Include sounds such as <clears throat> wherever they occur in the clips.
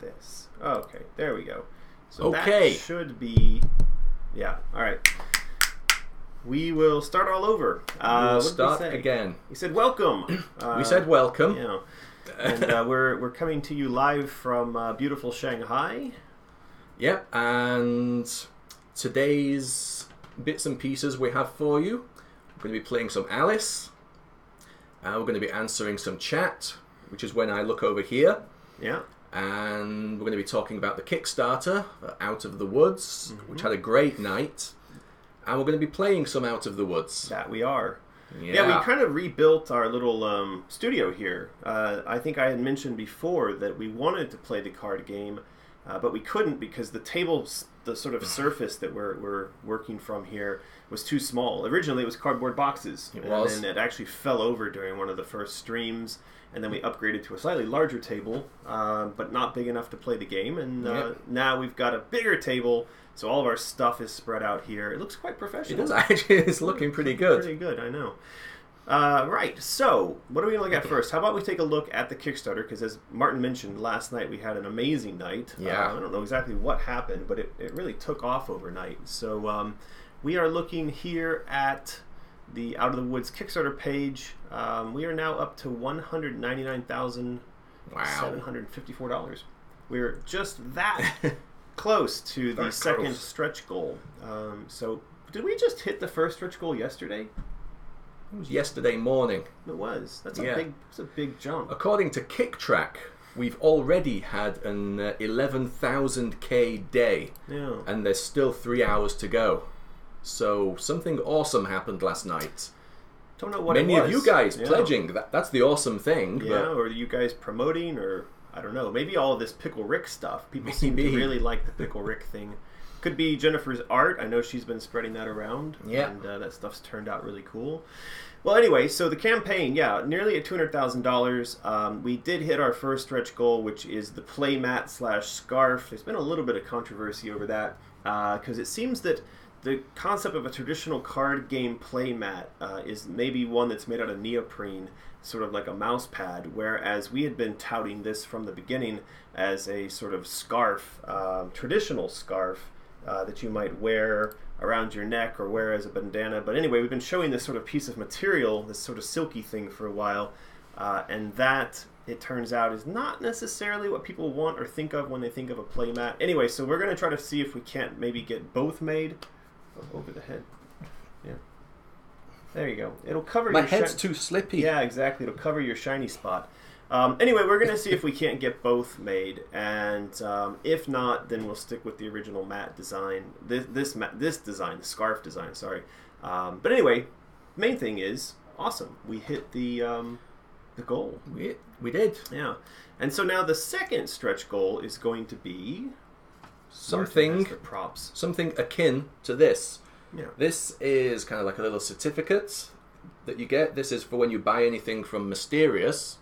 this. Okay, there we go. So Okay. that should be. Yeah. All right. We will start all over. Uh, we'll did we start again. We said welcome. <clears throat> Uh, we said welcome. Yeah. and uh, we're we're coming to you live from uh, beautiful Shanghai. Yep, and today's bits and pieces we have for you. We're going to be playing some Alice. Uh, we're going to be answering some chat, which is when I look over here. Yeah. And we're going to be talking about the Kickstarter, Out of the Woods, Mm-hmm. which had a great night. And we're going to be playing some Out of the Woods. That we are. Yeah, Yeah, we kind of rebuilt our little um, studio here. Uh, I think I had mentioned before that we wanted to play the card game, uh, but we couldn't because the table, the sort of surface that we're, we're working from here, was too small. Originally, it was cardboard boxes, It and then it actually fell over during one of the first streams. And then we upgraded to a slightly larger table, uh, but not big enough to play the game. And uh, Yep. now we've got a bigger table, so all of our stuff is spread out here. It looks quite It professional. is <laughs> actually it's looking pretty good. Pretty good, I know. Uh, right, so what are we going to look at first? How about we take a look at the Kickstarter? Because as Martin mentioned, last night we had an amazing night. Yeah. Uh, I don't know exactly what happened, but it, it really took off overnight. So um, we are looking here at the Out of the Woods Kickstarter page. Um, we are now up to $199,754. Wow. We're just that <laughs> close to the second stretch goal. Um, so, did we just hit the first stretch goal yesterday? It was yesterday morning. It was. That's a Yeah. big. That's a big jump. According to Kicktraq, we've already had an uh, 11,000k day, Yeah. and there's still three hours to go. So something awesome happened last night. Don't know what Many it of was. you guys Yeah. pledging. That, that's the awesome thing. Yeah, or you guys promoting, or I don't know. Maybe all of this Pickle Rick stuff. People seem to Maybe. really like the Pickle Rick thing. Could be Jennifer's art. I know she's been spreading that around. Yeah. And uh, that stuff's turned out really cool. Well, anyway, so the campaign, yeah, nearly at two hundred thousand dollars. Um, we did hit our first stretch goal, which is the playmat slash scarf. There's been a little bit of controversy over that because it seems that the concept of a traditional card game playmat uh, is maybe one that's made out of neoprene, sort of like a mouse pad, whereas we had been touting this from the beginning as a sort of scarf, uh, traditional scarf uh, that you might wear around your neck or wear as a bandana. But anyway, we've been showing this sort of piece of material, this sort of silky thing for a while, uh, and that it turns out is not necessarily what people want or think of when they think of a playmat. Anyway, so we're going to try to see if we can't maybe get both made Oh, over the head. Yeah. There you go. It'll cover My your head's shi- too slippy. yeah, exactly. It'll cover your shiny spot. Um, anyway, we're going to see if we can't get both made, and um, if not, then we'll stick with the original matte design. This this mat, this design, the scarf design. Sorry. Um, but anyway, main thing is awesome. We hit the um, the goal. We, we did. Yeah, and so now the second stretch goal is going to be Something props. something akin to this. Yeah. This is kind of like a little certificate that you get. This is for when you buy anything from Mysterious,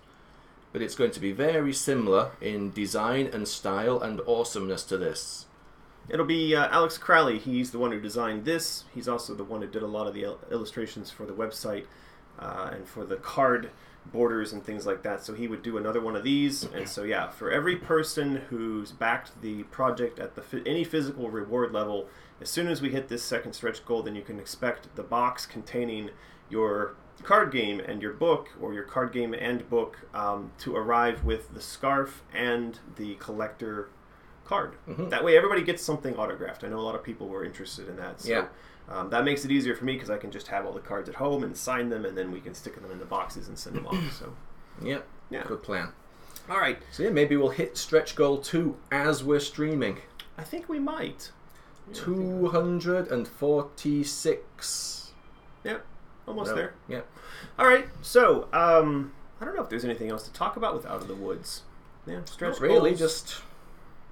but it's going to be very similar in design and style and awesomeness to this. It'll be uh, Alex Crowley. He's the one who designed this. He's also the one who did a lot of the il- illustrations for the website uh, and for the card borders and things like that. So he would do another one of these. And so yeah, for every person who's backed the project at the phy- any physical reward level, as soon as we hit this second stretch goal, then you can expect the box containing your card game and your book, or your card game and book, um, to arrive with the scarf and the collector card. Mhm. That way, everybody gets something autographed. I know a lot of people were interested in that. So, Yeah. Um, that makes it easier for me because I can just have all the cards at home and sign them, and then we can stick them in the boxes and send them off. So, <clears throat> Yep. Yeah. Good plan. all right, So yeah, maybe we'll hit stretch goal two as we're streaming. I think we might. Yeah, Two hundred and forty-six. Yeah, almost No, there. Yeah. All right, so um, I don't know if there's anything else to talk about with Out of the Woods. Yeah, stretch Not really, goals. just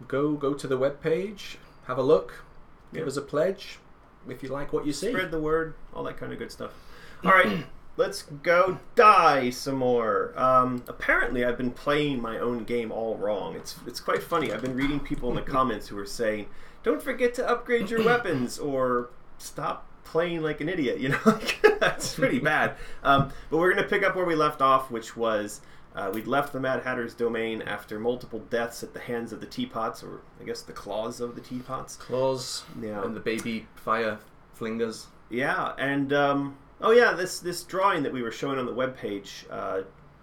go go to the web page, have a look, give Yeah. us a pledge if you like what you see. spread the word, all that kind of good stuff. All right, <clears throat> let's go die some more. Um, apparently, I've been playing my own game all wrong. It's it's quite funny. I've been reading people in the <laughs> comments who are saying, "Don't forget to upgrade your weapons," or "Stop playing like an idiot." You know, <laughs> that's pretty bad. Um, but we're gonna pick up where we left off, which was. Uh, we'd left the Mad Hatter's domain after multiple deaths at the hands of the teapots, or I guess the claws of the teapots. Claws Yeah. and the baby fire flingers. Yeah, and um, oh yeah, this this drawing that we were showing on the webpage uh,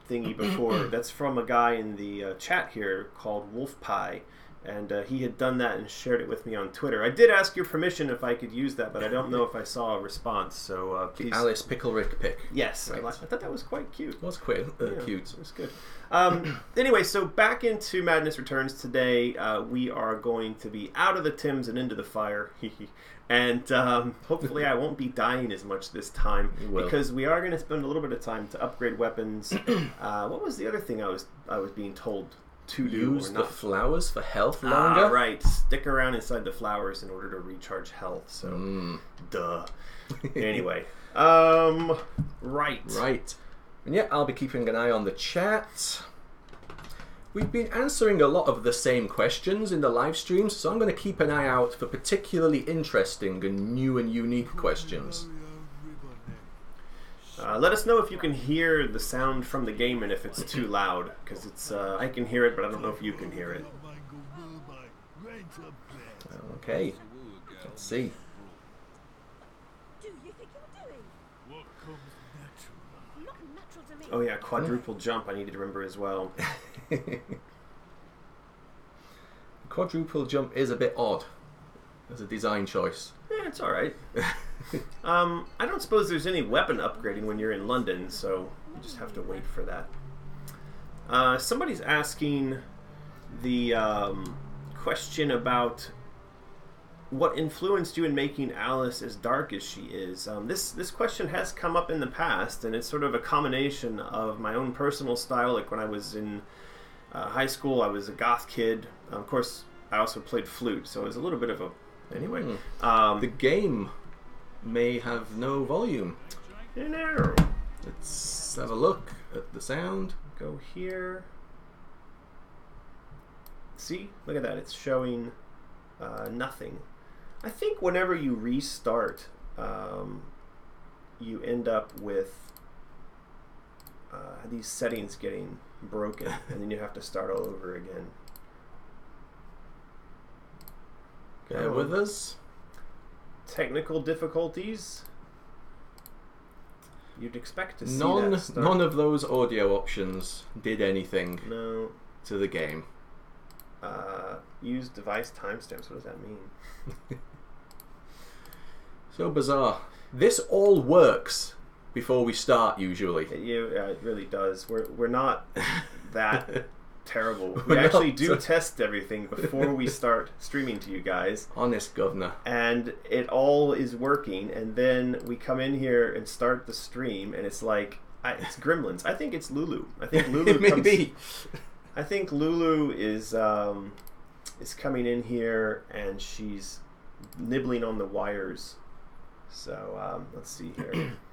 thingy before, <clears throat> that's from a guy in the uh, chat here called Wolf Pie, and uh, he had done that and shared it with me on Twitter. I did ask your permission if I could use that, but I don't know if I saw a response. So uh, please, Alice Pickle Rick pick. yes, I, Right. I thought that was quite cute. Was quite uh, Yeah, cute. It was good. Um, <clears throat> anyway, so back into Madness Returns today. Uh, we are going to be out of the Thames and into the fire. <laughs> and um, hopefully, I won't be dying as much this time because we are going to spend a little bit of time to upgrade weapons. <clears throat> uh, what was the other thing I was I was being told to do Use the flowers for health Ah, right. Stick around inside the flowers in order to recharge health. So, Mm. duh. <laughs> anyway, um, right. Right. And yeah, I'll be keeping an eye on the chat. We've been answering a lot of the same questions in the live streams, so I'm going to keep an eye out for particularly interesting and new and unique questions. Uh, let us know if you can hear the sound from the game and if it's too loud, because it's uh, I can hear it, but I don't know if you can hear it. Okay, let's see. do you think you're doing? Not natural to me. Oh yeah, quadruple jump. I needed to remember as well. <laughs> Quadruple jump is a bit odd as a design choice. Yeah, it's all right. <laughs> Um, I don't suppose there's any weapon upgrading when you're in London, so you just have to wait for that. Uh, somebody's asking the um, question about what influenced you in making Alice as dark as she is. Um, this this question has come up in the past, and it's sort of a combination of my own personal style. Like when I was in uh, high school, I was a goth kid. of course, I also played flute, so it was a little bit of a anyway. Hmm. Um, The game may have no volume. Let's have a look at the sound. Go here. See, look at that. It's showing uh, nothing. I think whenever you restart, um, you end up with uh, these settings getting broken, <laughs> and then you have to start all over again. Bear Go. with us. Technical difficulties. You'd expect to see None, that start. none of those audio options did anything No. to the game. Uh, use device timestamps. What does that mean? <laughs> So bizarre. This all works before we start usually. It, you, yeah, it really does. We're we're not that <laughs> terrible. <laughs> We actually do <laughs> test everything before we start streaming to you guys, Honest governor. and it all is working. And then we come in here and start the stream, and it's like I, it's Gremlins. I think it's Lulu. I think <laughs> Lulu. comes, Maybe. I think Lulu is um, is coming in here, and she's nibbling on the wires. So um, let's see here. <clears throat>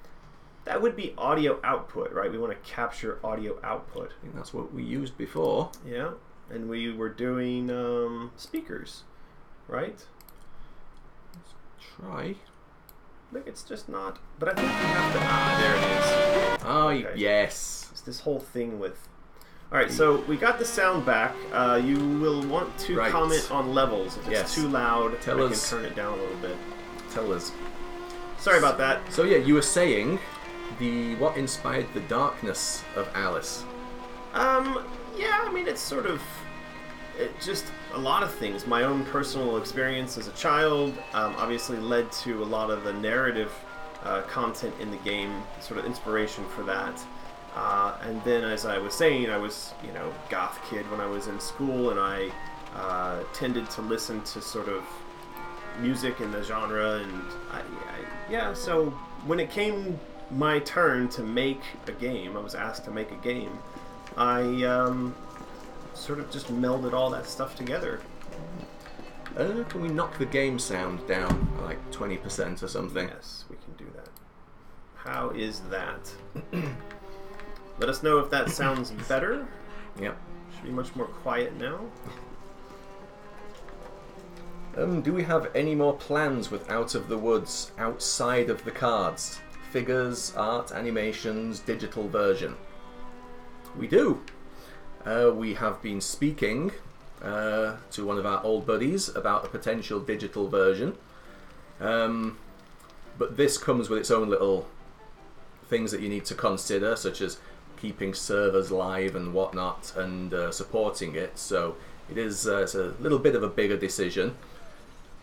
That would be audio output, right? We want to capture audio output. I think that's what we used before. Yeah, and we were doing um, speakers, right? Let's try. Look, it's just not. But I think you have to. Ah, there it is. Oh, Okay. yes. It's this whole thing with. All right, so we got the sound back. Uh, you will want to Right. comment on levels. If it's Yes. too loud, Tell I us- can turn it down a little bit. Tell us. Sorry about that. So yeah, you were saying the what inspired the darkness of Alice. Um, yeah, I mean, it's sort of it just a lot of things. My own personal experience as a child um, obviously led to a lot of the narrative uh, content in the game, sort of inspiration for that. Uh, and then, as I was saying, I was, you know, goth kid when I was in school, and I uh, tended to listen to sort of music in the genre, and I, I, yeah. So when it came my turn to make a game, I was asked to make a game. I um, sort of just melded all that stuff together. Uh, can we knock the game sound down by like twenty percent or something? Yes, we can do that. How is that? <clears throat> Let us know if that sounds <laughs> better. Yep. Should be much more quiet now. <laughs> Um, do we have any more plans with Out of the Woods outside of the cards? Figures, art, animations, digital version. We do. Uh, we have been speaking uh, to one of our old buddies about a potential digital version. Um, but this comes with its own little things that you need to consider, such as keeping servers live and whatnot and uh, supporting it. So it is uh, it's a little bit of a bigger decision.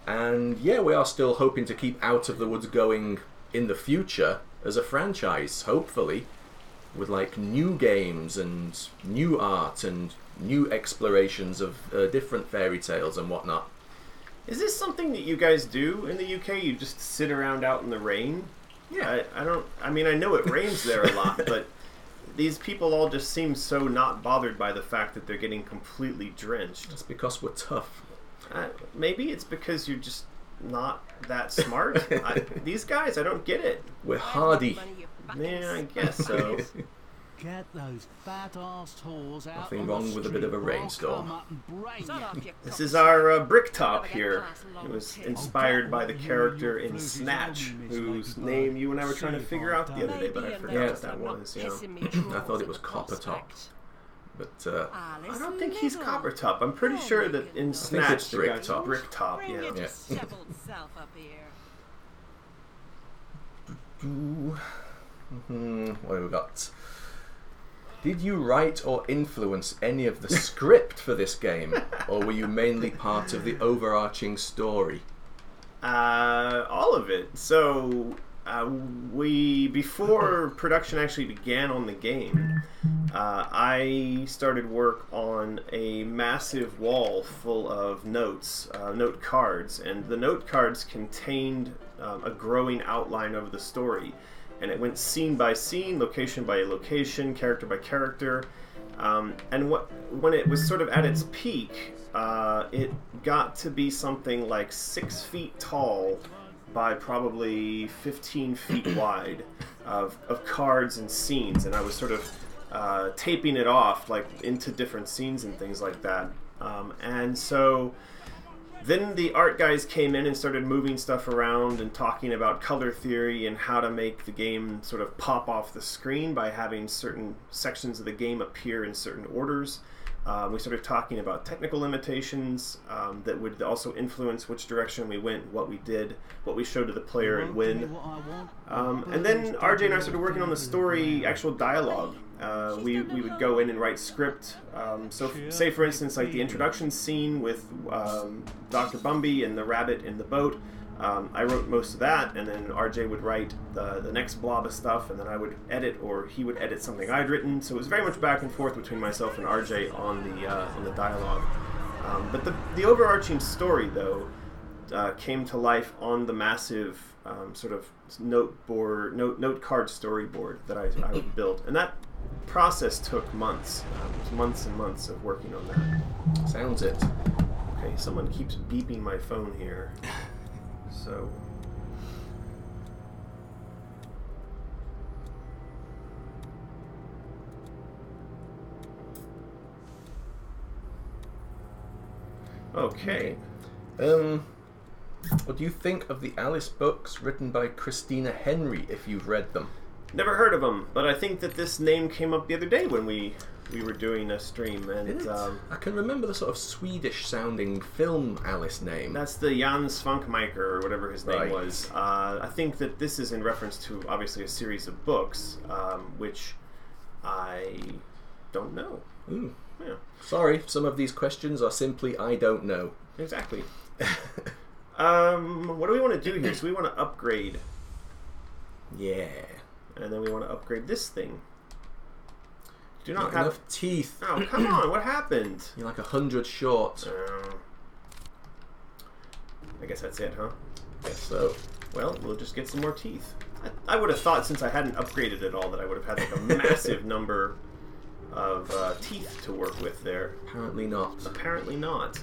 And yeah, we are still hoping to keep Out of the Woods going in the future as a franchise, hopefully, with like new games and new art and new explorations of uh, different fairy tales and whatnot. Is this something that you guys do in the UK? You just sit around out in the rain? Yeah. I, I don't. I mean, I know it rains there a lot, <laughs> but these people all just seem so not bothered by the fact that they're getting completely drenched. That's because we're tough. Uh, maybe it's because you're just not that smart. I, <laughs> these guys, I don't get it. We're hardy. Money, you Man, I guess <laughs> so. Get those fat ass whores out. Nothing wrong with a bit of a street, or I'll rainstorm. come up and break Shut you. up, you This is our uh, brick top here. It was inspired by the character in fruity Snatch, whose name you and I were trying to figure out the other day, but I forgot Yeah. what that was. You know. <clears throat> I thought it was Copper Top. Prospect. But uh, I don't think he's Copper Top. I'm pretty Oh, sure that in look. Snatch the Brick guy's Top. Brick Top. Yeah. your Yeah. disheveled self up here. Ooh. Hmm, what have we got? Did you write or influence any of the <laughs> script for this game, or were you mainly part of the overarching story? Uh, all of it. So uh, we before <laughs> production actually began on the game, uh, I started work on a massive wall full of notes, uh, note cards, and the note cards contained um, a growing outline of the story, and it went scene by scene, location by location, character by character. Um, and what when it was sort of at its peak, uh, it got to be something like six feet tall by probably 15 feet <coughs> wide of, of cards and scenes, and I was sort of uh, taping it off like into different scenes and things like that. Um, and so then the art guys came in and started moving stuff around and talking about color theory and how to make the game sort of pop off the screen by having certain sections of the game appear in certain orders. Um, we started talking about technical limitations um, that would also influence which direction we went, what we did, what we showed to the player, and when. Um, and then RJ and I started working on the story, actual dialogue. Uh, we, we would go in and write script. Um, so, f- say for instance, like the introduction scene with um, Dr. Bumby and the rabbit in the boat. Um, I wrote most of that, and then RJ would write the, the next blob of stuff, and then I would edit, or he would edit something I'd written. So it was very much back and forth between myself and RJ on the uh, on the dialogue. Um, but the the overarching story, though, uh, came to life on the massive um, sort of note board, note note card storyboard that I, I <laughs> built, and that process took months, um, it was months and months of working on that. Sounds it. Okay, someone keeps beeping my phone here, <laughs> so. Okay. Um, what do you think of the Alice books written by Christina Henry? If you've read them, Never heard of them, but I think that this name came up the other day when we we were doing a stream, and um, I can remember the sort of Swedish-sounding film Alice name. that's the Jan Svankmaker or whatever his name Right. was. Uh, I think that this is in reference to obviously a series of books, um, which I don't know. Ooh. Yeah, Sorry, some of these questions are simply I don't know. exactly. <laughs> um, what do we want to do here? So we want to upgrade, yeah. and then we want to upgrade this thing. Do Not not have. enough teeth. Oh, come on! What happened? <clears throat> You're like a hundred short. Uh, I guess that's it, huh? Guess so. Well, we'll just get some more teeth. I, I would have thought since I hadn't upgraded at all that I would have had like a <laughs> massive number of uh, teeth to work with there. Apparently not. Apparently not.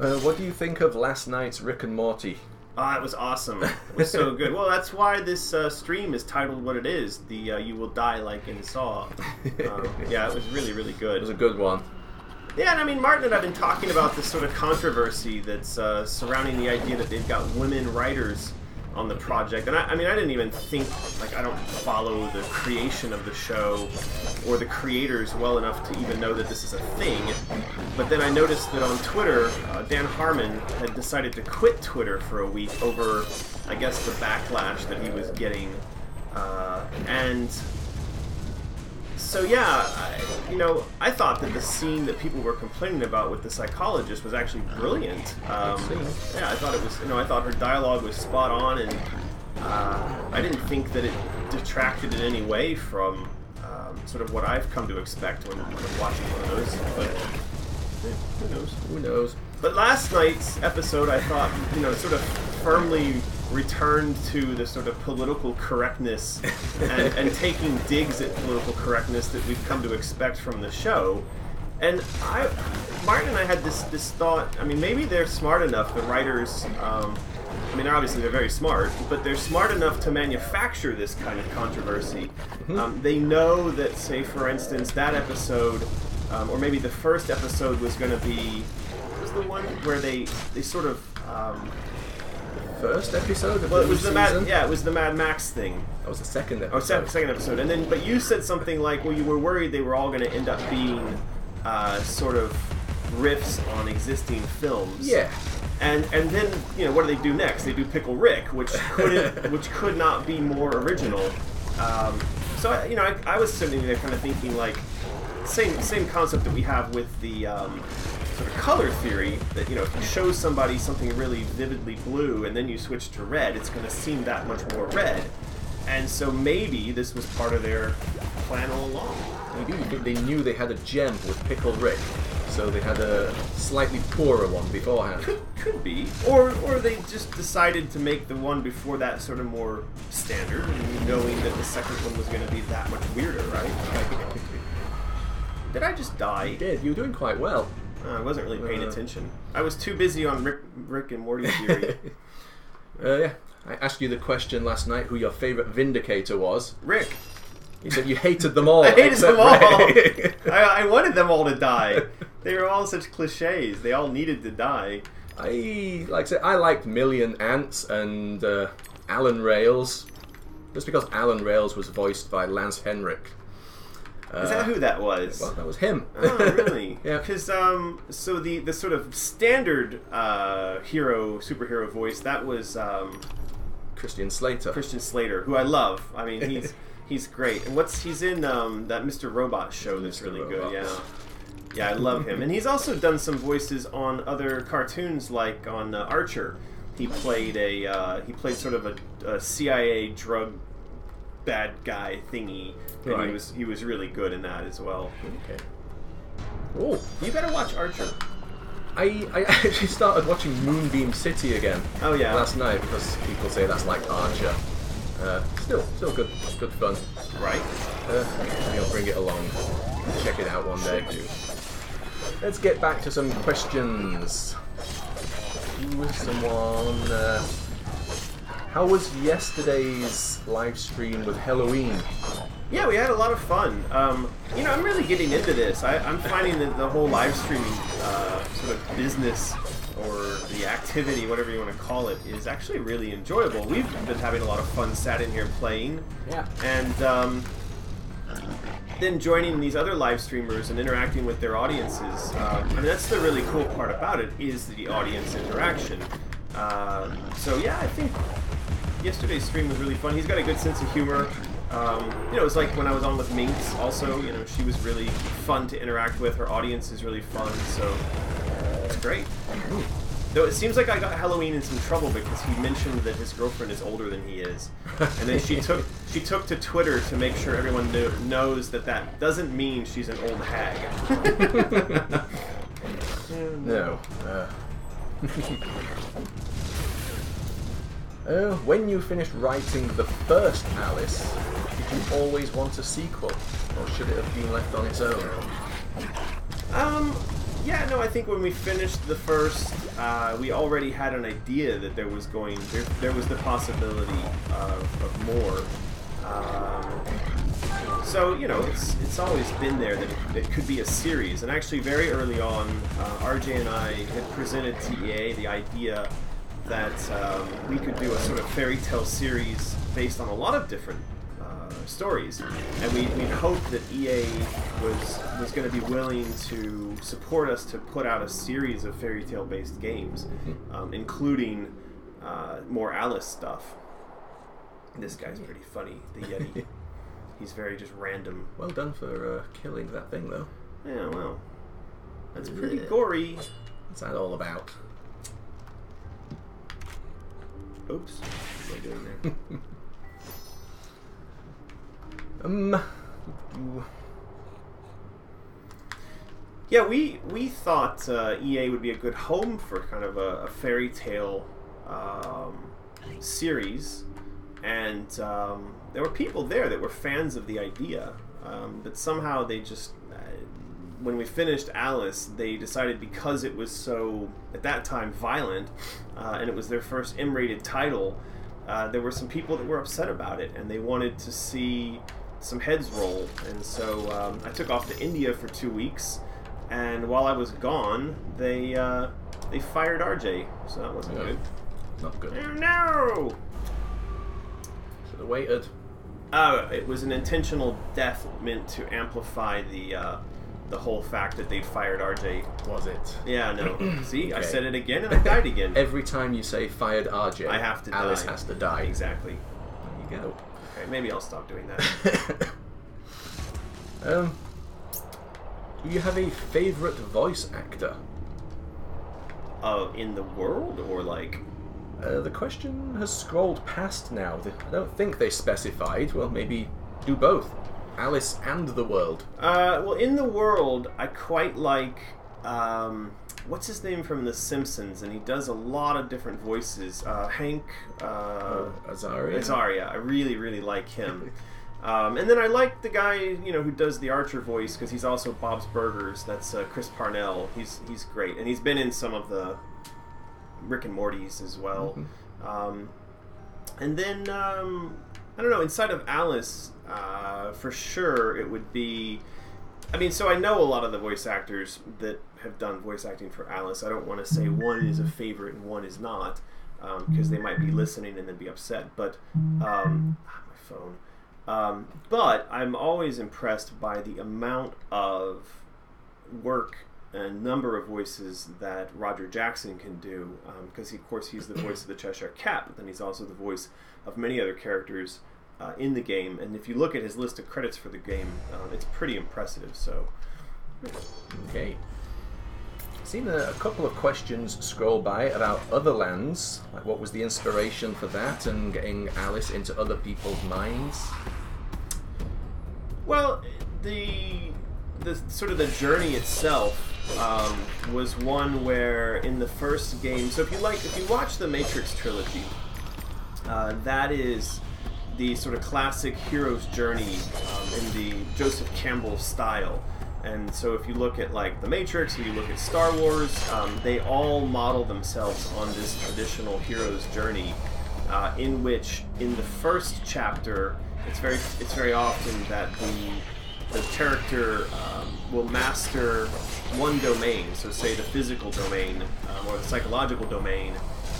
Uh, what do you think of last night's Rick and Morty? Ah, it was awesome. It was so good. Well, that's why this uh, stream is titled what it is. The uh, "You Will Die Like in Saw." Um, yeah, it was really, really good. It was a good one. Yeah, and I mean, Martin and I've been talking about this sort of controversy that's uh, surrounding the idea that they've got women writers on the project, and I, I mean, I didn't even think like I don't follow the creation of the show or the creators well enough to even know that this is a thing. But then I noticed that on Twitter, uh, Dan Harmon had decided to quit Twitter for a week over, I guess, the backlash that he was getting, uh, and so yeah, I, you know, I thought that the scene that people were complaining about with the psychologist was actually brilliant. Um, yeah, I thought it was. You know, I thought her dialogue was spot on, and uh, I didn't think that it detracted in any way from um, sort of what I've come to expect when, when watching one of those. But eh, who knows? Who knows? But last night's episode, I thought, you know, sort of firmly returned to the sort of political correctness and, <laughs> and taking digs at political correctness that we've come to expect from the show. And I, Martin and I had this this thought. I mean, maybe they're smart enough. The writers. Um, I mean, obviously they're very smart, but they're smart enough to manufacture this kind of controversy. Um, they know that, say, for instance, that episode, um, or maybe the first episode was going to be was the one where they they sort of um, First episode of well, the it was the season. Mad, yeah, it was the Mad Max thing. That was the second Oh, episode. se- second episode, and then but you said something like, well, you were worried they were all going to end up being uh, sort of riffs on existing films. Yeah. And and then you know what do they do next? They do Pickle Rick, which <laughs> couldn't, which could not be more original. Um, so I, you know, I, I was sitting there kind of thinking like, same same concept that we have with the um, sort of color theory that you know if you show somebody something really vividly blue and then you switch to red, it's going to seem that much more red. And so maybe this was part of their plan all along. Maybe they knew they had a gem with Pickle Rick, so they had a slightly poorer one beforehand. Could, could be, or or they just decided to make the one before that sort of more standard, knowing that the second one was going to be that much weirder, right? <laughs> Did I just die? You did. You were doing quite well. Uh, I wasn't really paying Uh. attention. I was too busy on Rick, Rick and Morty theory. <laughs> Uh, yeah. I asked you the question last night who your favourite Vindicator was. Rick, You said you hated them all. <laughs> I hated them all. <laughs> I, I wanted them all to die. They were all such cliches. They all needed to die. I like I said, I liked Million Ants and uh, Alan Rails, just because Alan Rails was voiced by Lance Henrik. Is that who that was? Well, that was him. Oh, really? <laughs> yeah. Because um, so the the sort of standard uh, hero superhero voice that was um, Christian Slater. Christian Slater, who I love. I mean, he's <laughs> he's great. And what's he's in um, that Mr. Robot show that's Mr. really Robot. good. Yeah. Yeah, I love him, and he's also done some voices on other cartoons, like on uh, Archer. He played a uh, he played sort of a, a CIA drug bad guy thingy, and Right. he was he was really good in that as well. Okay. Oh, You gotta watch Archer. I, I <laughs> actually started watching Moonbeam City again Oh yeah, last night because people say that's like Archer. Uh, still, still good, good fun. right. Uh, maybe I'll bring it along. Check it out one day. Let's get back to some questions. Who was someone? Uh, how was yesterday's live stream with Halloween? Yeah, we had a lot of fun. Um, you know, I'm really getting into this. I, I'm finding that the whole live streaming uh, sort of business or the activity, whatever you want to call it, is actually really enjoyable. We've been having a lot of fun sat in here playing. Yeah. And um, then joining these other live streamers and interacting with their audiences. Um, I mean, that's the really cool part about it is the audience interaction. Um, so yeah, I think yesterday's stream was really fun. He's got a good sense of humor. Um, you know, it was like when I was on with Minx. Also, you know, she was really fun to interact with. Her audience is really fun, so it's great. Though it seems like I got Halloween in some trouble because he mentioned that his girlfriend is older than he is, and then she <laughs> took she took to Twitter to make sure everyone knew, knows that that doesn't mean she's an old hag. <laughs> <laughs> No. Uh, uh, when you finished writing the first Alice, did you always want a sequel, or should it have been left on its own? Um, yeah, no, I think when we finished the first, uh, we already had an idea that there was going, there, there was the possibility of, of more. Um, so you know, it's it's always been there that it, it could be a series. And actually, very early on, uh, RJ and I had presented EA the idea that um, we could do a sort of fairy tale series based on a lot of different uh, stories, and we we hoped that EA was was going to be willing to support us to put out a series of fairy tale based games, um, including uh, more Alice stuff. This guy's pretty funny, the Yeti. <laughs> He's very just random. Well done for uh, killing that thing, though. Yeah, well, that's pretty gory. What's that all about? Oops, what am I doing there? <laughs> Um, Yeah, we we thought uh, EA would be a good home for kind of a, a fairy tale um, series, and um, there were people there that were fans of the idea, um, but somehow they just. When we finished Alice, they decided because it was so, at that time, violent, uh, and it was their first M rated title, uh, there were some people that were upset about it, and they wanted to see some heads roll. And so um, I took off to India for two weeks, and while I was gone, they uh, they fired RJ, so that wasn't Yeah. good. not good. Oh no! So have waited. Uh, it was an intentional death meant to amplify the uh, the whole fact that they'd fired RJ. Was it? Yeah, no. <clears throat> See, I Okay. said it again and I died again. Every time you say fired RJ, I have to Alice die. has to die. exactly. There you go. Okay, maybe I'll stop doing that. <laughs> um, do you have a favorite voice actor? uh, in the world or like Uh, the question has scrolled past now. The- I don't think they specified. Well, maybe do both. Alice and the world. Uh, well, in the world, I quite like um, what's his name from The Simpsons, and he does a lot of different voices. Uh, Hank uh, Azaria. Azaria. I really, really like him. <laughs> Um, and then I like the guy, you know, who does the Archer voice because he's also Bob's Burgers. That's uh, Chris Parnell. He's he's great, and he's been in some of the Rick and Morty's as well. Um, and then um, I don't know. Inside of Alice, uh, for sure, it would be. I mean, so I know a lot of the voice actors that have done voice acting for Alice. I don't want to say one is a favorite and one is not, because they might be listening and then be upset. But um, ah, my phone. Um, but I'm always impressed by the amount of work and number of voices that Roger Jackson can do, because of course he's the voice of the Cheshire Cat, but then he's also the voice of many other characters uh, in the game. And if you look at his list of credits for the game, uh, it's pretty impressive. So Okay. Seen a, a couple of questions scroll by about other lands. Like, what was the inspiration for that, and getting Alice into other people's minds? Well, the the sort of the journey itself um, was one where in the first game. So if you like, if you watch the Matrix trilogy, uh, that is the sort of classic hero's journey um, in the Joseph Campbell style. And so if you look at like the Matrix, or you look at Star Wars, um, they all model themselves on this traditional hero's journey, uh, in which in the first chapter, it's very it's very often that the the character um, will master one domain, so say the physical domain um, or the psychological domain,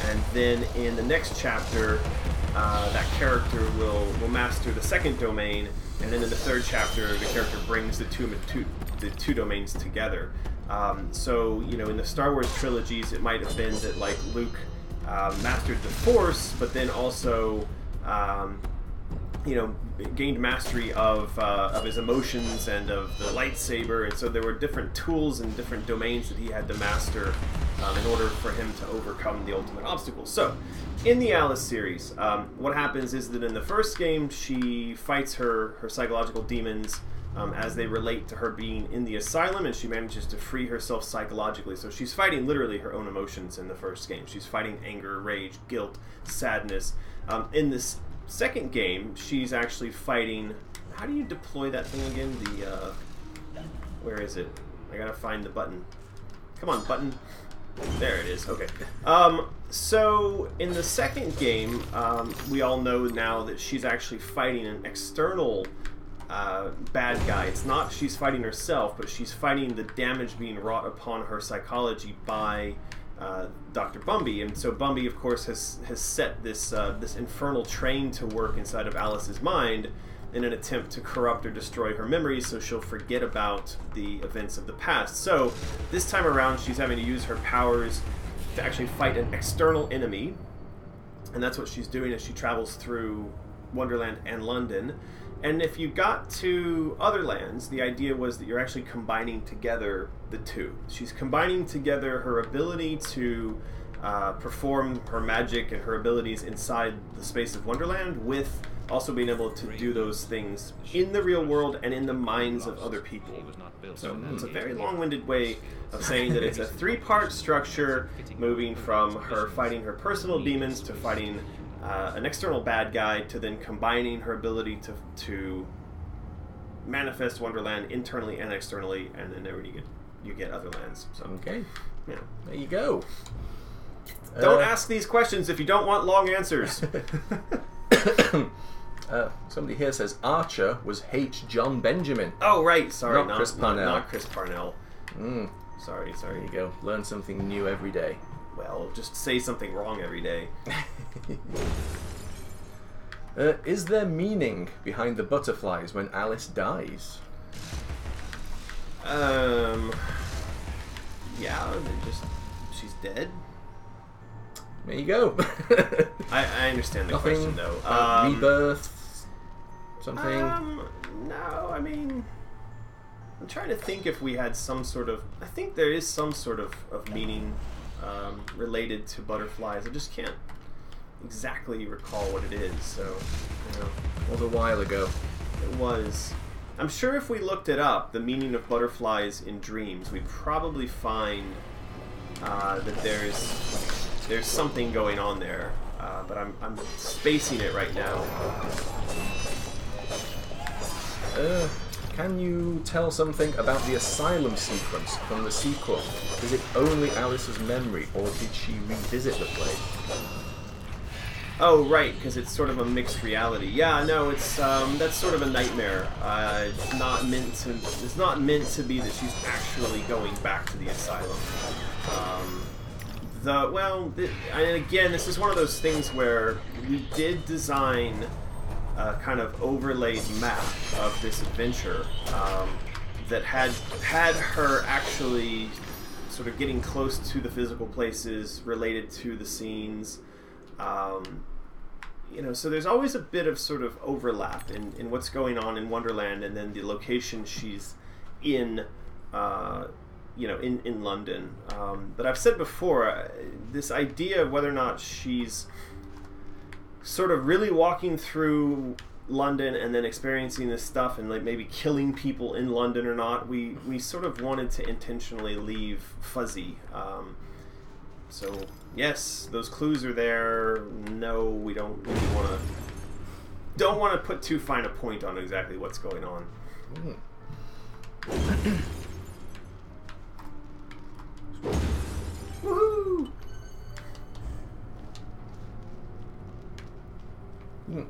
and then in the next chapter, uh, that character will will master the second domain, and then in the third chapter, the character brings the two two the two domains together. Um, so you know, in the Star Wars trilogies, it might have been that like Luke uh, mastered the Force, but then also um, you know gained mastery of uh, of his emotions and of the lightsaber, and so there were different tools and different domains that he had to master um, in order for him to overcome the ultimate obstacle. So, in the Alice series, um, what happens is that in the first game, she fights her her psychological demons. Um, as they relate to her being in the asylum, and she manages to free herself psychologically. So she's fighting literally her own emotions in the first game. She's fighting anger, rage, guilt, sadness. Um, in this second game, she's actually fighting. How do you deploy that thing again? The uh, where is it? I gotta find the button. Come on, button. There it is. Okay. Um, so in the second game, um, we all know now that she's actually fighting an external uh, bad guy. It's not she's fighting herself, but she's fighting the damage being wrought upon her psychology by uh, Dr. Bumby, and so Bumby, of course, has has set this uh, this infernal train to work inside of Alice's mind in an attempt to corrupt or destroy her memories, so she'll forget about the events of the past. So this time around, she's having to use her powers to actually fight an external enemy, and that's what she's doing as she travels through Wonderland and London. And if you got to other lands, the idea was that you're actually combining together the two. She's combining together her ability to uh, perform her magic and her abilities inside the space of Wonderland with also being able to do those things in the real world and in the minds of other people. So it's a very long-winded way of saying that it's a three-part structure, moving from her fighting her personal demons to fighting uh, an external bad guy to then combining her ability to to manifest Wonderland internally and externally, and then there you get you get other lands. So Okay, yeah. there you go. Don't Uh, ask these questions if you don't want long answers. <laughs> Uh, somebody here says Archer was H. John Benjamin. oh right, sorry, Not not, Chris Parnell. Not, Chris Parnell. Mm, Sorry, there sorry. you go. Learn something new every day. Well, just say something wrong every day. <laughs> Uh, is there meaning behind the butterflies when Alice dies? Um. Yeah, they just she's dead. There you go. <laughs> I, I understand the Nothing question though. about Um, rebirth. Something. Um, no, I mean, I'm trying to think if we had some sort of. I think there is some sort of, of meaning um, related to butterflies. I just can't exactly recall what it is. So, you know, was a while ago. it was. I'm sure if we looked it up, the meaning of butterflies in dreams, we'd probably find uh, that there's there's something going on there. Uh, but I'm, I'm spacing it right now. Uh, can you tell something about the asylum sequence from the sequel? Is it only Alice's memory, or did she revisit the place? Oh, right, because it's sort of a mixed reality. Yeah, no, it's um, that's sort of a nightmare. Uh, it's not meant to. It's not meant to be that she's actually going back to the asylum. Um, the well, and again, this is one of those things where we did design a kind of overlaid map of this adventure um, that had had her actually sort of getting close to the physical places related to the scenes. Um, you know, so there's always a bit of sort of overlap in, in what's going on in Wonderland and then the location she's in, uh, you know, in, in London. Um, but I've said before, uh, this idea of whether or not she's sort of really walking through London and then experiencing this stuff and like maybe killing people in London or not, we, we sort of wanted to intentionally leave fuzzy. Um, so yes, those clues are there. No, we don't really want to. Don't want to put too fine a point on exactly what's going on. Woohoo! <clears throat>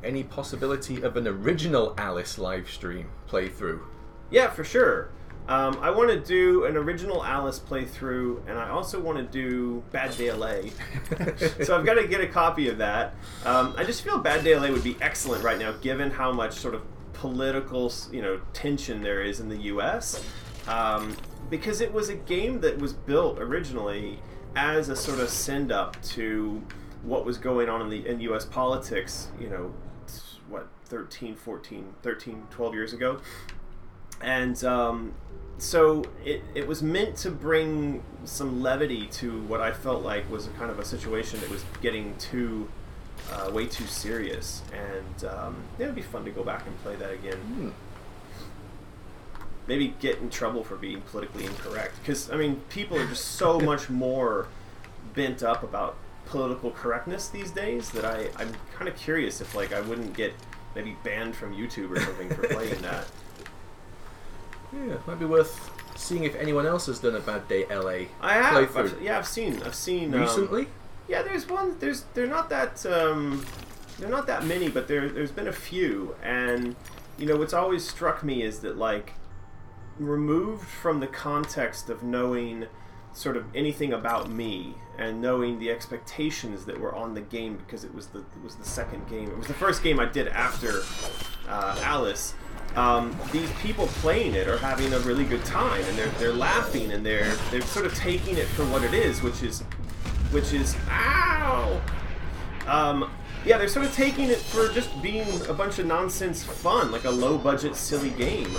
Any possibility of an original Alice live stream playthrough? Yeah, for sure. Um, I want to do an original Alice playthrough, and I also want to do Bad Day LA. <laughs> so I've got to get a copy of that. Um, I just feel Bad Day LA would be excellent right now, given how much sort of political, you know, tension there is in the U.S. Um, because it was a game that was built originally as a sort of send up to what was going on in the in U.S. politics. You know, what 13, 14, 13, 12 years ago and um, so it, it was meant to bring some levity to what I felt like was a kind of a situation that was getting too uh, way too serious, and um, it'd be fun to go back and play that again. Hmm. Maybe get in trouble for being politically incorrect, because I mean, people are just so <laughs> much more bent up about political correctness these days that I I'm kind of curious if like I wouldn't get maybe banned from YouTube or something for playing that. <laughs> Yeah, might be worth seeing if anyone else has done a Bad Day LA I have. I've, yeah, I've seen. I've seen um, Recently? yeah, there's one. There's they're not that. Um, they're not that many, but there there's been a few, and you know what's always struck me is that like removed from the context of knowing sort of anything about me and knowing the expectations that were on the game because it was the it was the second game. It was the first game I did after uh, Alice. Um, these people playing it are having a really good time and they're they're laughing and they're they're sort of taking it for what it is, which is which is ow. Um, yeah, they're sort of taking it for just being a bunch of nonsense fun, like a low budget silly game.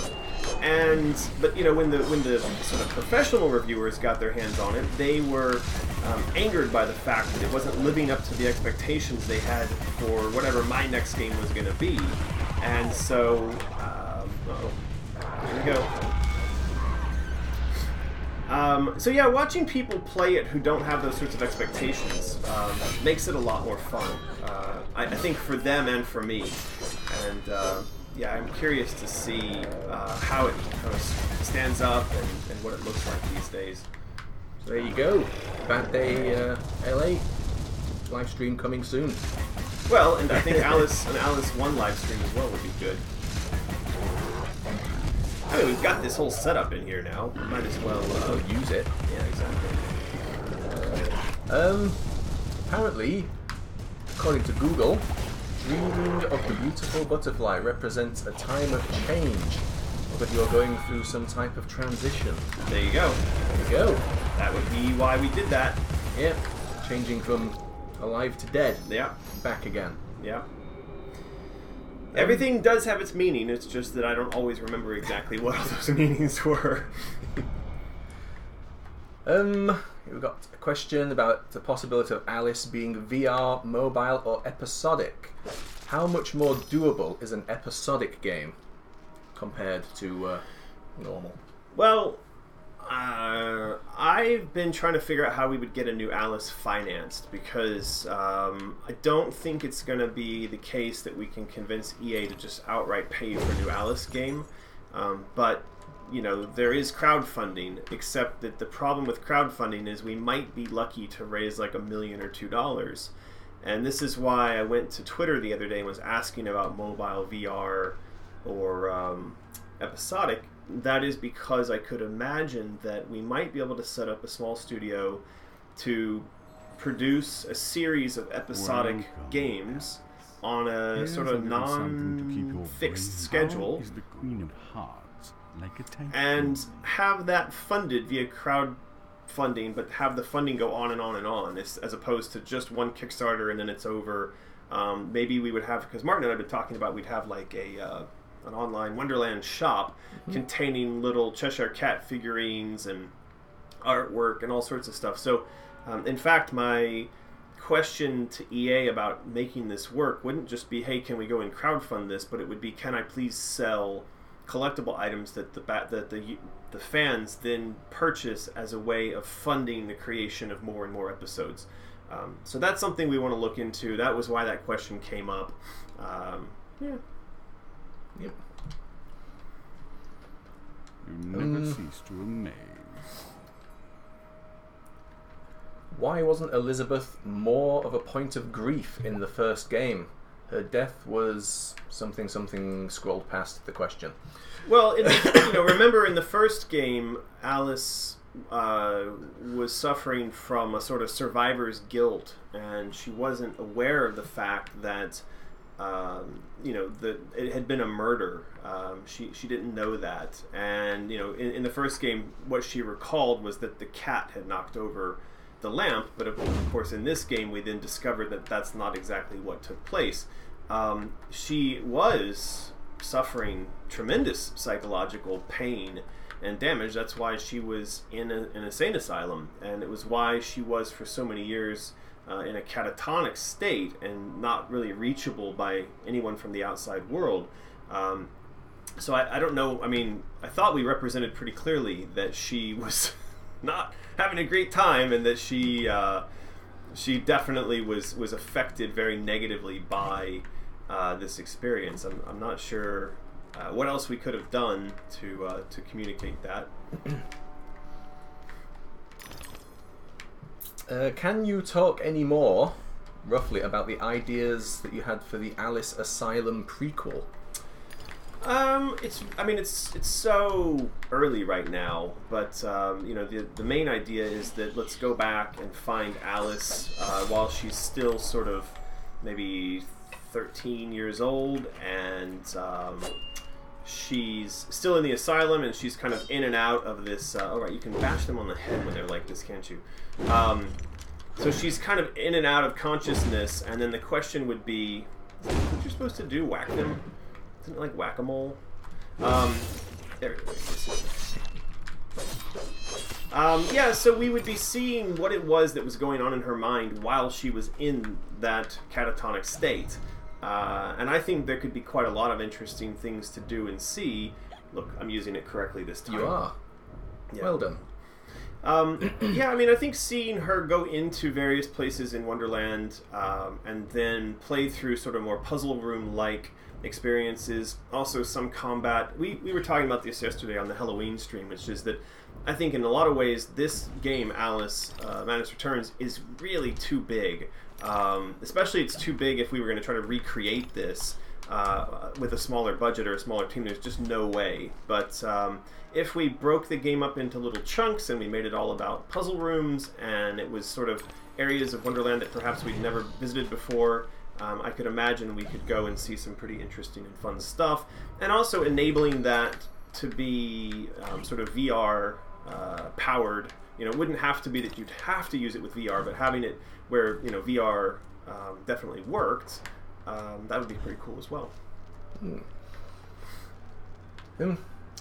And but you know when the when the sort of professional reviewers got their hands on it, they were um, angered by the fact that it wasn't living up to the expectations they had for whatever my next game was going to be. And so, um, here we go. Um, so yeah, watching people play it who don't have those sorts of expectations um, makes it a lot more fun. Uh, I, I think for them and for me, and uh, yeah, I'm curious to see uh, how it kind of stands up and, and what it looks like these days. So there you go. Bad Day uh, LA live stream coming soon. Well, and I think <laughs> Alice an Alice One live stream as well would be good. I mean, we've got this whole setup in here now. We might as well. Uh, use it. yeah, exactly. Um, apparently, according to Google, dreaming of the beautiful butterfly represents a time of change, but you're going through some type of transition. There you go. There you go. That would be why we did that. Yep, changing from alive to dead, Yeah. back again. Yeah. Everything does have its meaning. It's just that I don't always remember exactly what all those <laughs> meanings were. <laughs> Um, we've got a question about the possibility of Alice being VR, mobile, or episodic. How much more doable is an episodic game compared to uh, normal? Well, uh, I've been trying to figure out how we would get a new Alice financed because um, I don't think it's going to be the case that we can convince EA to just outright pay for a new Alice game. Um, but you know there is crowdfunding, except that the problem with crowdfunding is we might be lucky to raise like a million or two dollars. And this is why I went to Twitter the other day and was asking about mobile VR or um, episodic. That is because I could imagine that we might be able to set up a small studio to produce a series of episodic Welcome. games on a Here's sort of a little something to keep your non-fixed schedule like a tank? and have that funded via crowdfunding, but have the funding go on and on and on, as, as opposed to just one Kickstarter and then it's over. Um, maybe we would have because Martin and I've been talking about we'd have like a uh, an online Wonderland shop containing little Cheshire Cat figurines and artwork and all sorts of stuff. So, um, in fact, my question to EA about making this work wouldn't just be, "Hey, can we go and crowdfund this?" But it would be, "Can I please sell collectible items that the bat that the the fans then purchase as a way of funding the creation of more and more episodes?" Um, so that's something we want to look into. That was why that question came up. Um, yeah. Yep. You never Um, cease to amaze. Why wasn't Elizabeth more of a point of grief in the first game? Her death was something something scrolled past the question. Well, in <coughs> you know, remember in the first game, Alice uh, was suffering from a sort of survivor's guilt, and she wasn't aware of the fact that um, you know that it had been a murder. Um, she she didn't know that, and you know, in, in the first game, what she recalled was that the cat had knocked over the lamp. But of course, in this game, we then discovered that that's not exactly what took place. Um, she was suffering tremendous psychological pain and damage. That's why she was in a, an insane asylum, and it was why she was for so many years uh, in a catatonic state and not really reachable by anyone from the outside world. Um, so I, I don't know. I mean, I thought we represented pretty clearly that she was <laughs> not having a great time, and that she uh, she definitely was was affected very negatively by uh, this experience. I'm, I'm not sure uh, what else we could have done to uh, to communicate that. <clears throat> Uh, can you talk any more, roughly, about the ideas that you had for the Alice Asylum prequel? Um, it's. I mean, it's it's so early right now, but um, you know, the the main idea is that let's go back and find Alice uh, while she's still sort of maybe 13 years old, and um, she's still in the asylum, and she's kind of in and out of this. Uh, all right, you can bash them on the head when they're like this, can't you? Um, so she's kind of in and out of consciousness, and then the question would be, what you're supposed to do? Whack them? Isn't it like whack a mole? Um, there, this is- um, yeah, so we would be seeing what it was that was going on in her mind while she was in that catatonic state. Uh, and I think there could be quite a lot of interesting things to do and see. Look, I'm using it correctly this time. You are. Yeah. Well done. Um, <clears throat> yeah, I mean, I think seeing her go into various places in Wonderland um, and then play through sort of more puzzle room like experiences, also some combat. We, we were talking about this yesterday on the Halloween stream, which is that I think in a lot of ways this game, Alice uh, Madness Returns, is really too big. Um, especially, it's too big if we were going to try to recreate this uh, with a smaller budget or a smaller team. There's just no way. But um, if we broke the game up into little chunks and we made it all about puzzle rooms and it was sort of areas of Wonderland that perhaps we'd never visited before, um, I could imagine we could go and see some pretty interesting and fun stuff. And also enabling that to be um, sort of VR uh, powered. You know, it wouldn't have to be that you'd have to use it with VR, but having it where you know VR um, definitely worked, um, that would be pretty cool as well. Hmm.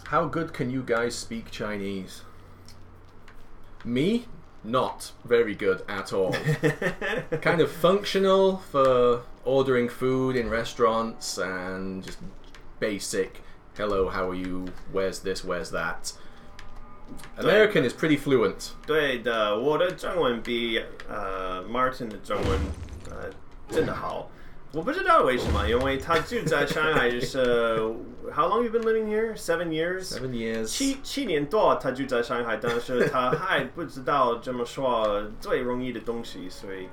How good can you guys speak Chinese? Me? Not very good at all. <laughs> kind of functional for ordering food in restaurants and just basic hello, how are you? Where's this? Where's that? American is pretty fluent. 对的，我的中文比呃 Martin 的中文呃真的好。我不知道为什么，因为他住在上海就是 <laughs> How long you been living here? Seven years. Seven years. 七七年多，他就在上海，但是他还不知道怎么说最容易的东西，所以，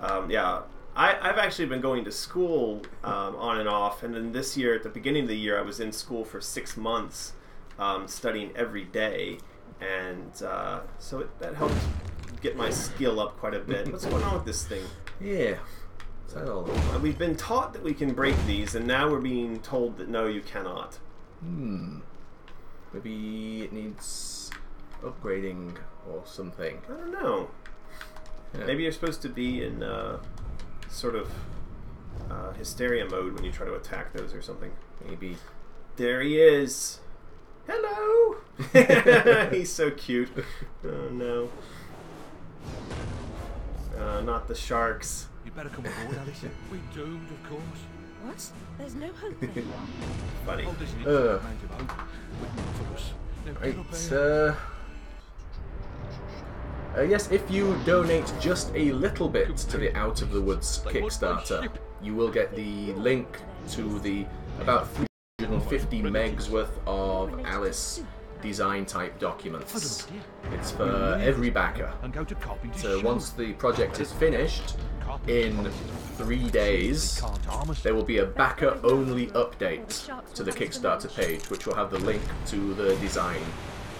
um, yeah. I, I've actually been going to school um, on and off, and then this year, at the beginning of the year, I was in school for six months, um, studying every day, and uh, so it, that helped get my skill up quite a bit. What's going on with this thing? Yeah. So, Uh, we've been taught that we can break these, and now we're being told that no, you cannot. hmm. Maybe it needs upgrading or something. I don't know. Yeah. Maybe you're supposed to be in uh, sort of uh, hysteria mode when you try to attack those or something. Maybe. There he is. Hello. <laughs> He's so cute. Oh no. Uh, not the sharks. You better come aboard, Alice. We doomed, of course. What? There's no hope then. <laughs> Funny. Isn't it? Major boat, but not for us. Now Right. up. Uh, uh, yes, if you donate just a little bit to the Out of the Woods Kickstarter, you will get the link to the about 350 megs worth of Alice design type documents. It's for every backer. and go to Carpenter's So once the project is finished, in three days, Can't harm us. there will be a backer only update to the Kickstarter page, which will have the link to the design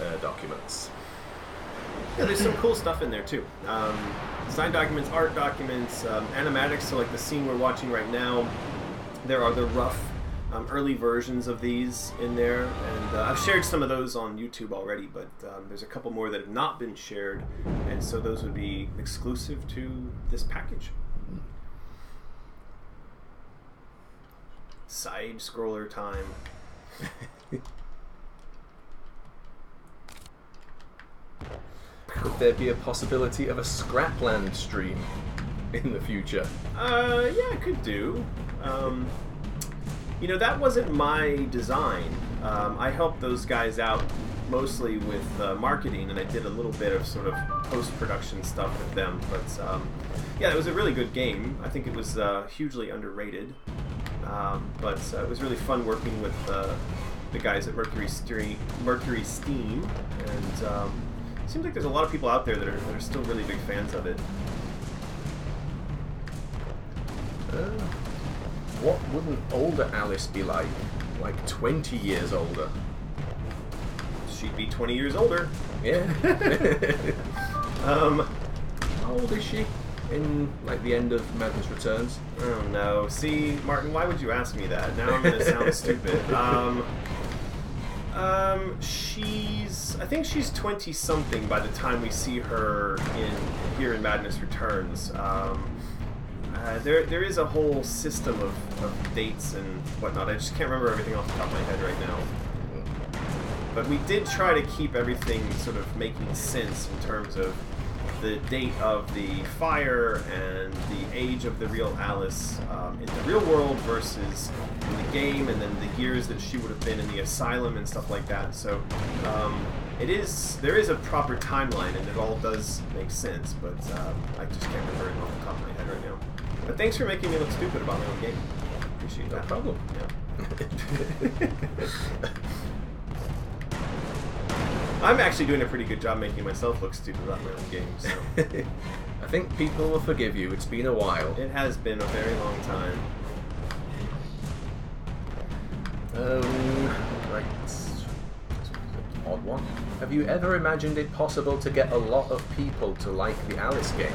uh, documents. Yeah, there's some cool stuff in there too. Um, design documents, art documents, um, animatics. So like the scene we're watching right now, there are the rough um, early versions of these in there, and uh, I've shared some of those on YouTube already. But um, there's a couple more that have not been shared, and so those would be exclusive to this package. Side scroller time. Could there be a possibility of a Scrapland stream in the future? Uh, yeah, I could do. Um, you know, that wasn't my design. Um, I helped those guys out mostly with uh, marketing, and I did a little bit of sort of post production stuff with them. But um, yeah, it was a really good game. I think it was uh, hugely underrated. Um, but uh, it was really fun working with uh, the guys at Mercury, MercurySteam, and um, it seems like there's a lot of people out there that are, that are still really big fans of it. What would an older Alice be like? like 20 years older. She'd be 20 years older. Yeah. <laughs> Um, How old is she in like the end of Madness Returns? oh no. See, Martin, why would you ask me that? Now I'm gonna sound <laughs> stupid. Um, um, she's. I think she's 20 something by the time we see her in here in Madness Returns. Um, uh, there, there is a whole system of, of dates and whatnot. I just can't remember everything off the top of my head right now. But we did try to keep everything sort of making sense in terms of the date of the fire and the age of the real Alice um, in the real world versus in the game, and then the years that she would have been in the asylum and stuff like that. So um, it is there is a proper timeline, and it all does make sense. But uh, I just can't remember it off the top But thanks for making me look stupid about my own game. Appreciate No that. problem. Yeah. I'm actually doing a pretty good job making myself look stupid about my own game, so <laughs> I think people will forgive you. It's been a while. it has been a very long time. Um, right. Odd one. Have you ever imagined it possible to get a lot of people to like the Alice game?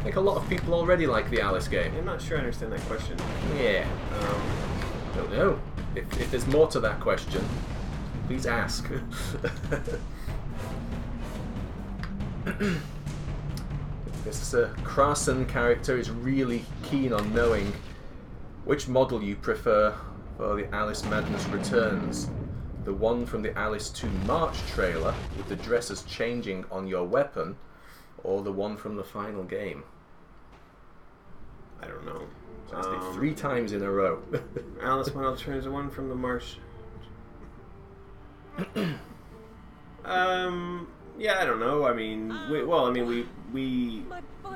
I think a lot of people already like the Alice game. I'm not sure I understand that question. Yeah. Um, Don't know. If, if there's more to that question, please ask. <laughs> this uh, Krasen character is really keen on knowing which model you prefer for the Alice Madness Returns. The one from the Alice 2 March trailer with the dresses changing on your weapon, or the one from the final game. I don't know. So Um, three times in a row. <laughs> Alice Wild turns the one from the marsh. um. Yeah, I don't know. I mean, we, well, I mean, we we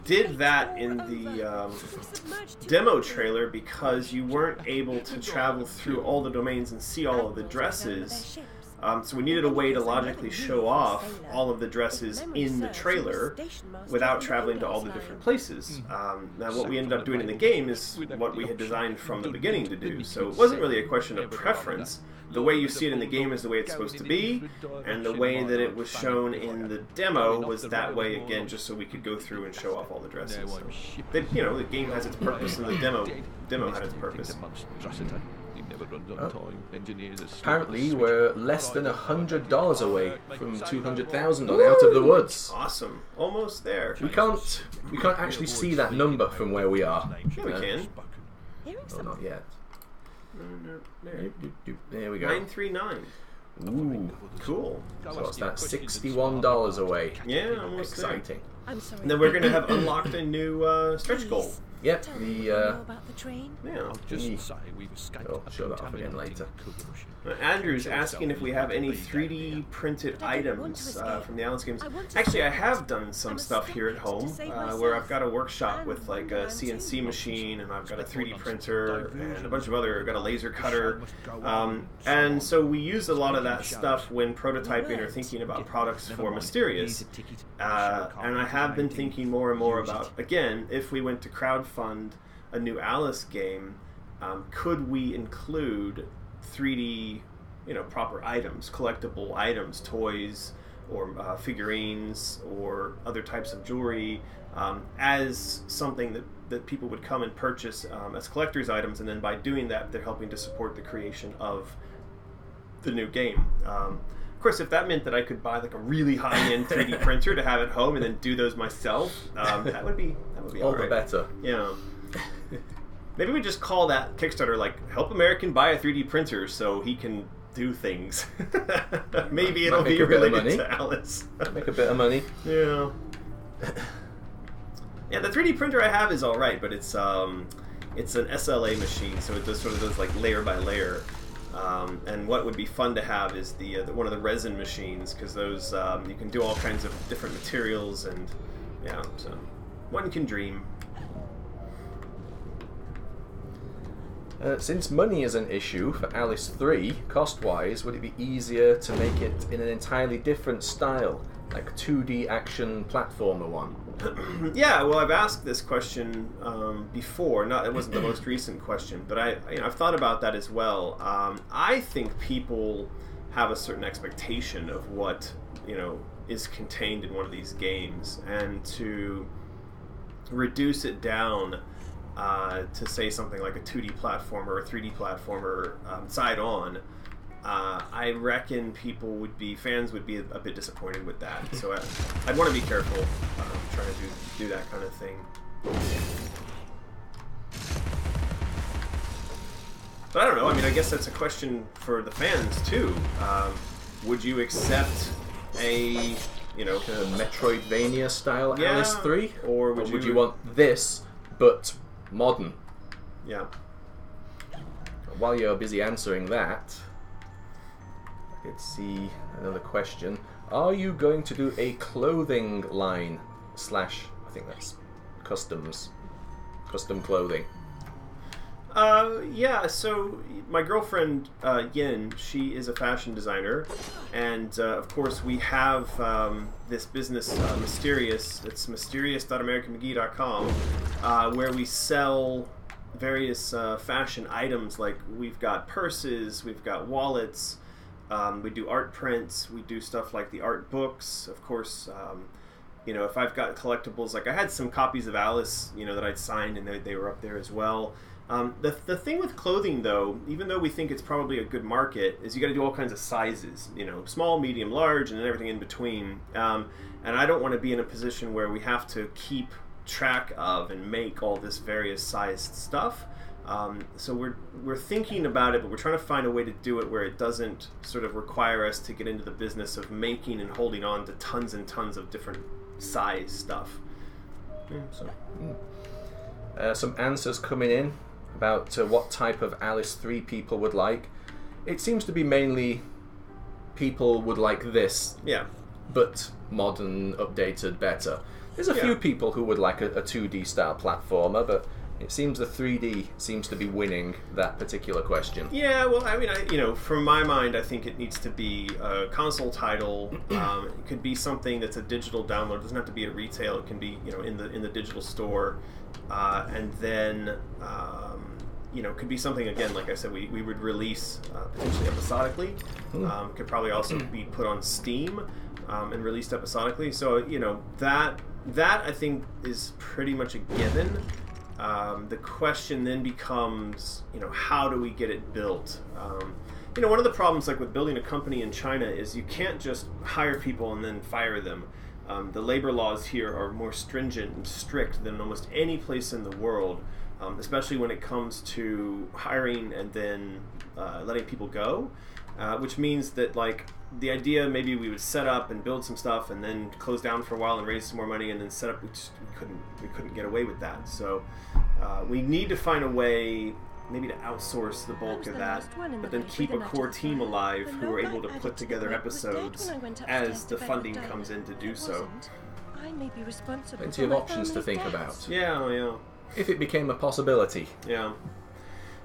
did that in the um, I'm submerged too demo trailer because you weren't able to travel through all the domains and see all of the Admirals take over their dresses. Ships. Um, so we needed a way to logically show off all of the dresses in the trailer he was station master without traveling to all the different places. Um, now, what we ended up doing in the game is what we had designed from the beginning to do. So it wasn't really a question of preference. The way you see it in the game is the way it's supposed to be, and the way that it was shown in the demo was that way again, just so we could go through and show off all the dresses. So they, you know, the game has its purpose, and the demo demo had its purpose. Apparently, we're less than a hundred dollars away from two hundred thousand on Out of the Woods. Awesome, almost there. We can't, we can't actually see that number from where we are. Yeah, we can. Oh, not yet. There. There we go. Nine three nine. Ooh, Cool. so what's that? Sixty-one dollars away. Yeah, almost there. Exciting. I'm sorry. And then we're gonna have unlocked a new uh, stretch goal. Please, Yep, tell me the what you know uh, about the train. Yeah. I'll Just Me. say we've escaped Oh, a show that off again later. collision. Andrew's asking if we have any 3D printed I don't want items uh, from the Alice games. I want to Actually, I have done some stuff here at home uh, where I've got a workshop with like a CNC machine and I've got a 3D printer and a bunch of other, I've got a laser cutter. Um, and so we use a lot of that stuff when prototyping or thinking about products for Mysterious. Uh, and I have been thinking more and more about again, if we went to crowdfund a new Alice game, um, could we include 3D, you know, proper items, collectible items, toys, or uh, figurines, or other types of jewelry, um, as something that that people would come and purchase um, as collector's items, and then by doing that, they're helping to support the creation of the new game. Um, of course, if that meant that I could buy like a really high-end <laughs> 3D printer to have at home and then do those myself, um, that would be that would be All alright. the better. Yeah. <laughs> Maybe we just call that Kickstarter like "Help American buy a 3D printer so he can do things." <laughs> Maybe it'll be a bit of related to Alice. Make a bit of money. <laughs> yeah. Yeah, the 3D printer I have is all right, but it's um, it's an SLA machine, so it does sort of does like layer by layer. Um, and what would be fun to have is the, uh, the one of the resin machines because those um, you can do all kinds of different materials and yeah, so one can dream. Uh, since money is an issue for Alice 3, cost wise, would it be easier to make it in an entirely different style? like 2D action platformer one. <clears throat> Yeah, well, I've asked this question um, before. Not it wasn't the <clears throat> most recent question, but I, you know, I've thought about that as well. Um, I think people have a certain expectation of what you know is contained in one of these games, and to reduce it down uh, to say something like a 2D platformer or a 3D platformer um, side on. Uh, I reckon people would be fans would be a, a bit disappointed with that. <laughs> So I, I'd want to be careful um, trying to do, do that kind of thing. But I don't know. I mean, I guess that's a question for the fans too. Um, would you accept a you know A Metroidvania style Yeah, Alice 3? or would would you- you want this, but modern? yeah While you're busy answering that, let's see another question. Are you going to do a clothing line slash? I think that's customs, custom clothing. Uh, yeah. So my girlfriend uh, Yin, she is a fashion designer, and uh, of course we have um, this business, uh, Mysterious. It's mysterious.americanmcgee.com, uh, where we sell various uh, fashion items. Like we've got purses, we've got wallets. Um, we do art prints. We do stuff like the art books, of course. Um, you know, if I've got collectibles, like I had some copies of Alice, you know, that I'd signed and they, they were up there as well. Um, the, the thing with clothing, though, even though we think it's probably a good market, is you got to do all kinds of sizes, you know, small, medium, large, and then everything in between. Um, and I don't want to be in a position where we have to keep track of and make all this various sized stuff. Um, so we're we're thinking about it, but we're trying to find a way to do it where it doesn't sort of require us to get into the business of making and holding on to tons and tons of different size stuff. Yeah, so Uh, some answers coming in about uh, what type of Alice 3 people would like. It seems to be mainly people would like this, yeah, but modern, updated, better. There's a Yeah. few people who would like a, a 2D style platformer, but it seems the 3D seems to be winning that particular question. Yeah, well, I mean, I, you know, from my mind, I think it needs to be a console title. <clears throat> Um, it could be something that's a digital download. It doesn't have to be at retail. It can be, you know, in the in the digital store, uh, and then, um, you know, could be something again. Like I said, we, we would release uh, potentially episodically. Um, could probably also be put on Steam um, and released episodically. So you know that that I think is pretty much a given. Um, the question then becomes, you know, how do we get it built? Um, you know, one of the problems, like with building a company in China, is you can't just hire people and then fire them. Um, the labor laws here are more stringent and strict than almost any place in the world, um, especially when it comes to hiring and then uh, letting people go. Uh, which means that like the idea maybe we would set up and build some stuff and then close down for a while and raise some more money and then set up we, just, we couldn't we couldn't get away with that so uh, we need to find a way maybe to outsource the bulk was of the that last one in the but then keep a core matches. team alive The who are able to put together the weight was dead episodes when I went upstairs as the funding with comes in to do so. I may be responsible Plenty of options to think deaths. about. yeah yeah If it became a possibility. Yeah.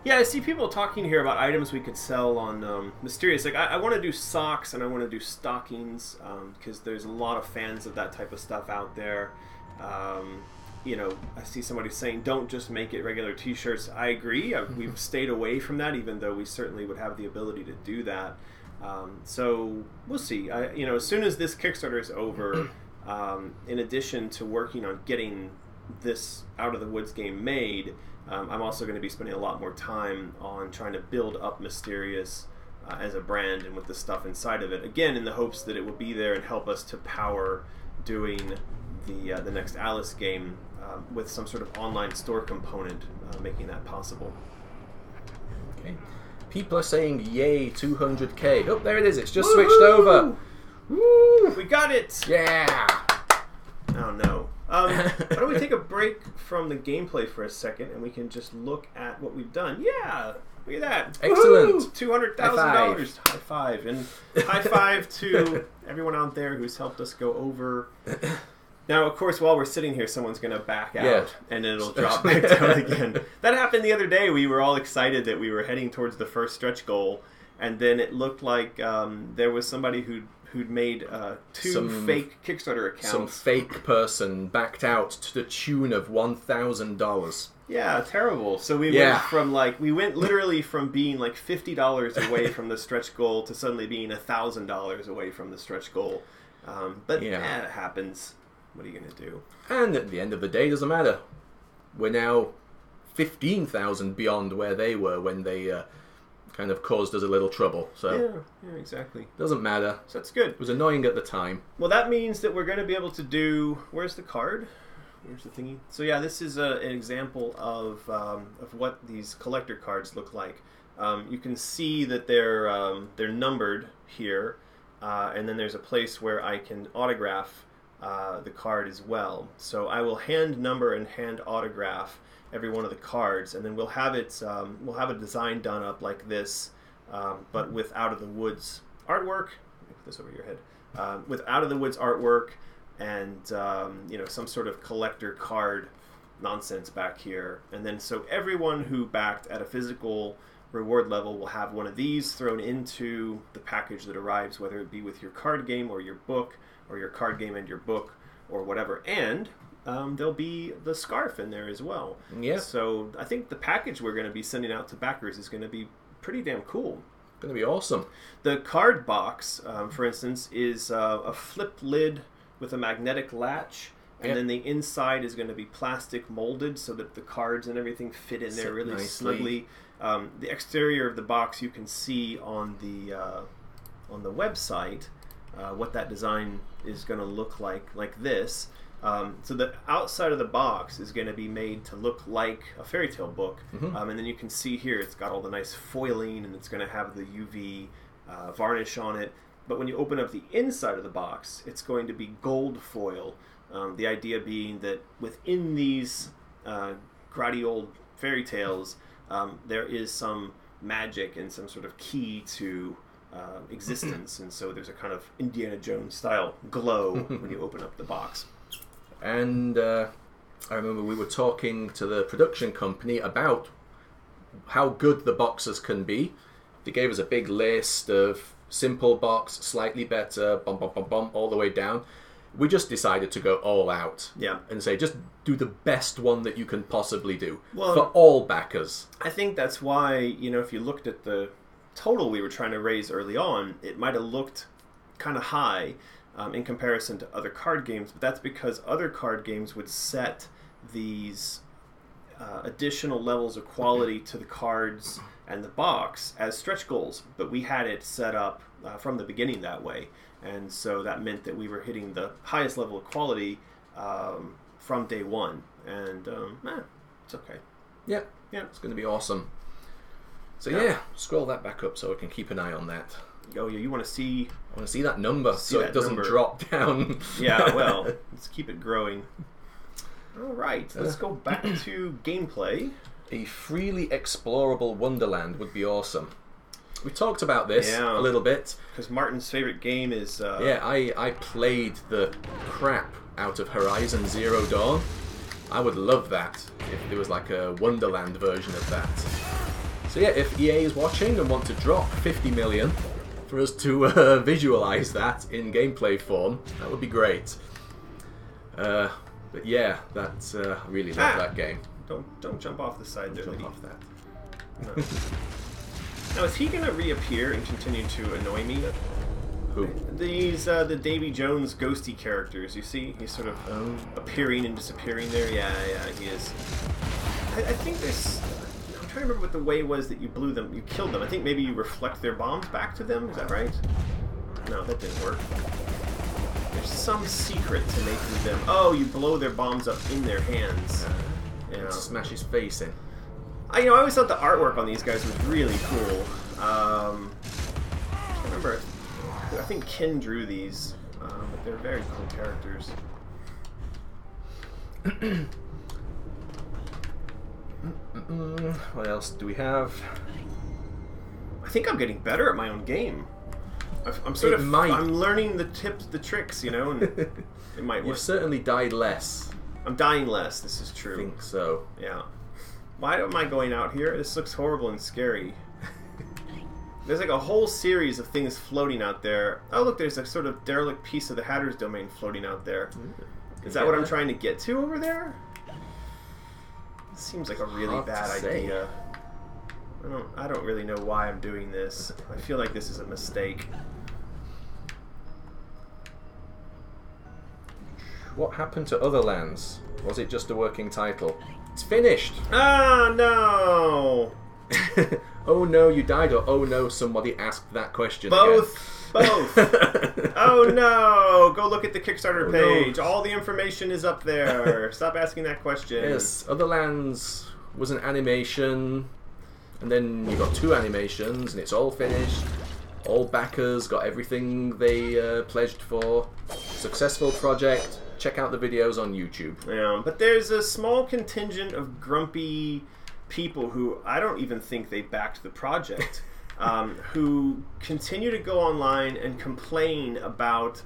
Yeah, I see people talking here about items we could sell on um, Mysterious. Like, I, I want to do socks and I want to do stockings because there's a lot of fans of that type of stuff out there. Um, you know, I see somebody saying, don't just make it regular t shirts. I agree. I, we've stayed away from that, even though we certainly would have the ability to do that. Um, so we'll see. I, you know, as soon as this Kickstarter is over, <clears throat> um, in addition to working on getting this Out of the Woods game made, um, I'm also going to be spending a lot more time on trying to build up Mysterious uh, as a brand and with the stuff inside of it. Again, in the hopes that it will be there and help us to power doing the uh, the next Alice game um, with some sort of online store component, uh, making that possible. Okay. People are saying yay 200k. Oh, there it is. It's just switched over. Woo! We got it! Yeah. Oh no. Um, <laughs> why don't we take a break from the gameplay for a second and we can just look at what we've done? Yeah, look at that. Excellent. Two hundred thousand dollars. High five and high five to <laughs> everyone out there who's helped us go over. Now, of course, while we're sitting here, someone's going to back out, Yeah. and it'll <laughs> drop back down <laughs> again. That happened the other day. We were all excited that we were heading towards the first stretch goal, and then it looked like um, there was somebody who who'd made uh, two Some- fake Kickstarter accounts. Some fake person backed out to the tune of one thousand dollars. Yeah, terrible. So we Yeah. went from like we went literally from being like fifty dollars away from the stretch goal to suddenly being thousand dollars away from the stretch goal. Um, but Yeah. yeah, it happens. What are you gonna do? And at the end of the day, doesn't matter. We're now fifteen thousand beyond where they were when they uh, kind of caused us a little trouble. So Yeah, yeah, exactly. doesn't matter. So that's good. It was annoying at the time. Well, that means that we're going to be able to do. Where's the card? Where's the thingy? So yeah, this is a, an example of um, of what these collector cards look like. Um, you can see that they're um, they're numbered here, uh, and then there's a place where I can autograph uh, the card as well. So I will hand number and hand autograph every one of the cards, and then we'll have it um, we'll have a design done up like this, um, but with out of the woods artwork. Put this over your head. Um, with out of the woods artwork and um, you know some sort of collector card nonsense back here, and then so everyone who backed at a physical reward level will have one of these thrown into the package that arrives, whether it be with your card game or your book, or your card game and your book, or whatever. And um, there'll be the scarf in there as well. Yeah. So I think the package we're going to be sending out to backers is going to be pretty damn cool. Gonna be awesome. The card box, um, for instance, is uh, a flip lid with a magnetic latch, and Yep. then the inside is going to be plastic molded so that the cards and everything fit in there Sit really nicely. snugly. Um, the exterior of the box you can see on the uh, on the website uh, what that design is going to look like, like this. Um, so the outside of the box is going to be made to look like a fairy tale book, um, and then you can see here it's got all the nice foiling, and it's going to have the UV uh, varnish on it. But when you open up the inside of the box, it's going to be gold foil. Um, the idea being that within these uh, grotty old fairy tales, um, there is some magic and some sort of key to uh, existence, and so there's a kind of Indiana Jones style glow <laughs> when you open up the box. And uh, I remember we were talking to the production company about how good the boxes can be. They gave us a big list of simple box, slightly better, bum bum bum bum, all the way down. We just decided to go all out. Yeah. And say, just do the best one that you can possibly do Well- for all backers. I think that's why, you know, if you looked at the total we were trying to raise early on, it might have looked kind of high um, in comparison to other card games, but that's because other card games would set these uh, additional levels of quality to the cards and the box as stretch goals, but we had it set up uh, from the beginning that way, and so that meant that we were hitting the highest level of quality um, from day one, and um, eh, it's okay. Yeah. Yeah. It's going to be awesome. So Yeah. yeah, scroll that back up so I can keep an eye on that. Oh yeah, you want to see? I want to see that number See so that it doesn't number. drop down. <laughs> Yeah, well, <laughs> let's keep it growing. All right, let's go back to <clears throat> gameplay. a freely explorable wonderland would be awesome. We talked about this Yeah. a little bit. Because Martin's favorite game is uh, Yeah, I, I played the crap out of Horizon Zero Dawn. I would love that if there was like a Wonderland version of that. So yeah, if EA is watching and want to drop 50 million for us to uh, <laughs> visualize that in gameplay form, that would be great. Uh, but yeah, that's uh, I really love Ah. that game. Don't don't jump off the side there, Jump lady. off that. No. now is he gonna reappear and continue to annoy me? Who? These uh, the Davy Jones ghosty characters. You see, he's sort of Oh. appearing and disappearing there. Yeah, yeah, he is. I, I think this. I'm trying to remember what the way was that you blew them. You killed them. I think maybe you reflect their bombs back to them. Is that right? No, that didn't work. There's some secret to making them. Oh, you blow their bombs up in their hands. Yeah. Smash his face in. I, you know, I always thought the artwork on these guys was really cool. Um, I remember, I think Ken drew these, um, but they're very cool characters. <clears throat> Mm, what else do we have? I think I'm getting better at my own game. I've- I'm sort It of, might. I'm learning the tips, the tricks, you know, and <laughs> it might work. You've certainly died less. I'm dying less. This is I true. think so. Yeah. Why am I going out here? This looks horrible and scary. <laughs> there's like a whole series of things floating out there. Oh, look, there's a sort of derelict piece of the Hatter's domain floating out there. Is that what I'm trying to get to over there? Seems like a really Hard bad idea. I don't, I don't really know why I'm doing this. I feel like this is a mistake. What happened to Other Lands? Was it just a working title? It's finished! Ah, no! <laughs> oh no, you died, or oh no, somebody asked that question. Both! Both! <laughs> oh no! Go look at the Kickstarter Oh, no. page. All the information is up there. <laughs> Stop asking that question. yes, Other Lands was an animation, and then you got two animations, and it's all finished. All backers got everything they uh, pledged for. Successful project. Check out the videos on YouTube. Yeah, but there's a small contingent of grumpy people who I don't even think they backed the project, <laughs> um, who continue to go online and complain about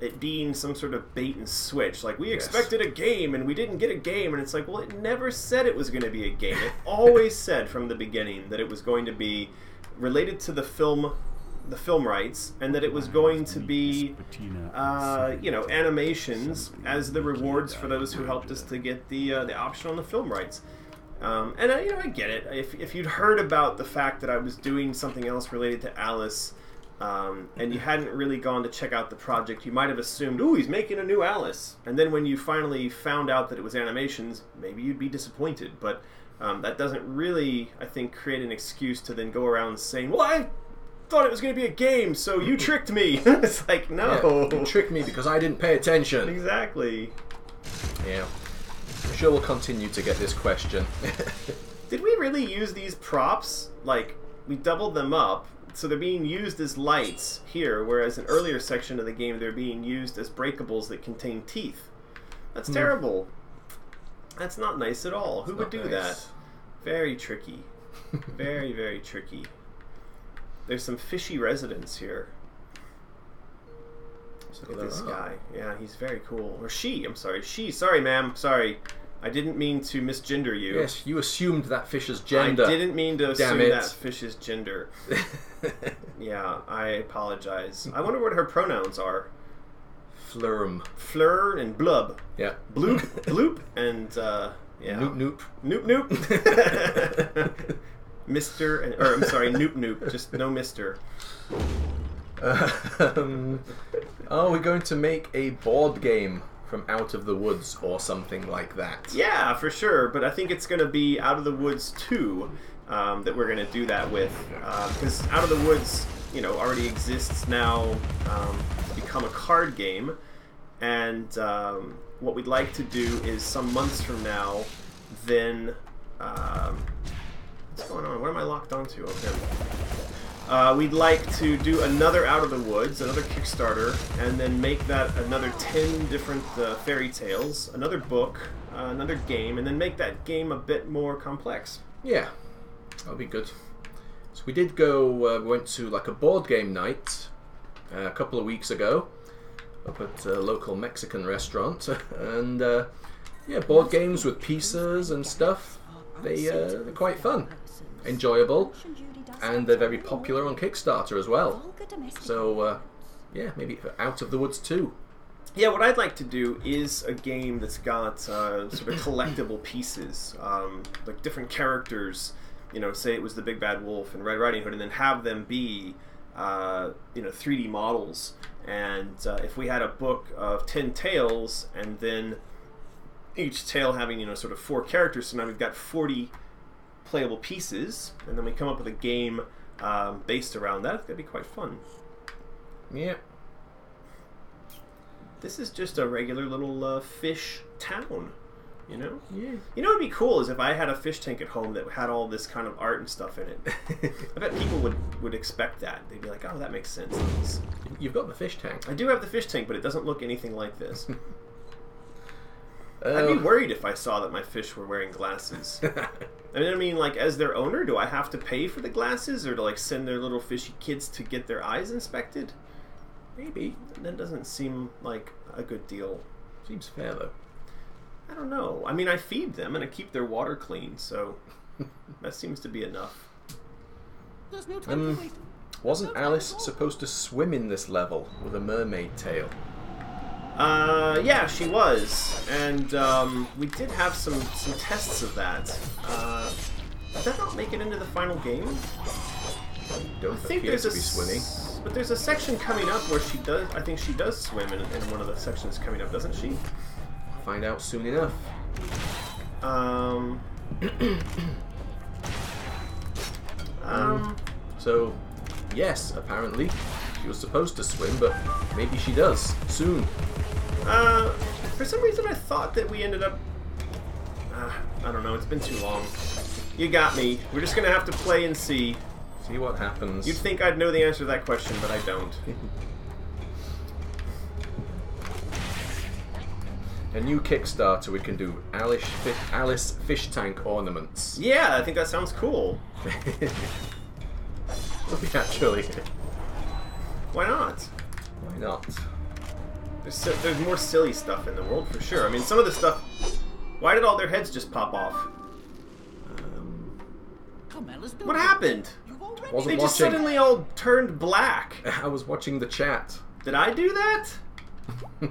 it being some sort of bait and switch. Like, we expected a game and we didn't get a game. And it's like, well, it never said it was going to be a game. It <laughs> always said from the beginning that it was going to be related to the film. The film rights, and that it was going to be uh, you know, animations as the rewards for those who helped us to get the uh, the option on the film rights. Um, and uh, you know, I get it. If, if you'd heard about the fact that I was doing something else related to Alice, um, and you hadn't really gone to check out the project, you might have assumed, "Ooh, he's making a new Alice." And then when you finally found out that it was animations, maybe you'd be disappointed. But um, that doesn't really, I think, create an excuse to then go around saying, "Well, I thought it was going to be a game, so you <laughs> tricked me." <laughs> it's like, no, Yeah, you tricked me because I didn't pay attention. exactly. Yeah. I'm sure we'll continue to get this question. <laughs> Did we really use these props? Like, we doubled them up, so they're being used as lights here, whereas in earlier section of the game they're being used as breakables that contain teeth. That's terrible. That's not nice at all. Who would Hmm. do nice. that? Very tricky. <laughs> very, very tricky. There's some fishy residents here. Look at this are. guy. Yeah, he's very cool. Or she, I'm sorry. She, sorry, ma'am. Sorry. I didn't mean to misgender you. yes, you assumed that fish's gender. I didn't mean to Damn assume it. that fish's gender. <laughs> Yeah, I apologize. I wonder what her pronouns are. Flurm. Flur and blub. Yeah. Bloop, <laughs> bloop, and uh, yeah. Noop, noop Noop, noop. <laughs> Mister, and, or I'm sorry, noop, noop. Just no Mister. Um, are we going to make a board game from Out of the Woods or something like that? Yeah, for sure. But I think it's going to be Out of the Woods 2 um, that we're going to do that with. Because Out of the Woods, you know, already exists now um, to become a card game. And um, what we'd like to do is some months from now, then. Um, what's going on? What am I locked onto him? Uh, we'd like to do another Out of the Woods, another Kickstarter, and then make that another 10 different uh, fairy tales, another book, uh, another game, and then make that game a bit more complex. Yeah, that'll be good. So we did go. Uh, we went to like a board game night uh, a couple of weeks ago up at a local Mexican restaurant, <laughs> and uh, yeah, board games with pieces and stuff. They uh, they're quite fun, enjoyable, and they're very popular on Kickstarter as well. So uh, yeah, maybe Out of the Woods too. Yeah, what I'd like to do is a game that's got uh, sort of collectible pieces, um, like different characters. You know, say it was the Big Bad Wolf and Red Riding Hood, and then have them be, uh, you know, 3D models. And uh, if we had a book of 10 tales, and then each tale having, you know, sort of four characters, so now we've got 40 playable pieces, and then we come up with a game um, based around that, it's going to be quite fun. Yeah, This is just a regular little uh, fish town, you know? yeah. You know what would be cool is if I had a fish tank at home that had all this kind of art and stuff in it. <laughs> I bet people would, would expect that. They'd be like, oh, that makes sense. You've got the fish tank. I do have the fish tank, but it doesn't look anything like this. <laughs> I'd be worried if I saw that my fish were wearing glasses. <laughs> I mean, I mean, like, as their owner, do I have to pay for the glasses or to, like, send their little fishy kids to get their eyes inspected? maybe That doesn't seem like a good deal. seems fair though. I don't know. I mean, I feed them and I keep their water clean, so <laughs> that seems to be enough. There's no time Um, to waste. Wasn't Alice supposed to swim in this level with a mermaid tail? Uh, yeah, she was, and um, we did have some some tests of that. Uh, did that not make it into the final game? Don't I think there's a swimming. but there's a section coming up where she does. I think she does swim in, in one of the sections coming up, doesn't she? Find out soon enough. Um. <coughs> um. So, yes, apparently she was supposed to swim, but maybe she does soon. Uh, for some reason, I thought that we ended up. Uh, I don't know. It's been too long. You got me. We're just gonna have to play and see. See what happens. You'd think I'd know the answer to that question, but I don't. <laughs> A new Kickstarter we can do Alice, fi- Alice fish tank ornaments. Yeah, I think that sounds cool. <laughs> Actually, Why not? why not? There's, si- there's more silly stuff in the world for sure. I mean, some of the stuff. Why did all their heads just pop off? Um, Come, Alice, don't What happened? this. You've already Wasn't They just watching. suddenly all turned black. <laughs> I was watching the chat. Did I do that? <laughs>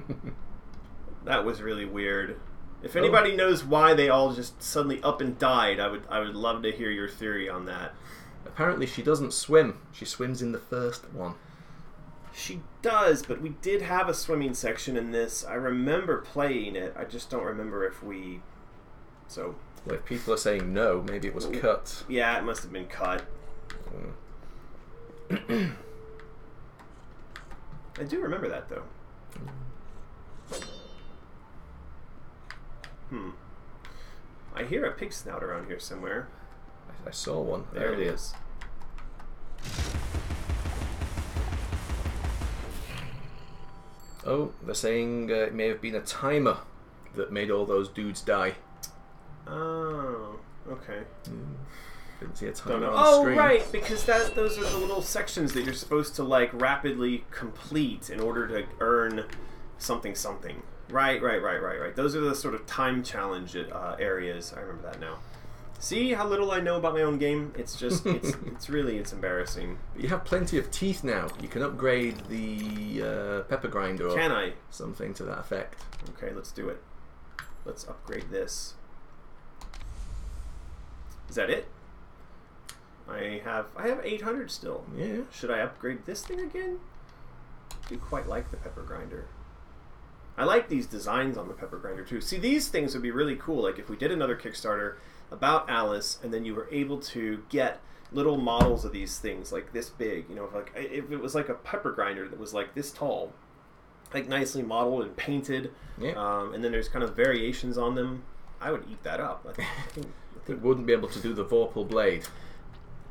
That was really weird. If anybody knows why they all just suddenly up and died, I would I would love to hear your theory on that. Apparently, she doesn't swim. She swims in the first one. She does, but we did have a swimming section in this. I remember playing it. I just don't remember if we. So Well, if people are saying no, maybe it was cut. yeah, it must have been cut. I do remember that though. Hmm. I hear a pig snout around here somewhere. I, I saw one There earlier. it is. Oh, they're saying uh, it may have been a timer that made all those dudes die. Oh, okay. Didn't see a Don't timer know. on Oh, screen. right, because that those are the little sections that you're supposed to like rapidly complete in order to earn something something. Right, right, right, right, right. Those are the sort of time challenge uh, areas. I remember that now. See how little I know about my own game? It's just <laughs> it's it's really it's embarrassing. You have plenty of teeth now. You can upgrade the uh, pepper grinder or Can I? something to that effect. Okay, let's do it. Let's upgrade this. Is that it? I have I have 800 still. Yeah. Should I upgrade this thing again? I do quite like the pepper grinder. I like these designs on the pepper grinder too. See, these things would be really cool. Like if we did another Kickstarter about Alice, and then you were able to get little models of these things like this big. You know, if like if it was like a pepper grinder that was like this tall, like nicely modeled and painted, Yeah. um, and then there's kind of variations on them. I would eat that up. I think, I think, I It wouldn't be able to do the Vorpal blade.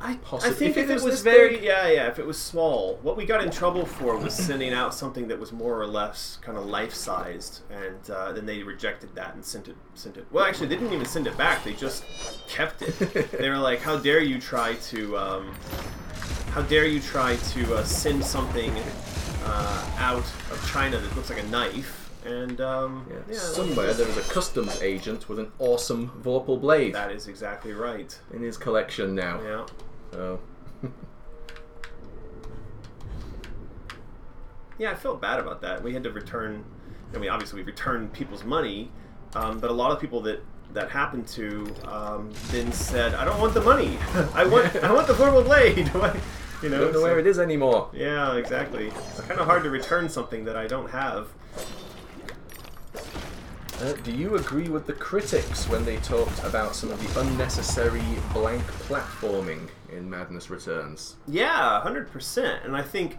I, Possi- I think if if, it it was was, very big? yeah yeah if it was small what we got in trouble for was sending out something that was more or less kind of life sized and uh, then they rejected that and sent it sent it well actually they didn't even send it back they just kept it <laughs> they were like how dare you try to um, how dare you try to uh, send something uh, out of China that looks like a knife and um, Yeah. yeah Somewhere there is a customs agent with an awesome Vorpal blade that is exactly right in his collection now. yeah So, <laughs> Yeah, I felt bad about that. We had to return. I mean, obviously, we returned people's money, um, but a lot of people that that happened to um, then said, "I don't want the money. <laughs> I want I want the Vorpal blade." <laughs> You I know, don't know so- where it is anymore. Yeah, exactly. It's kind of hard to return something that I don't have. Uh, do you agree with the critics when they talked about some of the unnecessary blank platforming in Madness Returns? Yeah, hundred percent. And I think,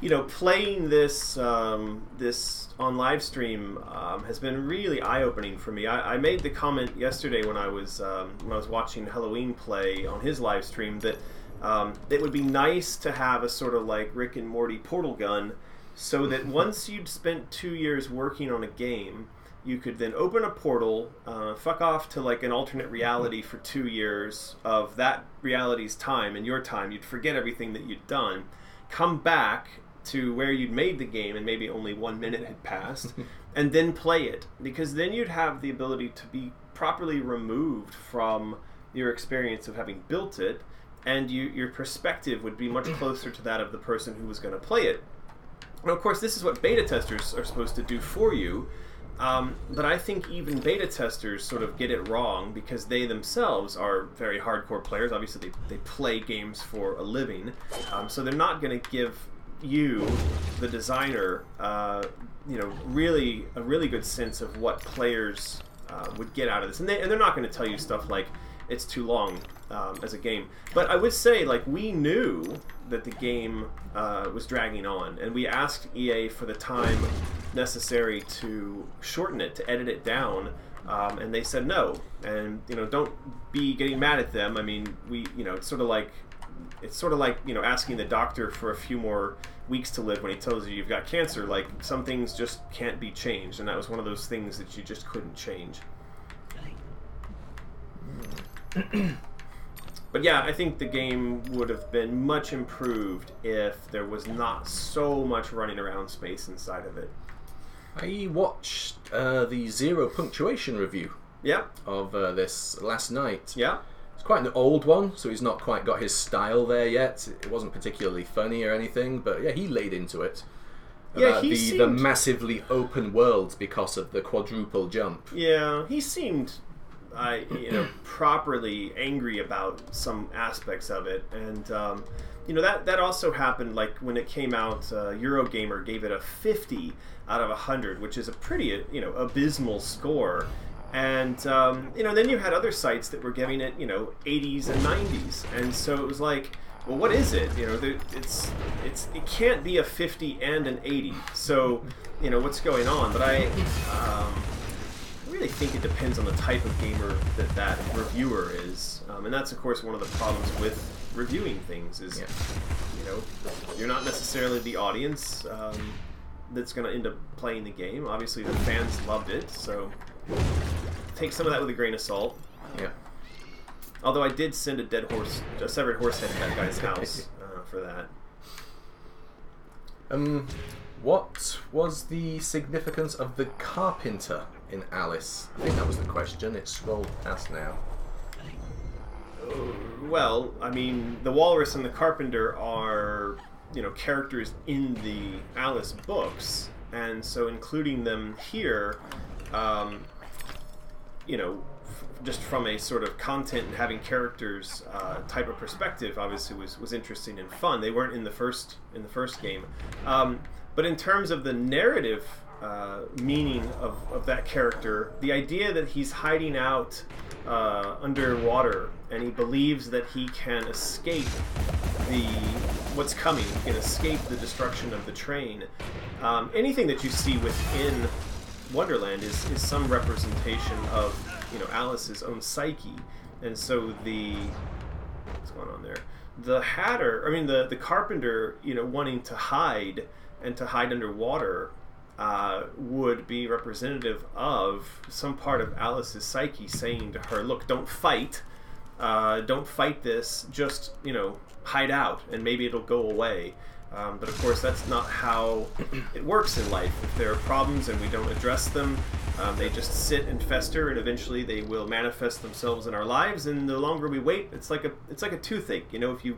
you know, playing this um, this on live stream um, has been really eye opening for me. I, I made the comment yesterday when I was um, when I was watching Halloween play on his live stream that um, it would be nice to have a sort of like Rick and Morty portal gun, so that <laughs> once you'd spent two years working on a game. You could then open a portal, uh, fuck off to like an alternate reality for two years of that reality's time and your time. You'd forget everything that you'd done, come back to where you'd made the game and maybe only one minute had passed, <laughs> and then play it. Because then you'd have the ability to be properly removed from your experience of having built it and you, your perspective would be much <coughs> closer to that of the person who was going to play it. And of course, this is what beta testers are supposed to do for you. Um, but I think even beta testers sort of get it wrong because they themselves are very hardcore players. Obviously, they, they play games for a living. Um, so they're not going to give you, the designer, uh, you know, really a really good sense of what players uh, would get out of this. And, they, and they're not going to tell you stuff like it's too long um, as a game. But I would say, like, we knew that the game uh, was dragging on, and we asked EA for the time necessary to shorten it, to edit it down. Um, and they said no, and you know, don't be getting mad at them. I mean, we, you know, it's sort of like, it's sort of like you know, asking the doctor for a few more weeks to live when he tells you you've got cancer. Like some things just can't be changed, and that was one of those things that you just couldn't change. <clears throat> But yeah, I think the game would have been much improved if there was not so much running around space inside of it. I watched uh, the zero punctuation review Yeah, of uh, this last night. yeah, It's quite an old one, so he's not quite got his style there yet. It wasn't particularly funny or anything, but yeah, he laid into it. Yeah, About he the, seemed- the massively open world because of the quadruple jump. yeah. He seemed, I you know, properly angry about some aspects of it, and um, you know that that also happened. Like when it came out, uh, Eurogamer gave it a 50 out of 100, which is a pretty you know abysmal score. And um, you know, then you had other sites that were giving it, you know, 80s and 90s, and so it was like, well, what is it? You know, there, it's it's it can't be a 50 and an 80. So, you know, what's going on? But I, um, I really think it depends on the type of gamer that that reviewer is, um, and that's of course one of the problems with reviewing things is, Yeah. you know, you're not necessarily the audience um, that's going to end up playing the game. Obviously, the fans loved it, so take some of that with a grain of salt. Yeah. Although I did send a dead horse, a severed horse head to that guy's <laughs> house uh, for that. Um, what was the significance of the carpenter in Alice? I think that was the question. It's scrolled past now. Well, I mean, the walrus and the carpenter are, you know, characters in the Alice books, and so including them here, um, you know, just from a sort of content and having characters uh, type of perspective, obviously was was interesting and fun. They weren't in the first in the first game, um, but in terms of the narrative uh, meaning of, of that character, the idea that he's hiding out uh, underwater and he believes that he can escape the what's coming, he can escape the destruction of the train. Um, anything that you see within Wonderland is, is some representation of you know Alice's own psyche, and so the what's going on there? The Hatter, I mean the the Carpenter, you know, wanting to hide and to hide underwater uh, would be representative of some part of Alice's psyche saying to her, "Look, don't fight, uh, don't fight this. Just you know, hide out, and maybe it'll go away." Um, but of course, that's not how <clears throat> it works in life. If there are problems and we don't address them, um, they just sit and fester, and eventually they will manifest themselves in our lives. And the longer we wait, it's like a it's like a toothache. You know, if you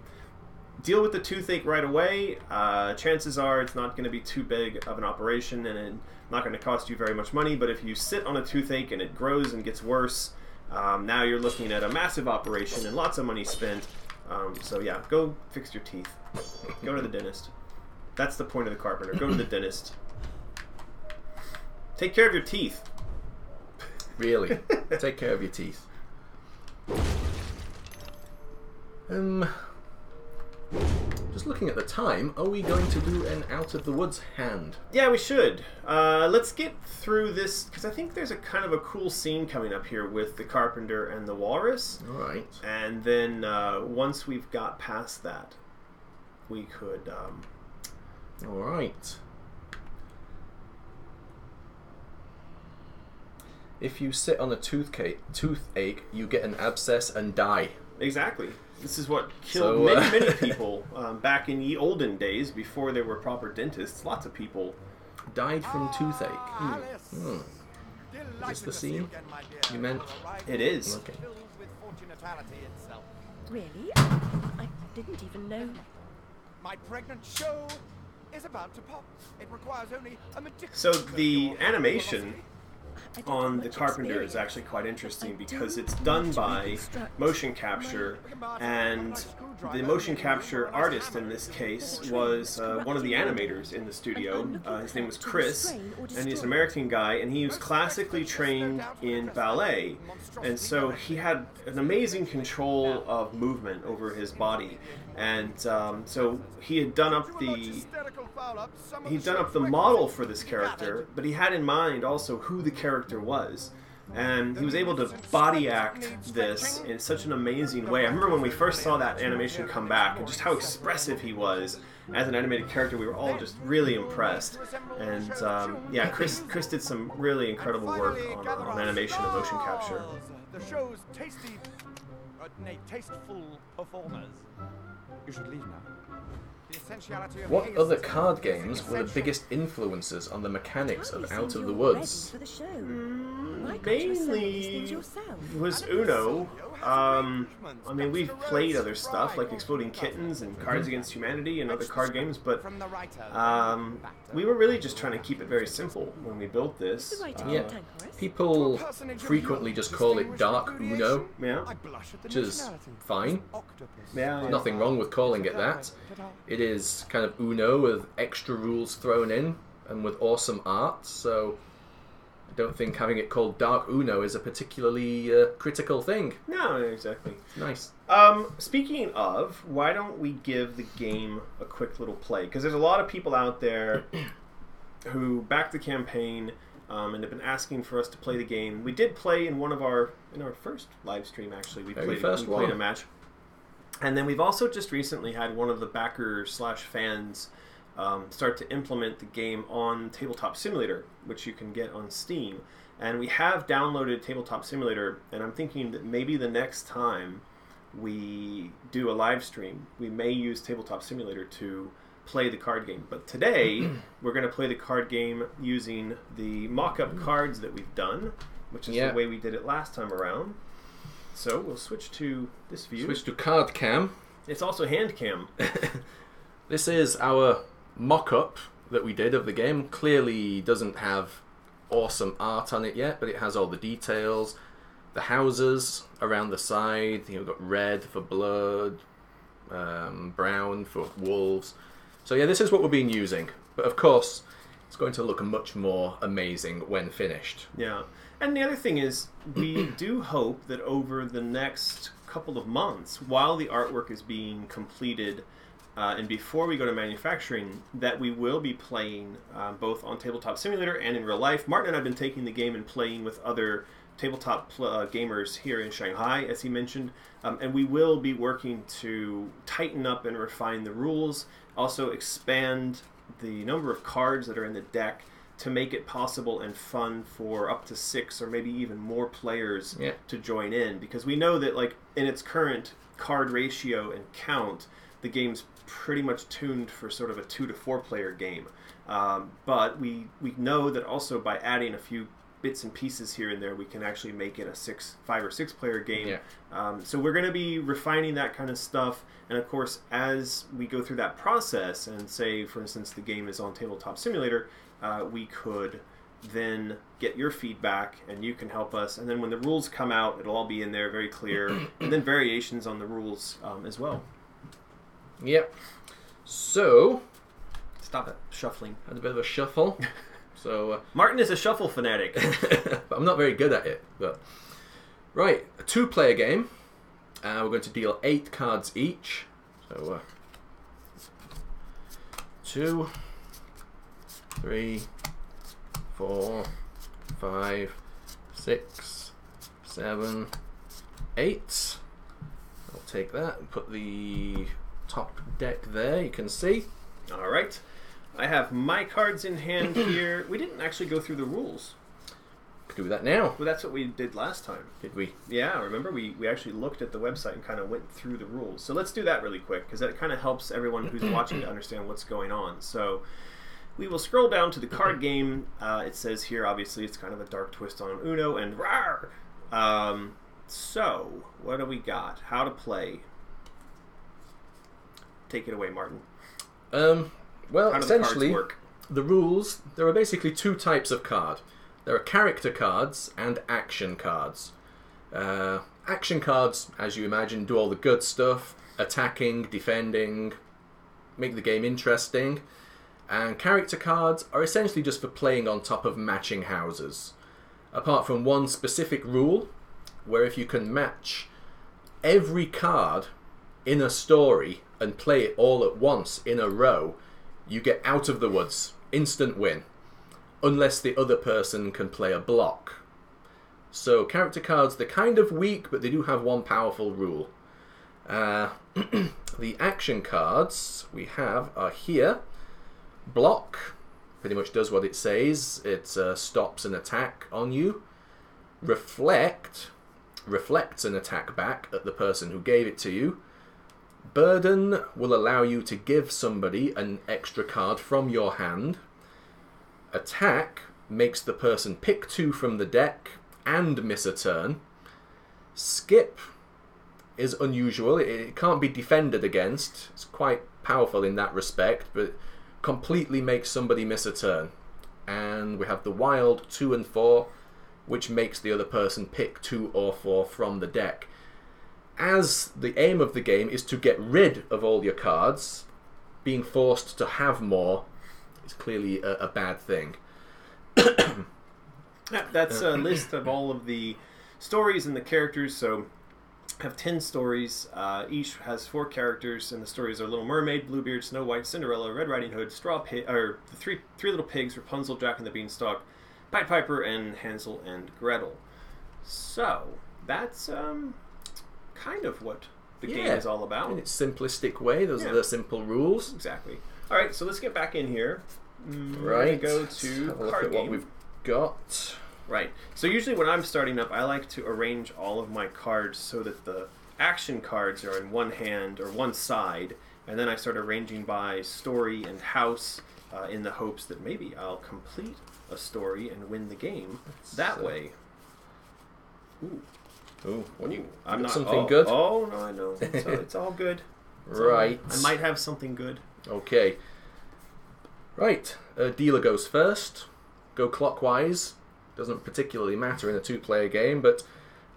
deal with the toothache right away, uh, chances are it's not going to be too big of an operation and it's not going to cost you very much money. But if you sit on a toothache and it grows and gets worse, um, now you're looking at a massive operation and lots of money spent. Um, so yeah, go fix your teeth. Go to the dentist. That's the point of the carpenter. Go to the dentist. Take care of your teeth. Really, <laughs> take care of your teeth. Um, just looking at the time, are we going to do an out of the woods hand? Yeah, we should. Uh, let's get through this because I think there's a kind of a cool scene coming up here with the carpenter and the walrus. All right. And then uh, once we've got past that, we could. Um, All right. If you sit on a toothache, toothache, you get an abscess and die. exactly. This is what killed So, uh, many, many <laughs> people um, back in ye olden days before there were proper dentists. Lots of people. Died from toothache. Hmm. Is this the scene you meant? It is. Okay. Filled with fortunatality itself. Really? I didn't even know. My pregnant show is about to pop. It requires only a meticulous So the animation velocity. I don't on the Carpenter is actually quite interesting because it's done by motion capture, and the motion capture artist in this case was uh, one of the animators in the studio. Uh, his name was Chris, and he's an American guy, and he was classically trained in ballet, and so he had an amazing control of movement over his body, and um, so he had done up To a much the hysterical foul-up, some of he'd done up the model for this character, but he had in mind also who the character was. And he was able to body act this in such an amazing way. I remember when we first saw that animation come back and just how expressive he was as an animated character. We were all just really impressed. And um, yeah, Chris Chris did some really incredible work on, on animation and motion capture. The show's tasty, uh, nay, tasteful performers. You should leave now. The essentiality of What other card games were the biggest influences on the mechanics of Out of the Woods? For the show. Hmm, Why can't you assemble these Mainly was Uno. Um, I mean, we've played other stuff like Exploding Kittens and Cards Against Humanity and other card games, but From the writer. Um, we were really just trying to keep it very simple when we built this. Uh, Yeah. People frequently just call it Dark Uno. yeah. I blush at Which is fine. Yeah, yeah. Nothing wrong with calling it that. It is kind of Uno with extra rules thrown in and with awesome art, so I don't think having it called Dark Uno is a particularly uh, critical thing. No, exactly. Nice. Um, speaking of, why don't we give the game a quick little play? Because there's a lot of people out there <coughs> who backed the campaign um, and have been asking for us to play the game. We did play in one of our in our first live stream. Actually, we Very played first we played one. a match, and then we've also just recently had one of the backers slash fans um, start to implement the game on Tabletop Simulator, which you can get on Steam. And we have downloaded Tabletop Simulator, and I'm thinking that maybe the next time we do a live stream, we may use Tabletop Simulator to play the card game. But today, <clears throat> we're going to play the card game using the mock up cards that we've done, which is Yeah. the way we did it last time around. So we'll switch to this view. Switch to Card Cam. It's also hand cam. <laughs> This is our mock up that we did of the game. Clearly doesn't have awesome art on it yet, but it has all the details. The houses around the side, you know, got red for blood, um, brown for wolves. So yeah, this is what we've been using. But of course, it's going to look much more amazing when finished. Yeah. And the other thing is, we <clears throat> do hope that over the next couple of months, while the artwork is being completed, uh, and before we go to manufacturing, that we will be playing uh, both on Tabletop Simulator and in real life. Martin and I have been taking the game and playing with other tabletop pl- uh, gamers here in Shanghai, as he mentioned, um, and we will be working to tighten up and refine the rules, also expand the number of cards that are in the deck to make it possible and fun for up to six or maybe even more players Yeah. to join in because we know that like in its current card ratio and count the game's pretty much tuned for sort of a two to four player game um, but we we know that also by adding a few bits and pieces here and there we can actually make it a six five or six player game Yeah. um, so we're going to be refining that kind of stuff, and of course, as we go through that process, and say, for instance, the game is on Tabletop Simulator, uh, we could then get your feedback, and you can help us. And then when the rules come out, it'll all be in there, very clear, <clears throat> and then variations on the rules um, as well. Yep. So, Stop it, shuffling. had a bit of a shuffle. <laughs> so, uh, Martin is a shuffle fanatic. <laughs> but I'm not very good at it. But right, a two-player game. Uh, we're going to deal eight cards each. So uh, two, three, four, five, six, seven, eight. I'll take that and put the top deck there. You can see. all right. I have my cards in hand <coughs> here. We didn't actually go through the rules. Could do that now. Well, that's what we did last time. Did we? Yeah, remember we, we actually looked at the website and kind of went through the rules. So let's do that really quick because that kind of helps everyone who's <coughs> watching to understand what's going on. So we will scroll down to the card game. Uh, it says here, obviously, it's kind of a dark twist on Uno and rar. Um, so what do we got? How to play? Take it away, Martin. Um, well, How do the cards essentially, work? the rules there are basically two types of card. There are character cards and action cards. Uh, action cards, as you imagine, do all the good stuff: attacking, defending, make the game interesting. And character cards are essentially just for playing on top of matching houses. Apart from one specific rule, where if you can match every card in a story and play it all at once in a row, you get out of the woods. Instant win. Unless the other person can play a block. So, character cards, they're kind of weak, but they do have one powerful rule. Uh, <clears throat> the action cards we have are here. Block pretty much does what it says, it uh, stops an attack on you. Reflect reflects an attack back at the person who gave it to you. Burden will allow you to give somebody an extra card from your hand. Attack makes the person pick two from the deck and miss a turn. Skip is unusual. It, can't be defended against. It's quite powerful in that respect, but completely makes somebody miss a turn. And we have the wild two and four, which makes the other person pick two or four from the deck. As the aim of the game is to get rid of all your cards, being forced to have more is clearly a, a bad thing. <coughs> That's a list of all of the stories and the characters. So, have ten stories. Uh, each has four characters, and the stories are Little Mermaid, Bluebeard, Snow White, Cinderella, Red Riding Hood, Straw Pig, or the three three little pigs, Rapunzel, Jack and the Beanstalk, Pied Piper, and Hansel and Gretel. So that's um, kind of what the game is all about. In its simplistic way, those Yeah. are the simple rules. Exactly. All right, so let's get back in here. Mm, Right. Go to have card at game. what we've got. Right. So usually when I'm starting up, I like to arrange all of my cards so that the action cards are in one hand or one side, and then I start arranging by story and house uh, in the hopes that maybe I'll complete a story and win the game that way. Ooh, Ooh, what do you? I'm not something oh, good. Oh no, I know. It's, all- it's all good. <laughs> It's all Right. good. I might have something good. Okay. Right. Uh, dealer goes first. Go clockwise. Doesn't particularly matter in a two-player game, but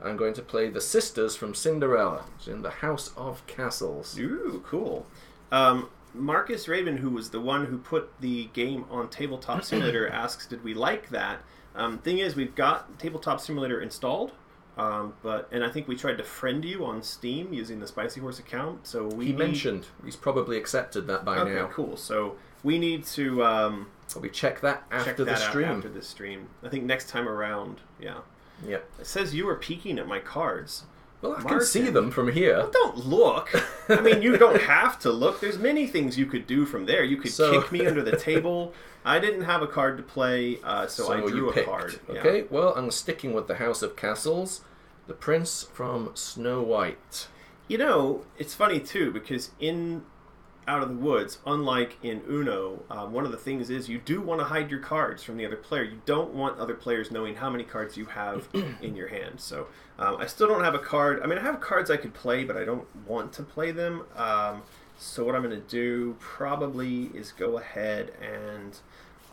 I'm going to play the sisters from Cinderella. It's in the House of Castles. Ooh, cool. Um, Marcus Raven, who was the one who put the game on Tabletop Simulator, <clears throat> asks, "Did we like that?" Um, thing is, we've got Tabletop Simulator installed, um, but and I think we tried to friend you on Steam using the Spicy Horse account. So we He need- mentioned he's probably accepted that by Okay, now. cool. So we need to um, Probably check that after check the that stream. after the stream. I think next time around. Yeah. Yep. It says you were peeking at my cards. Well, I can see them from here. Well, don't look. I mean, you don't <laughs> have to look. There's many things you could do from there. You could So- kick me under the <laughs> table. I didn't have a card to play, uh, so, I drew a picked. card. Yeah. Okay, well, I'm sticking with the House of Castles. The Prince from Snow White. You know, it's funny too because in Out of the Woods, unlike in Uno, um, one of the things is you do want to hide your cards from the other player. You don't want other players knowing how many cards you have <clears throat> in your hand. So um, I still don't have a card. I mean, I have cards I could play, but I don't want to play them. Um, so what I'm going to do probably is go ahead and.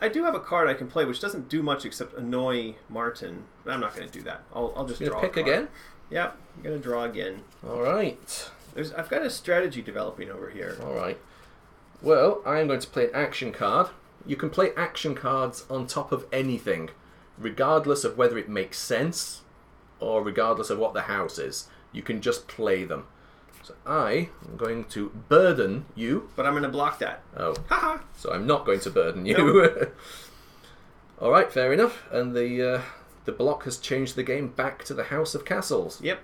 I do have a card I can play, which doesn't do much except annoy Martin. But I'm not going to do that. I'll, I'll just You draw pick again? Yep, I'm going to draw again. All right. There's, I've got a strategy developing over here. All right. Well, I am going to play an action card. You can play action cards on top of anything, regardless of whether it makes sense or regardless of what the house is. You can just play them. So I am going to burden you. But I'm going to block that. Oh, Haha. so I'm not going to burden you. <laughs> All right, fair enough. And the uh, the block has changed the game back to the House of Castles. Yep.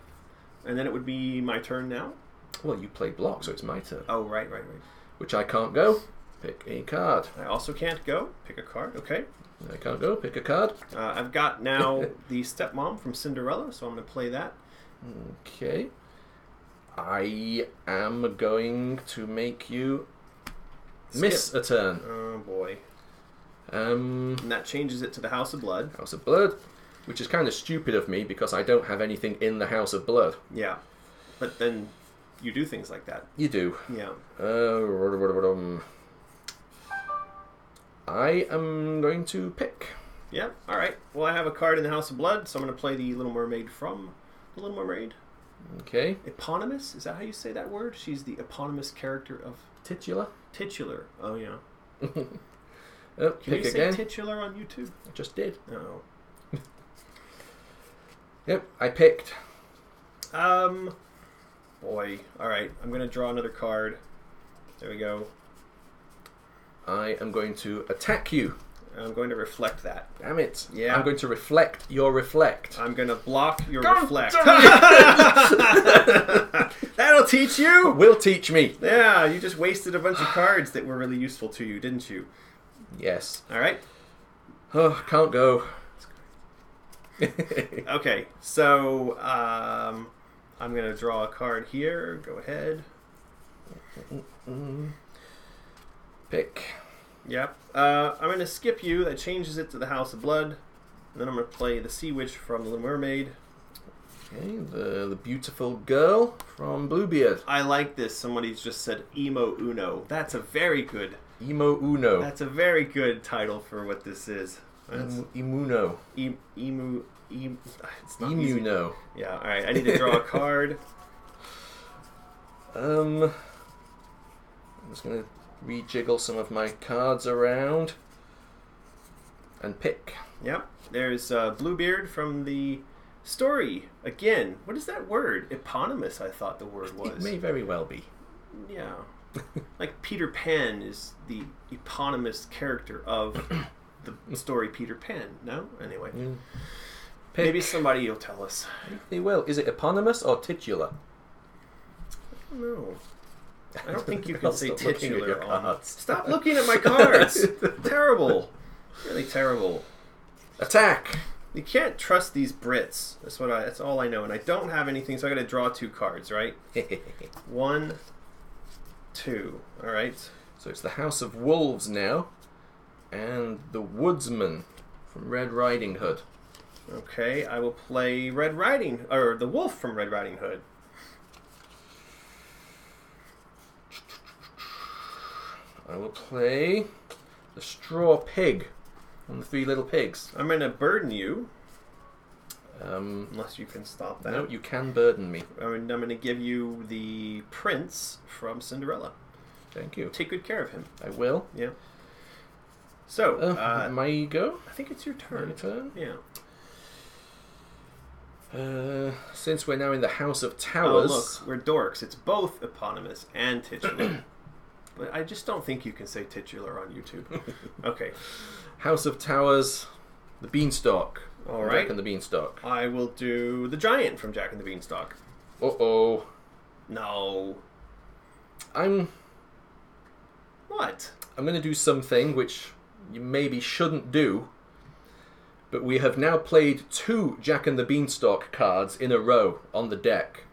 And then it would be my turn now. Well, you play block, so it's my turn, Oh, right, right, right. which I can't go. Pick a card. I also can't go. Pick a card. Okay. I can't go. Pick a card. Uh, I've got now <laughs> the stepmom from Cinderella, so I'm going to play that. Okay. I am going to make you miss a turn. Oh boy. Um, And that changes it to the House of Blood. House of Blood, which is kind of stupid of me because I don't have anything in the House of Blood. Yeah. But then you do things like that. You do. Yeah. Uh, I am going to pick. Yeah. All right. Well, I have a card in the House of Blood, so I'm going to play the Little Mermaid from the Little Mermaid. Okay. Eponymous? Is that how you say that word? She's the eponymous character of Titular. titular. Oh yeah. <laughs> Oh, Can pick you say again. titular on YouTube? I just did. Oh. <laughs> Yep, I picked. Um. Boy. All right. I'm going to draw another card. There we go. I am going to attack you. I'm going to reflect that. Damn it. Yeah. I'm going to reflect your reflect. I'm going to block your God reflect. damn <laughs> That'll teach you. Will teach me. Yeah, you just wasted a bunch of cards that were really useful to you, didn't you? Yes. All right. Oh, can't go. <laughs> Okay. So um, I'm going to draw a card here. Go ahead. Pick. Yep. Uh, I'm going to skip you. That changes it to the House of Blood. And then I'm going to play the Sea Witch from The Little Mermaid. Okay, the, the beautiful girl from Bluebeard. I like this. Somebody's just said Emo Uno. That's a very good. Emo Uno. That's a very good title for what this is. That's Emuno. e- emu. E- it's not easy. Emuno. Yeah. All right. I need to draw a <laughs> card. Um, I'm just going to rejiggle some of my cards around and pick. Yep. There's uh, Bluebeard from the story. Again, what is that word? Eponymous, I thought the word was. It was. may very well be. Yeah. <laughs> like Peter Pan is the eponymous character of <coughs> the story Peter Pan. No? Anyway. Pick. Maybe somebody will tell us. They will. Is it eponymous or titular? No. I don't think you <laughs> can say titular your on. Stop looking at my cards. <laughs> terrible. Really terrible. Attack! You can't trust these Brits. That's what I. That's all I know, and I don't have anything, so I got to draw two cards, right? <laughs> One, two. All right. so it's the House of Wolves now, and the Woodsman from Red Riding Hood. Okay. I will play Red Riding or the Wolf from Red Riding Hood. I will play the Straw Pig from the Three Little Pigs. I'm going to burden you, Um, unless you can stop that. no, you can burden me. I'm, I'm going to give you the Prince from Cinderella. Thank you. Take good care of him. I will. Yeah. So, Uh, uh, my go. I think it's your My turn. turn. Yeah. Uh, since we're now in the House of Oh, Towers, look, we're dorks. It's both eponymous and titular. <coughs> but I just don't think you can say titular on YouTube. <laughs> Okay. House of Towers, the Beanstalk. All right. Jack and the Beanstalk. I will do the giant from Jack and the Beanstalk. Uh oh. No. I'm What? I'm going to do something which you maybe shouldn't do, but we have now played two Jack and the Beanstalk cards in a row on the deck.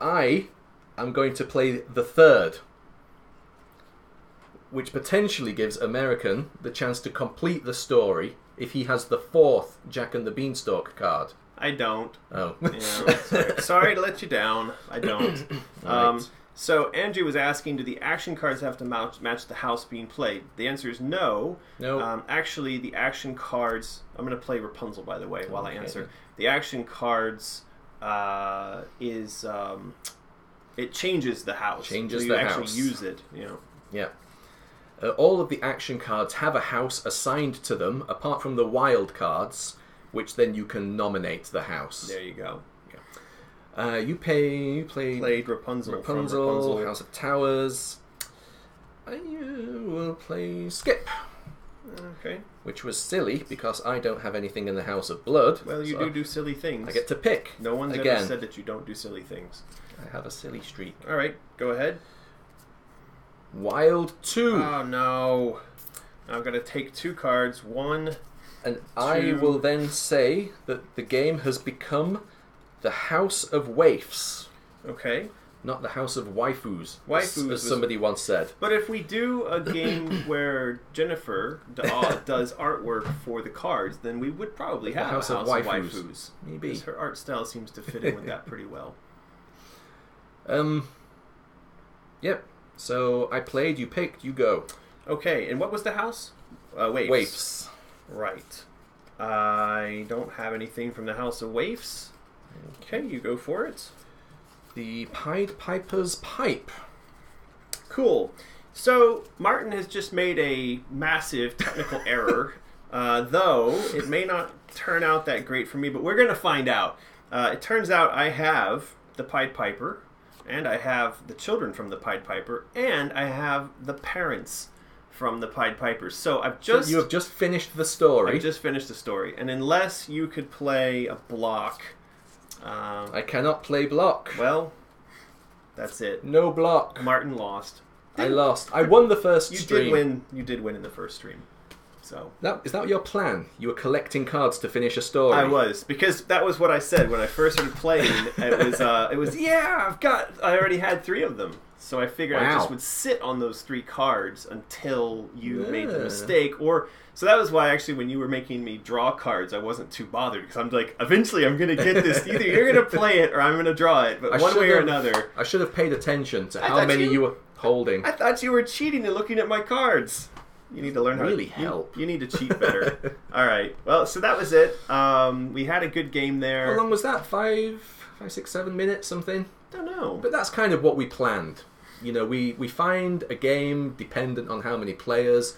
I am going to play the third, which potentially gives American the chance to complete the story if he has the fourth Jack and the Beanstalk card. I don't. Oh. Yeah, sorry. sorry to let you down. I don't. <coughs> Um, Right. So Andrew was asking, do the action cards have to match, match the house being played? The answer is no. No. Um, actually, the action cards. I'm going to play Rapunzel, by the way, while I Okay. answer. The action cards uh, is um, it changes the house. Changes so you the actually house. use it. You know. Yeah. Uh, all of the action cards have a house assigned to them, apart from the wild cards, which then you can nominate the house. There you go. Uh, you pay. You play Played Rapunzel. from Rapunzel, Rapunzel. House of Towers. I uh, will play Skip, Okay. which was silly because I don't have anything in the House of Blood. Well, you so do do silly things. I get to pick. No one's again. ever said that you don't do silly things. I have a silly streak. All right, go ahead. Wild two. two, Oh no! I'm gonna take two cards. One. and two. I will then say that the game has become the House of Waifs. Okay. Not the house of waifus, Waifus as, as was- somebody once said. But if we do a game <coughs> where Jennifer uh, <coughs> does artwork for the cards, then we would probably have House a of house of Waifus. waifus. Maybe. 'Cause her art style seems to fit in with that pretty well. <laughs> Um. Yep. So I played. You picked. You go. Okay, and what was the house? Uh, waifs. Waifs. Right. I don't have anything from the House of Waifs. Okay, you go for it. The Pied Piper's pipe. Cool. So Martin has just made a massive technical <laughs> error, uh, though it may not turn out that great for me. But we're going to find out. Uh, it turns out I have the Pied Piper, and I have the children from the Pied Piper, and I have the parents from the Pied Pipers. So I've So just you have just finished the story. I just finished the story, and unless you could play a block, um, I cannot play block. well, that's it. No block. Martin lost. I lost. I won the first You stream. did win. You did win in the first stream. So That, is that your plan? You were collecting cards to finish a story. I was because that was what I said when I first started playing. It was uh, it was <laughs> yeah. I've got. I already had three of them, so I figured I just would sit on those three cards until you made the mistake. Or so that was why actually when you were making me draw cards, I wasn't too bothered because I'm like, eventually I'm gonna get this. <laughs> Either you're gonna play it or I'm gonna draw it, but I one way or another. I should have paid attention to I how many you- you, were holding. I thought you were cheating and looking at my cards. You need to learn how Really to you- help. You, need to cheat better. <laughs> All right. Well, so that was it. Um, we had a good game there. How long was that? Five, five, six, seven minutes, something. Don't know. But that's kind of what we planned. You know, we we find a game dependent on how many players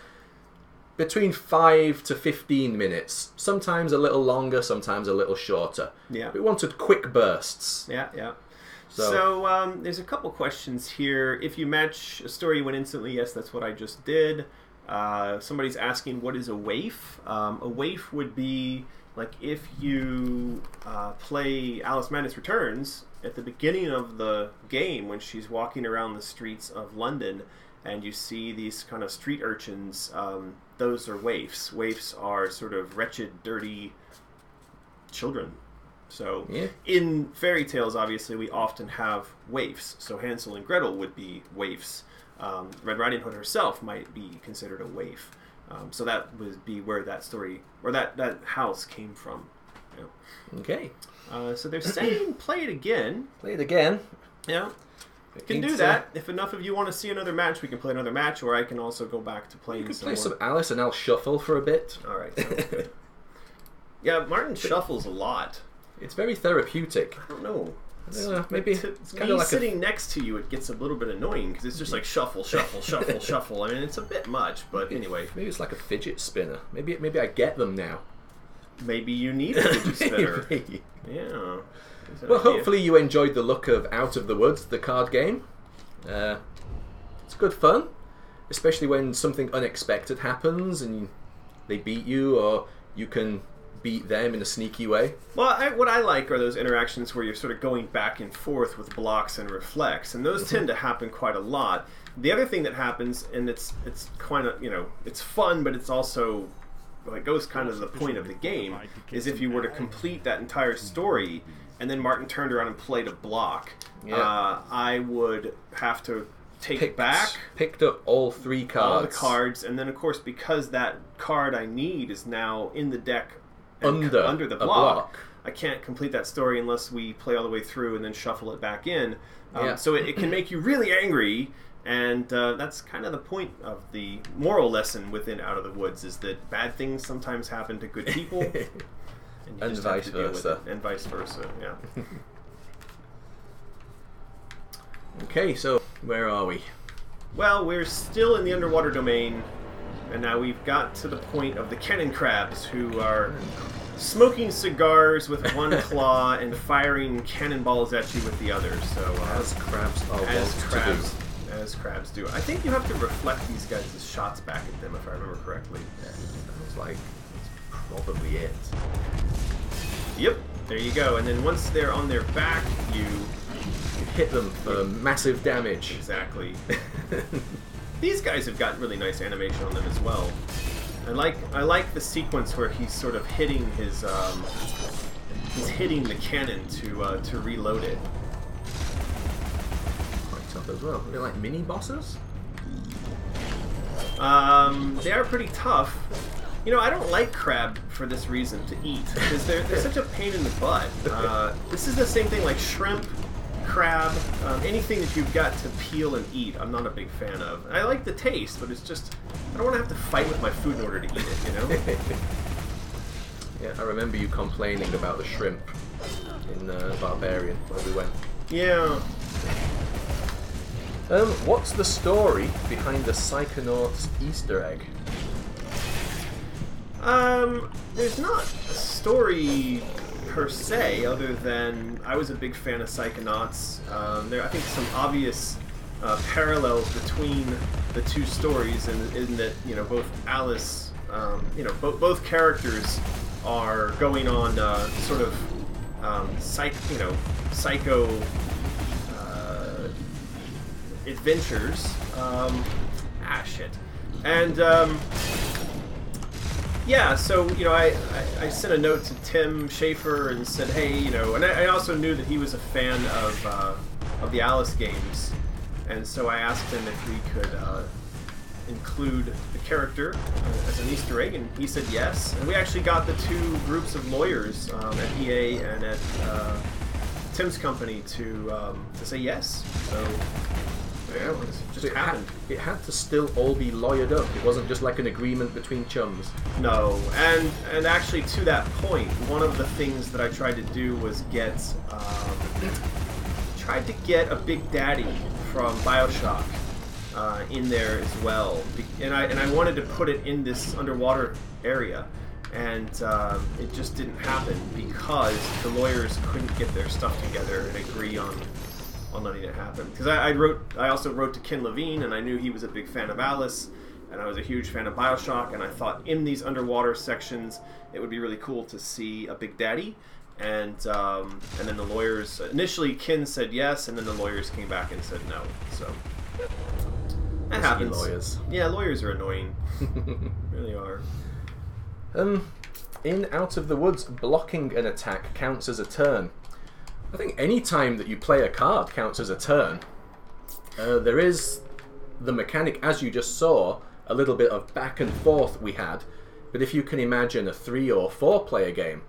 between five to fifteen minutes. Sometimes a little longer, sometimes a little shorter. Yeah. We wanted quick bursts. Yeah, yeah. So- So, um, there's a couple questions here. If you match a story, you win instantly. Yes, that's what I just did. Uh, somebody's asking, what is a waif? Um, a waif would be like if you uh, play Alice Madness Returns at the beginning of the game when she's walking around the streets of London and you see these kind of street urchins. Um, those are waifs. Waifs are sort of wretched, dirty children. So Yeah. in fairy tales, obviously, we often have waifs. So Hansel and Gretel would be waifs. Um, Red Riding Hood herself might be considered a waif. Um, so that would be where that story or that that house came from. Okay. Uh, so they're saying <clears throat> play it again. Play it again. Yeah, We can do that. uh, If enough of you want to see another match, we can play another match, or I can also go back to playing you could play more. some Alice and I'll shuffle for a bit. All right. <laughs> sounds good. yeah, Martin shuffles a lot. It's very therapeutic. I don't know. Uh, maybe to, it's kind of like a sitting next to you, it gets a little bit annoying because it's just like shuffle, shuffle, shuffle, <laughs> shuffle. I mean, it's a bit much, but anyway, Maybe it's like a fidget spinner. Maybe maybe I get them now. Maybe you need <laughs> a fidget spinner. Yeah. Well, hopefully you enjoyed the look of Out of the Woods, the card game. Uh, it's good fun, especially when something unexpected happens and they beat you, or you can beat them in a sneaky way. Well, I, what I like are those interactions where you're sort of going back and forth with blocks and reflects, and those tend to happen quite a lot. The other thing that happens, and it's it's kind of you know it's fun, but it's also well, it goes kind of the point of the game is if you were to complete that entire story, and then Martin turned around and played a block, Yeah. uh, I would have to take Picked, back picked up all three cards. all the cards, and then of course because that card I need is now in the deck Under under the block, block. I can't complete that story unless we play all the way through and then shuffle it back in. Um, Yeah. So it, it can make you really angry, and uh, that's kind of the point of the moral lesson within Out of the Woods is that bad things sometimes happen to good people, <laughs> and, And vice to deal with versa. and vice versa. Yeah. <laughs> Okay, so where are we? Well, we're still in the underwater domain, and now we've got to the point of the cannon crabs who are smoking cigars with one <laughs> claw and firing cannonballs at you with the other. So, uh, As crabs are as crabs. As crabs do. I think you have to reflect these guys' shots back at them, if I remember correctly. Yeah, Sounds like it's probably it. Yep, there you go. And then once they're on their back, you Hit them for massive damage. exactly. <laughs> These guys have got really nice animation on them as well. I like I like the sequence where he's sort of hitting his um, he's hitting the cannon to uh, to reload it. Tough as well. They're like mini bosses. Um, they are pretty tough. You know, I don't like crab for this reason to eat because they're, they're such a pain in the butt. <laughs> Uh, this is the same thing like shrimp, crab, um, anything that you've got to peel and eat, I'm not a big fan of. I like the taste, but it's just I don't want to have to fight with my food in order to eat it. You know? <laughs> Yeah, I remember you complaining about the shrimp in uh, Barbarian where we went. yeah. Um, what's the story behind the Psychonauts Easter egg? Um, there's not a story per se, other than I was a big fan of Psychonauts. Um, there, I think, some obvious uh, parallels between the two stories, in, in that you know both Alice, um, you know, both both characters are going on uh, sort of um, psych, you know, psycho adventures. Um, ah, shit. And um, yeah, so you know, I, I, I sent a note to Tim Schafer and said, hey, you know, and I, I also knew that he was a fan of uh, of the Alice games, and so I asked him if we could uh, include the character uh, as an Easter egg, and he said yes. And we actually got the two groups of lawyers um, at EA and at uh, Tim's company to um, to say yes. So yeah, it just it, had, it had to still all be lawyered up. It wasn't just like an agreement between chums. No, and and actually to that point, one of the things that I tried to do was get um, tried to get a Big Daddy from Bioshock uh, in there as well, and I and I wanted to put it in this underwater area, and um, it just didn't happen because the lawyers couldn't get their stuff together and agree on on letting it happen. Because I, I wrote, I also wrote to Ken Levine, and I knew he was a big fan of Alice, and I was a huge fan of Bioshock, and I thought in these underwater sections it would be really cool to see a Big Daddy. And um, and then the lawyers initially Ken said yes, and then the lawyers came back and said no. So that happens. lawyers. Yeah, lawyers are annoying. <laughs> really are. Um, in Out of the Woods, blocking an attack counts as a turn. I think any time that you play a card counts as a turn. Uh, there is the mechanic, as you just saw, a little bit of back and forth we had. But if you can imagine a three or four player game,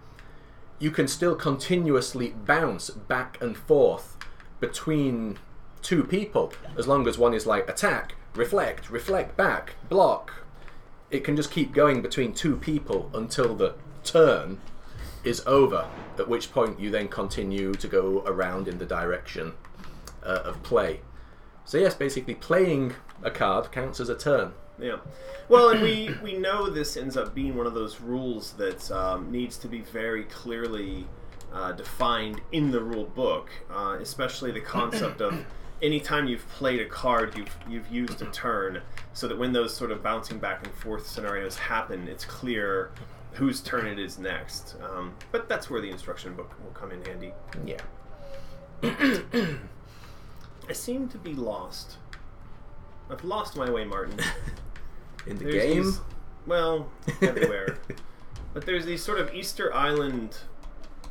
you can still continuously bounce back and forth between two people as long as one is like attack, reflect, reflect back, block. It can just keep going between two people until the turn is over, at which point you then continue to go around in the direction uh, of play. So, yes, basically, playing a card counts as a turn. Yeah. Well, and we <coughs> we know this ends up being one of those rules that um, needs to be very clearly uh, defined in the rule book, uh, especially the concept of <coughs> anytime you've played a card, you've you've used a turn, so that when those sort of bouncing back and forth scenarios happen, it's clear whose turn it is next. Um, but that's where the instruction book will come in handy. Yeah. <clears throat> I seem to be lost. I've lost my way, Martin. <laughs> In the There's game, these- well, everywhere. but there's these sort of Easter Island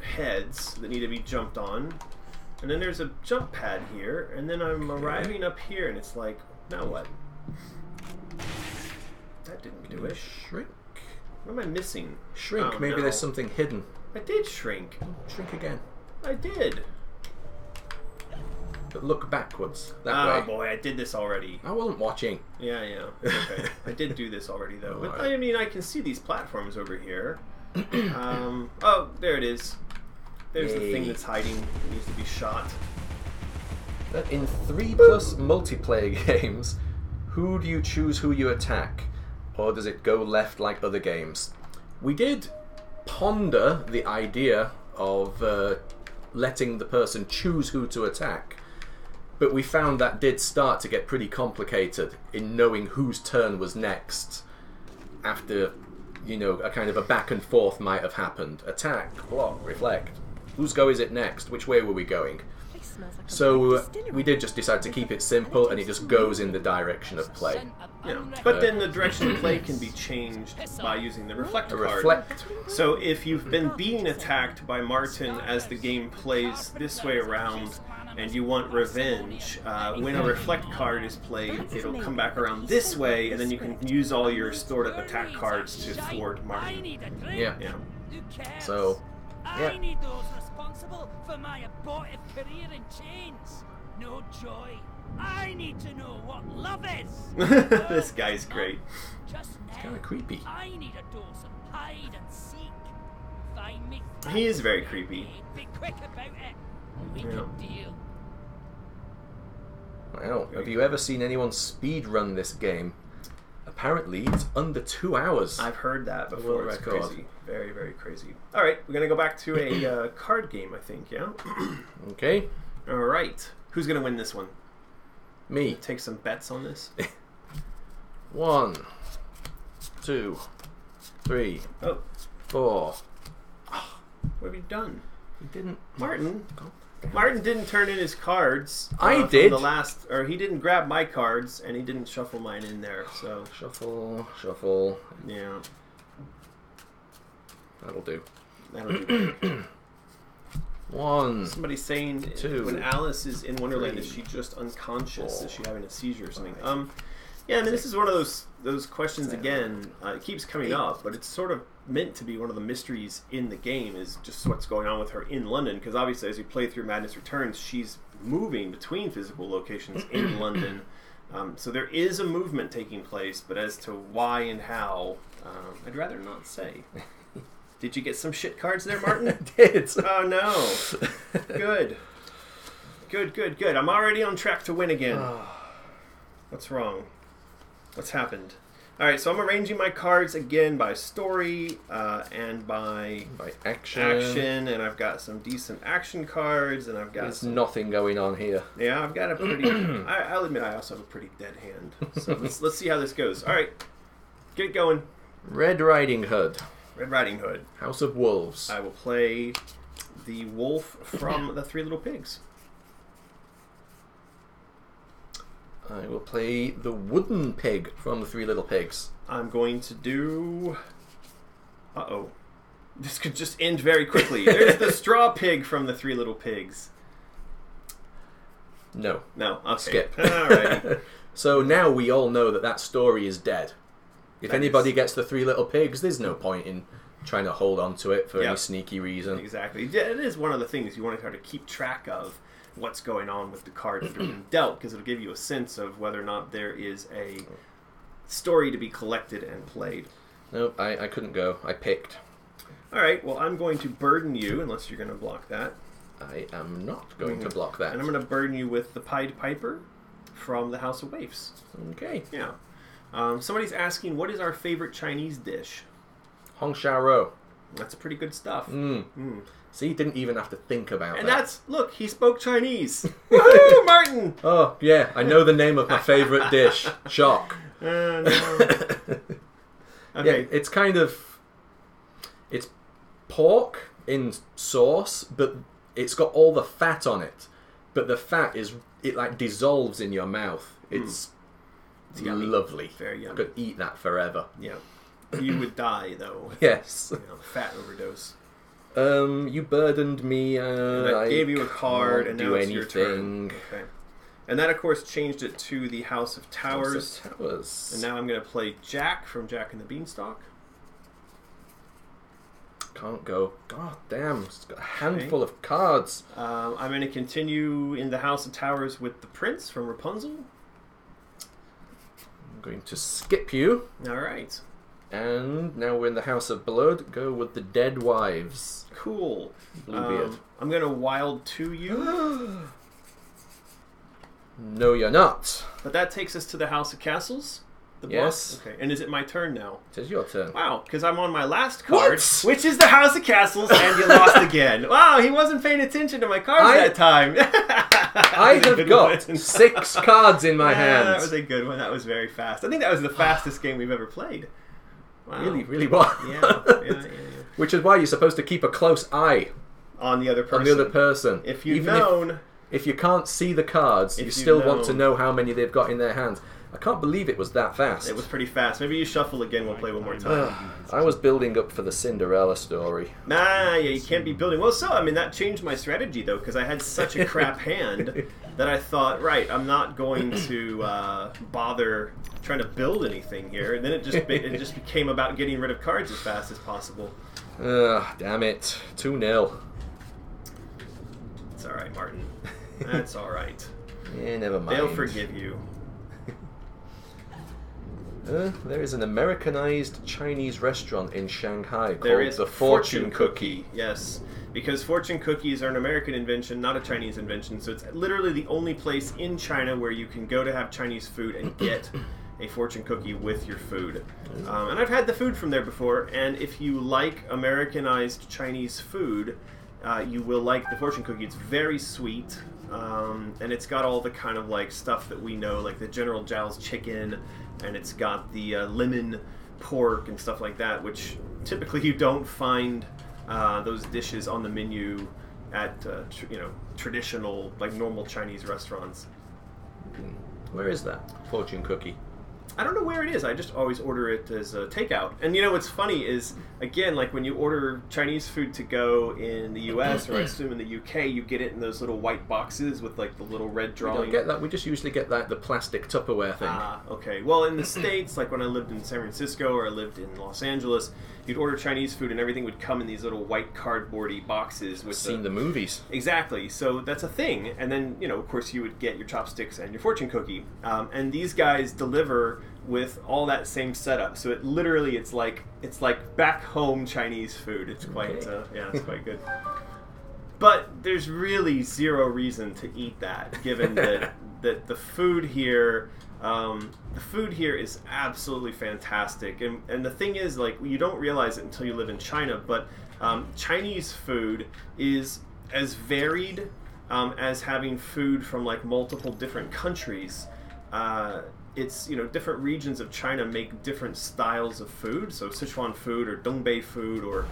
heads that need to be jumped on. And then there's a jump pad here, and then I'm arriving up here, and it's like, now what? That didn't do it. shrink. What am I missing? Shrink. Oh, Maybe no. there's something hidden. I did shrink. Shrink again. I did. But look backwards. That Ah, way. boy, I did this already. I wasn't watching. Yeah, yeah. Okay. I did do this already, though. <laughs> But Alright. I mean, I can see these platforms over here. um, oh, there it is. There's the thing that's hiding. It needs to be shot. But in three plus multiplayer <laughs> games, who do you choose who you attack? Or does it go left like other games? We did ponder the idea of uh, letting the person choose who to attack, but we found that did start to get pretty complicated in knowing whose turn was next after, you know, a kind of a back and forth might have happened. Attack, block, reflect. Whose go is it next? Which way were we going? Place smells like So wet uh, distillery. we did just decide to keep it simple, and it just goes in the direction of play. Yeah. But then the direction of play can be <clears throat> changed by using the A reflect card. reflect. So if you've been being attacked by Martin as the game plays this way around, and you want revenge, uh, when a reflect card is played, it'll come back around this way, and then you can use all your stored up attack cards to thwart Martin. Yeah. Yeah. So, yeah. Responsible for my abortive career in chains. No joy. I need to know what love is. <laughs> this guy's great. Just now, Kind of creepy. I need a dose of hide and seek. Find me. He is very creepy. Be quick about it. We Yeah. can deal. Wow. Have you ever seen anyone speed run this game? Apparently, it's under two hours. I've heard that before. It's record. crazy. Very, very crazy. All right, we're gonna go back to a uh, <coughs> card game, I think. Yeah. <clears throat> Okay. All right. Who's gonna win this one? Me. Take some bets on this. <laughs> One, two, three, Oh, four. what have you done, He didn't. Martin? Martin didn't turn in his cards. uh, I did. The last, or he didn't grab my cards, and he didn't shuffle mine in there. So Shuffle, shuffle. yeah, That'll do. that'll do. <clears throat> One. Somebody's saying Two, when Alice is in Wonderland, is she just unconscious? is she having a seizure or something? five, Um, yeah, I mean, this is one of those those questions seven, again. Uh, it keeps coming up, but it's sort of meant to be one of the mysteries in the game is just what's going on with her in London. Because obviously, as you play through Madness Returns, she's moving between physical locations in <clears throat> London. Um, so there is a movement taking place, but as to why and how, um, I'd rather not say. <laughs> Did you get some shit cards there, Martin? <laughs> Did. Oh no. <laughs> Good. Good, good, good. I'm already on track to win again. What's wrong? What's happened? Alright, so I'm arranging my cards again by story uh, and by By action. action, and I've got some decent action cards, and I've got There's some, nothing going on here. yeah, I've got a pretty. <clears throat> I, I'll admit I also have a pretty dead hand. So let's let's see how this goes. All right, get it going. Red Riding Hood. Red Riding Hood. House of Wolves. I will play the wolf from the Three Little Pigs. I will play the wooden pig from the Three Little Pigs. I'm going to do. Uh oh. This could just end very quickly. There's the <laughs> straw pig from the Three Little Pigs. No. No, okay. Skip. Alrighty. <laughs> so now we all know that that story is dead. If That anybody is- gets the Three Little Pigs, there's no point in trying to hold on to it for any sneaky reason. exactly. Yeah, it is one of the things you want to try to keep track of what's going on with the cards that are being <clears throat> dealt because it'll give you a sense of whether or not there is a story to be collected and played. Nope, I, I couldn't go. I picked. All right. Well, I'm going to burden you unless you're going to block that. I am not going to mm-hmm. block that. And I'm going to burden you with the Pied Piper from the House of Waifs. Okay. Yeah. Um, somebody's asking, what is our favorite Chinese dish? Hong Shao Rou. That's pretty good stuff. Mm. Mm. See, didn't even have to think about it. And that. that's look, he spoke Chinese. <laughs> Woohoo, Martin! Oh, yeah, I know the name of my favourite dish. <laughs> Shock. Uh, no. <laughs> Yeah, it's kind of it's pork in sauce, but it's got all the fat on it. But the fat is it like dissolves in your mouth. It's, It's yummy. lovely. Very I yummy. could eat that forever. Yeah. You would die though. <laughs> Yes. You know, fat overdose. Um, you burdened me. Uh, And I gave you a card, and now it's anything. your turn. Okay. And that, of course, changed it to the House of Towers. House of Towers. And now I'm going to play Jack from Jack and the Beanstalk. Can't go. God damn! It's got a handful of cards. Um, I'm going to continue in the House of Towers with the Prince from Rapunzel. I'm going to skip you. All right. And now we're in the House of Blood. Go with the Dead Wives. Cool. Bluebeard. Um, I'm going to wild to you, <gasps> No, you're not. but that takes us to the House of Castles. The? Yes. Okay. And is it my turn now? It is your turn. Wow, because I'm on my last card, What? which is the House of Castles, and you lost <laughs> again. Wow, he wasn't paying attention to my cards I- that time. <laughs> I have got one. six cards in my <laughs> Yeah, That was a good one. That was very fast. I think that was the fastest game we've ever played. <sighs> Wow. Really, really was. Yeah, yeah, yeah. Which is why you're supposed to keep a close eye On the other person. on the other person. If you've Even known, if, if you can't see the cards, you still want to know how many they've got in their hands. I can't believe it was that fast. it was pretty fast. Maybe you shuffle again. We'll play one more time. I was building up for the Cinderella story. Nah, yeah, you can't be building. Well, so I mean that changed my strategy though, because I had such a crap <laughs> hand that I thought, right, I'm not going to uh, bother trying to build anything here. And then it just be- it just <laughs> became about getting rid of cards as fast as possible. Ugh, damn it. 2 0. It's all right, Martin. That's all right. <laughs> Yeah, never mind. They'll forgive you. Uh, there is an Americanized Chinese restaurant in Shanghai called There is the Fortune, Cookie. Yes, because fortune cookies are an American invention, not a Chinese invention. So it's literally the only place in China where you can go to have Chinese food and get a fortune cookie with your food. Um, and I've had the food from there before, and if you like Americanized Chinese food, uh, you will like the fortune cookie. It's very sweet. Um, and it's got all the kind of like stuff that we know, like the General Jiao's chicken, and it's got the uh, lemon pork and stuff like that, which typically you don't find uh, those dishes on the menu at uh, tr- you know traditional like normal Chinese restaurants. Where is that Fortune Cookie? I don't know where it is. I just always order it as a takeout. And you know what's funny is again like when you order Chinese food to go in the U.S. or I assume in the U.K. you get it in those little white boxes with like the little red We drawing. don't get that. We just usually get that the plastic Tupperware thing. Ah, okay. Well, in the states, like when I lived in San Francisco or I lived in Los Angeles, you'd order Chinese food and everything would come in these little white cardboardy boxes with Seen the the movies. Exactly. So that's a thing. And then, you know, of course, you would get your chopsticks and your fortune cookie. Um, and these guys deliver with all that same setup. So it literally, it's like it's like back home Chinese food. It's quite, uh, yeah, it's quite good. But there's really zero reason to eat that, given <laughs> that that the food here. Um, the food here is absolutely fantastic, and and the thing is, like, you don't realize it until you live in China. But um, Chinese food is as varied um, as having food from like multiple different countries. Uh, it's you know different regions of China make different styles of food. So Sichuan food or Dongbei food or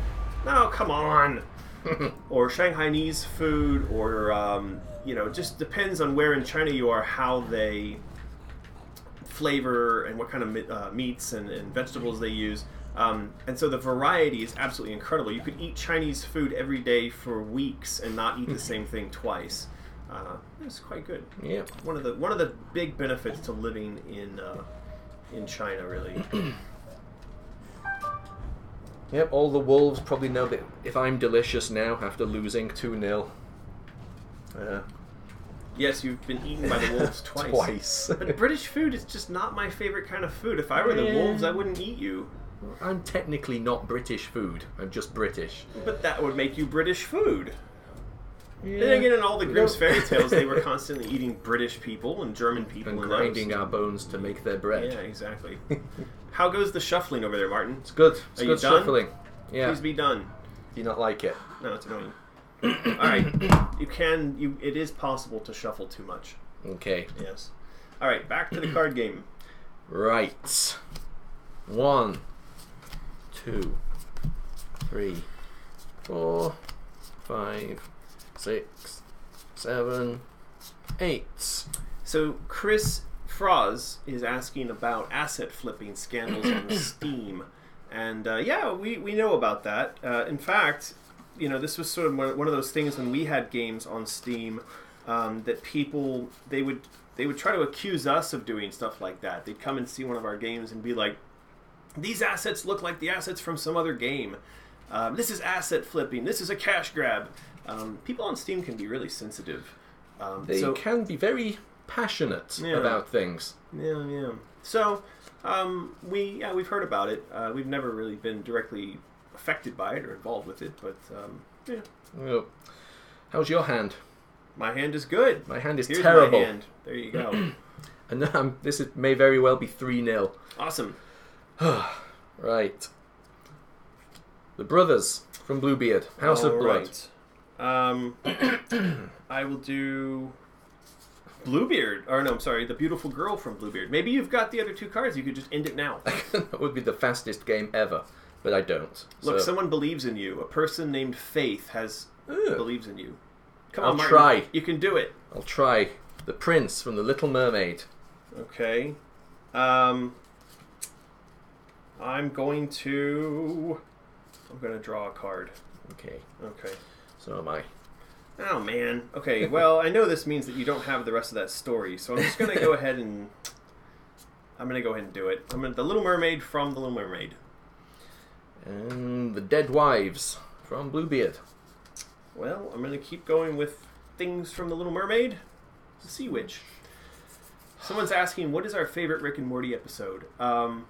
no, come on, <laughs> or Shanghainese food or um, you know just depends on where in China you are how they flavor and what kind of uh, meats and, and vegetables they use. Um, and so the variety is absolutely incredible. You could eat Chinese food every day for weeks and not eat the <laughs> same thing twice. Uh, it's quite good. Yeah. One of the one of the big benefits to living in uh, in China, really. <clears throat> Yep, all the wolves probably know that if I'm delicious now after losing 2 0. Uh, yes, you've been eaten by the wolves <laughs> twice. Twice. But British food is just not my favorite kind of food. If I were the Yeah. wolves, I wouldn't eat you. I'm technically not British food. I'm just British. But that would make you British food. Yeah. Then again, in all the Grimm's fairy tales, they were <laughs> constantly eating British people and German people and and grinding those. our bones to make their bread. Yeah, exactly. <laughs> How goes the shuffling over there, Martin? It's good. It's Are you done? shuffling. Yeah. Please be done. Do you not like it? No, it's annoying. <coughs> all right, you can. You it is possible to shuffle too much. Okay. Yes. All right, back to the card game. Right. One, two, three, four, five, six, seven, eight. So Chris Froz is asking about asset flipping scandals on <coughs> Steam, and uh, yeah, we, we know about that. Uh, in fact, you know this was sort of one one of those things when we had games on Steam um, that people they would they would try to accuse us of doing stuff like that. They'd come and see one of our games and be like, "These assets look like the assets from some other game. Um, this is asset flipping. This is a cash grab." Um, people on Steam can be really sensitive. Um, They so, can be very passionate Yeah. about things. yeah, yeah. So, um, we yeah we've heard about it. Uh, we've never really been directly affected by it or involved with it, but um, yeah, Oh. How's your hand? my hand is good. My hand is Here's terrible. my hand. There you go. <clears throat> And um, this is, may very well be 3 0. awesome. <sighs> Right. The brothers from Bluebeard, House of All Blood. right. Um, <coughs> I will do Bluebeard. Or no, I'm sorry, the beautiful girl from Bluebeard. Maybe you've got the other two cards. You could just end it now. <laughs> that would be the fastest game ever, but I don't. Look, so- someone believes in you. A person named Faith has Ooh. believes in you. Come I'll on, Martin. try. You can do it. I'll try. The Prince from The Little Mermaid. Okay. Um, I'm going to. I'm going to draw a card. Okay, Okay. So am I. Oh man. Okay. Well, I know this means that you don't have the rest of that story, so I'm just going to go <laughs> ahead and. I'm going to go ahead and do it. I'm gonna, the Little Mermaid from the Little Mermaid. And The Dead Wives from Bluebeard. Well, I'm going to keep going with things from The Little Mermaid. The Sea Witch. Someone's asking, what is our favorite Rick and Morty episode? Um,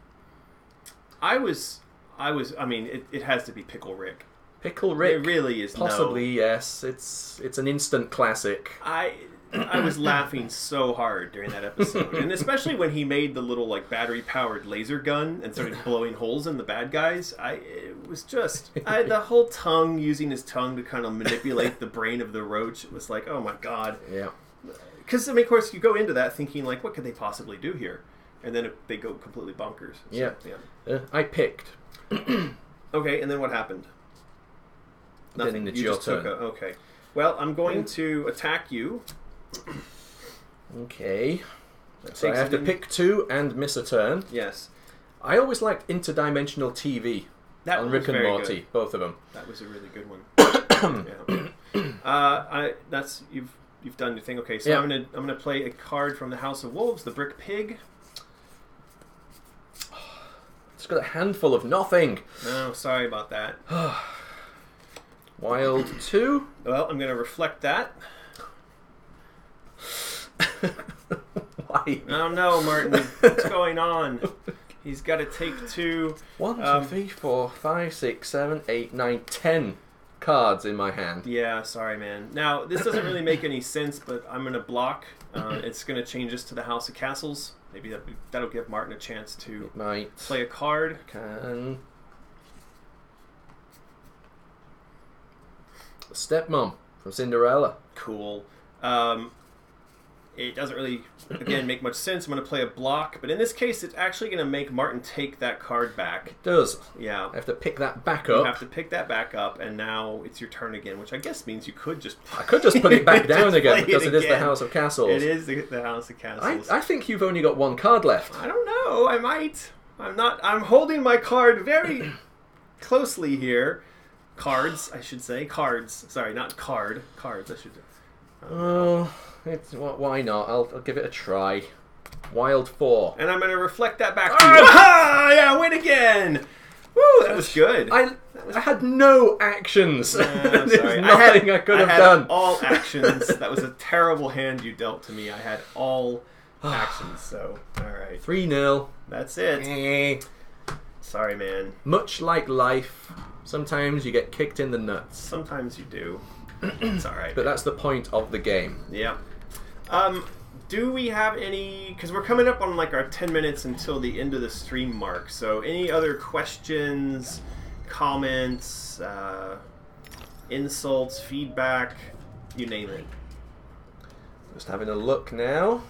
I was, I was, I mean, it, it has to be Pickle Rick. Pickle Rick. It really is. no. Possibly, yes. It's it's an instant classic. I I was laughing so hard during that episode, and especially when he made the little like battery powered laser gun and started <laughs> blowing holes in the bad guys. I it was just I, the whole tongue using his tongue to kind of manipulate the brain of the roach. It was like, oh my god. Yeah. Because I mean, of course, you go into that thinking like, what could they possibly do here? And then they go completely bonkers. So, Yeah. yeah. Uh, I picked. <clears throat> Okay, and then what happened? Nothing. it's you your just took a, okay. Well, I'm going to attack you. Okay. That So I takes have to in- pick two and miss a turn. Yes. I always liked interdimensional TV That on one Rick and very Morty, good. both of them. That was a really good one. <coughs> yeah. Uh, I that's you've you've done your thing. Okay, so Yeah. I'm gonna I'm gonna play a card from the House of Wolves, the Brick Pig. It's got a handful of nothing. No, sorry about that. <sighs> <sighs> Wild two. Well, I'm gonna reflect that. <laughs> Why? Oh no, Martin, what's <laughs> going on? He's got to take two. One, two, Um, three, four, five, six, seven, eight, nine, ten cards in my hand. Yeah, sorry, man. Now this doesn't really make any sense, but I'm gonna block. Uh, it's gonna change us to the House of Castles. Maybe that that'll give Martin a chance to might. play a card. Can. Stepmom from Cinderella. Cool. Um, it doesn't really, again, make much sense. I'm going to play a block, but in this case, it's actually going to make Martin take that card back. Does. Yeah. I have to pick that back up. You have to pick that back up, and now it's your turn again, which I guess means you could just. I could just put it back <laughs> down again because it is the again. House of Castles. It is the, the House of I, Castles. I think you've only got one card left. I don't know. I might. I'm not. I'm holding my card very <clears throat> closely here. Cards, I should say. Cards. Sorry, not card. Cards. I should. Oh, it's, wh- why not? I'll, I'll give it a try. Wild four. And I'm going to reflect that back to you. Ah, yeah, win again. Woo, that was good. I, I had no actions. Yeah, <laughs> There's sorry. nothing I, had- could have had done. All <laughs> actions. that was a terrible hand you dealt to me. I had all <sighs> actions. So, all right, 3 0. that's it. Sorry, man. Much like life, sometimes you get kicked in the nuts. Sometimes you do. <clears throat> it's all right. But that's the point of the game. Yeah. Um, do we have any? Because we're coming up on like our ten minutes until the end of the stream mark. So, any other questions, comments, uh, insults, feedback, you name it. Just having a look now.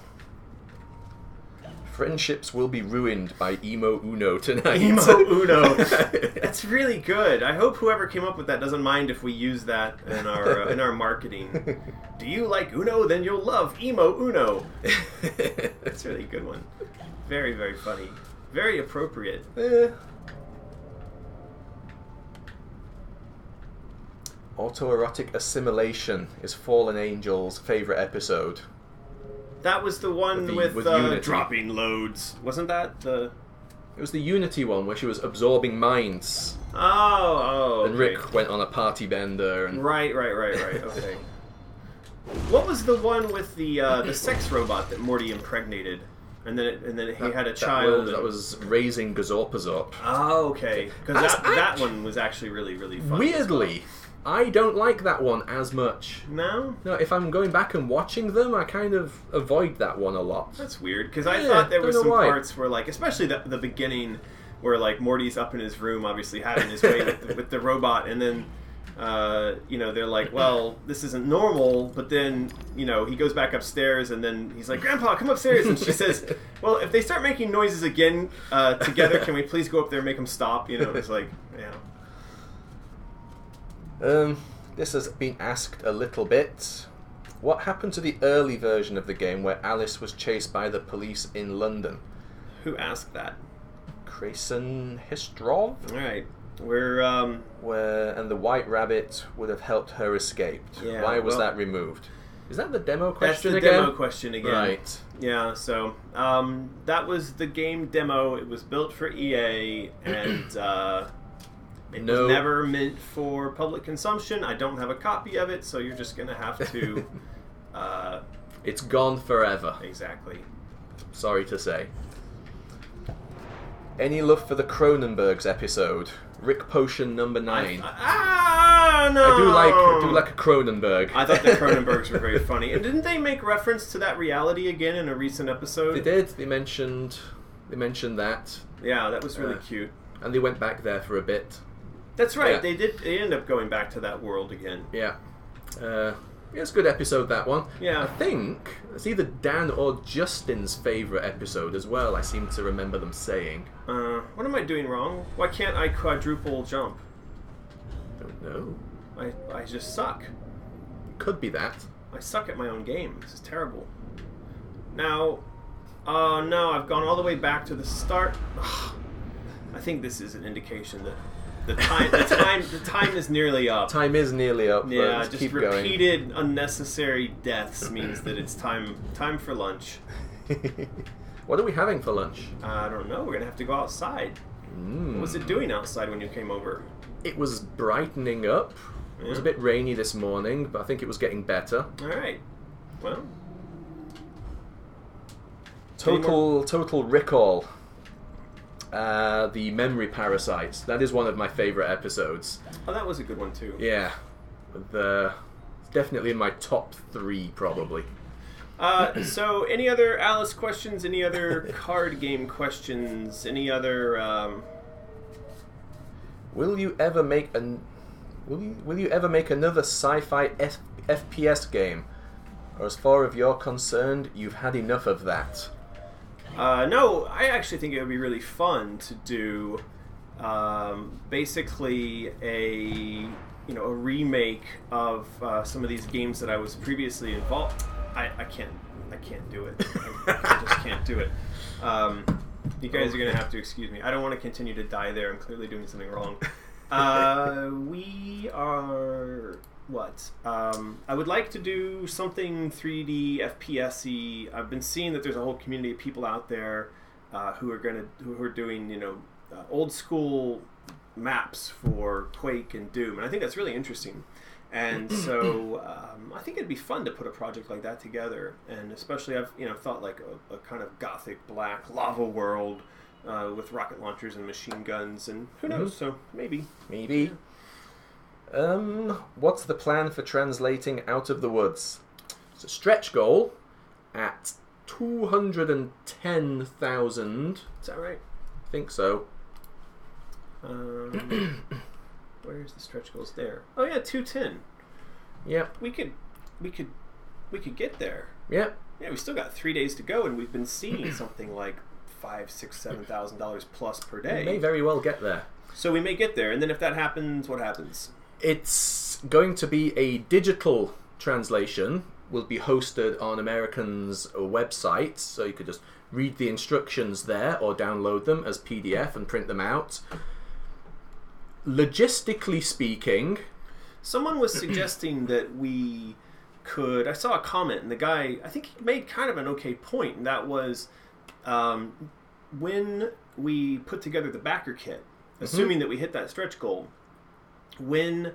Friendships will be ruined by Emo Uno tonight. Emo <laughs> Uno. <laughs> That's really good. I hope whoever came up with that doesn't mind if we use that in our uh, in our marketing. <laughs> Do you like Uno? Then you'll love Emo Uno. That's a really good one. Very very funny. Very appropriate. Eh. Autoerotic assimilation is Fallen Angel's favorite episode. That was the one With the- with, with uh, dropping loads. Wasn't that the? It was the Unity one where she was absorbing minds, Oh, oh. and okay. Rick went on a party bender. And Right, right, right, right. <laughs> Okay. what was the one with the uh, the sex robot that Morty impregnated, and then it, and then he that- had a that child? was- That was raising Gazorpazorp. Oh, okay. Because that, that one was actually really, really fun. Weirdly, I don't like that one as much. No? No, if I'm going back and watching them, I kind of avoid that one a lot. That's weird. Because I Yeah, thought there don't were know some why. parts where, like, especially the, the beginning, where, like, Morty's up in his room, obviously having his way with, the, with the robot, and then. Uh, you know, they're like, well, this isn't normal, but then, you know, he goes back upstairs and then he's like, Grandpa, come upstairs. And she <laughs> says, well, if they start making noises again uh, together, can we please go up there and make them stop? You know, it's like, yeah. Um, this has been asked a little bit. What happened to the early version of the game where Alice was chased by the police in London? Who asked that? Grayson Histrov? All right. We're, um, Where and the White Rabbit would have helped her escape. Yeah, Why was well- that removed? Is that the demo question that's the again? demo question again. Right. Yeah, so um, that was the game demo. It was built for EA, and uh, It No. was never meant for public consumption. I don't have a copy of it, so you're just gonna have to. <laughs> uh, It's gone forever. exactly. Sorry to say. Any love for the Cronenbergs episode? Rick Potion number nine. I, Ah no! I do like I do like a Cronenberg. I thought the <laughs> Cronenbergs were very funny, and didn't they make reference to that reality again in a recent episode? they did. They mentioned they mentioned that, Yeah, that was really Uh, cute. and they went back there for a bit. That's right. yeah. They did. They end up going back to that world again. Yeah. Uh, yeah, it's a good episode that one. Yeah. I think it's either Dan or Justin's favorite episode as well. I seem to remember them saying. Uh, what am I doing wrong? Why can't I quadruple jump? Don't know. I I just suck. Could be that. I suck at my own game. This is terrible. Now, oh no, I've gone all the way back to the start. I think this is an indication that the time, the time, the time is nearly up. Time is nearly up. Yeah, let's just keep going. repeated unnecessary deaths means that it's time time for lunch. <laughs> what are we having for lunch? I don't know. We're gonna have to go outside. Mm. What was it doing outside when you came over? It was brightening up. It was a bit rainy this morning, but I think it was getting better. All right. Well, Total Total Rickall. Uh, the memory parasites. That is one of my favorite episodes. oh, that was a good one too. Yeah, the definitely in my top three probably. Uh, so, any other Alice questions? Any other <laughs> card game questions? Any other? Um, Will you ever make an Will you Will you ever make another sci-fi F- FPS game? Or as far as you're concerned, you've had enough of that. Uh, no, I actually think it would be really fun to do um, basically a you know a remake of uh, some of these games that I was previously involved. I, I can't I can't do it. I, I just can't do it. Um, you guys are gonna have to excuse me. I don't want to continue to die there. I'm clearly doing something wrong. <laughs> Uh, we are what? Um, I would like to do something 3D FPS. I've been seeing that there's a whole community of people out there uh, who are gonna who are doing you know uh, old school maps for Quake and Doom, and I think that's really interesting. And <clears throat> so um, I think it'd be fun to put a project like that together, and especially I've you know thought like a, a kind of gothic black lava world uh, with rocket launchers and machine guns, and who knows? So maybe Maybe. Um, what's the plan for translating Out of the Woods? It's a stretch goal at 210,000. is that right? I think so. Um, <coughs> where's the stretch goals there? Oh yeah, two ten. Yep, We could, we could, we could get there. yep. Yeah, we still got three days to go, and we've been seeing <clears throat> something like five, six, seven thousand dollars plus per We day. may very well get there. So we may get there, and then if that happens, what happens? It's going to be a digital translation. Will be hosted on American's website, so you could just read the instructions there or download them as PDF and print them out. Logistically speaking, Someone was suggesting that we could. I saw a comment, and the guy, I think he made kind of an okay point, and that was um, when we put together the backer kit, assuming that we hit that stretch goal, when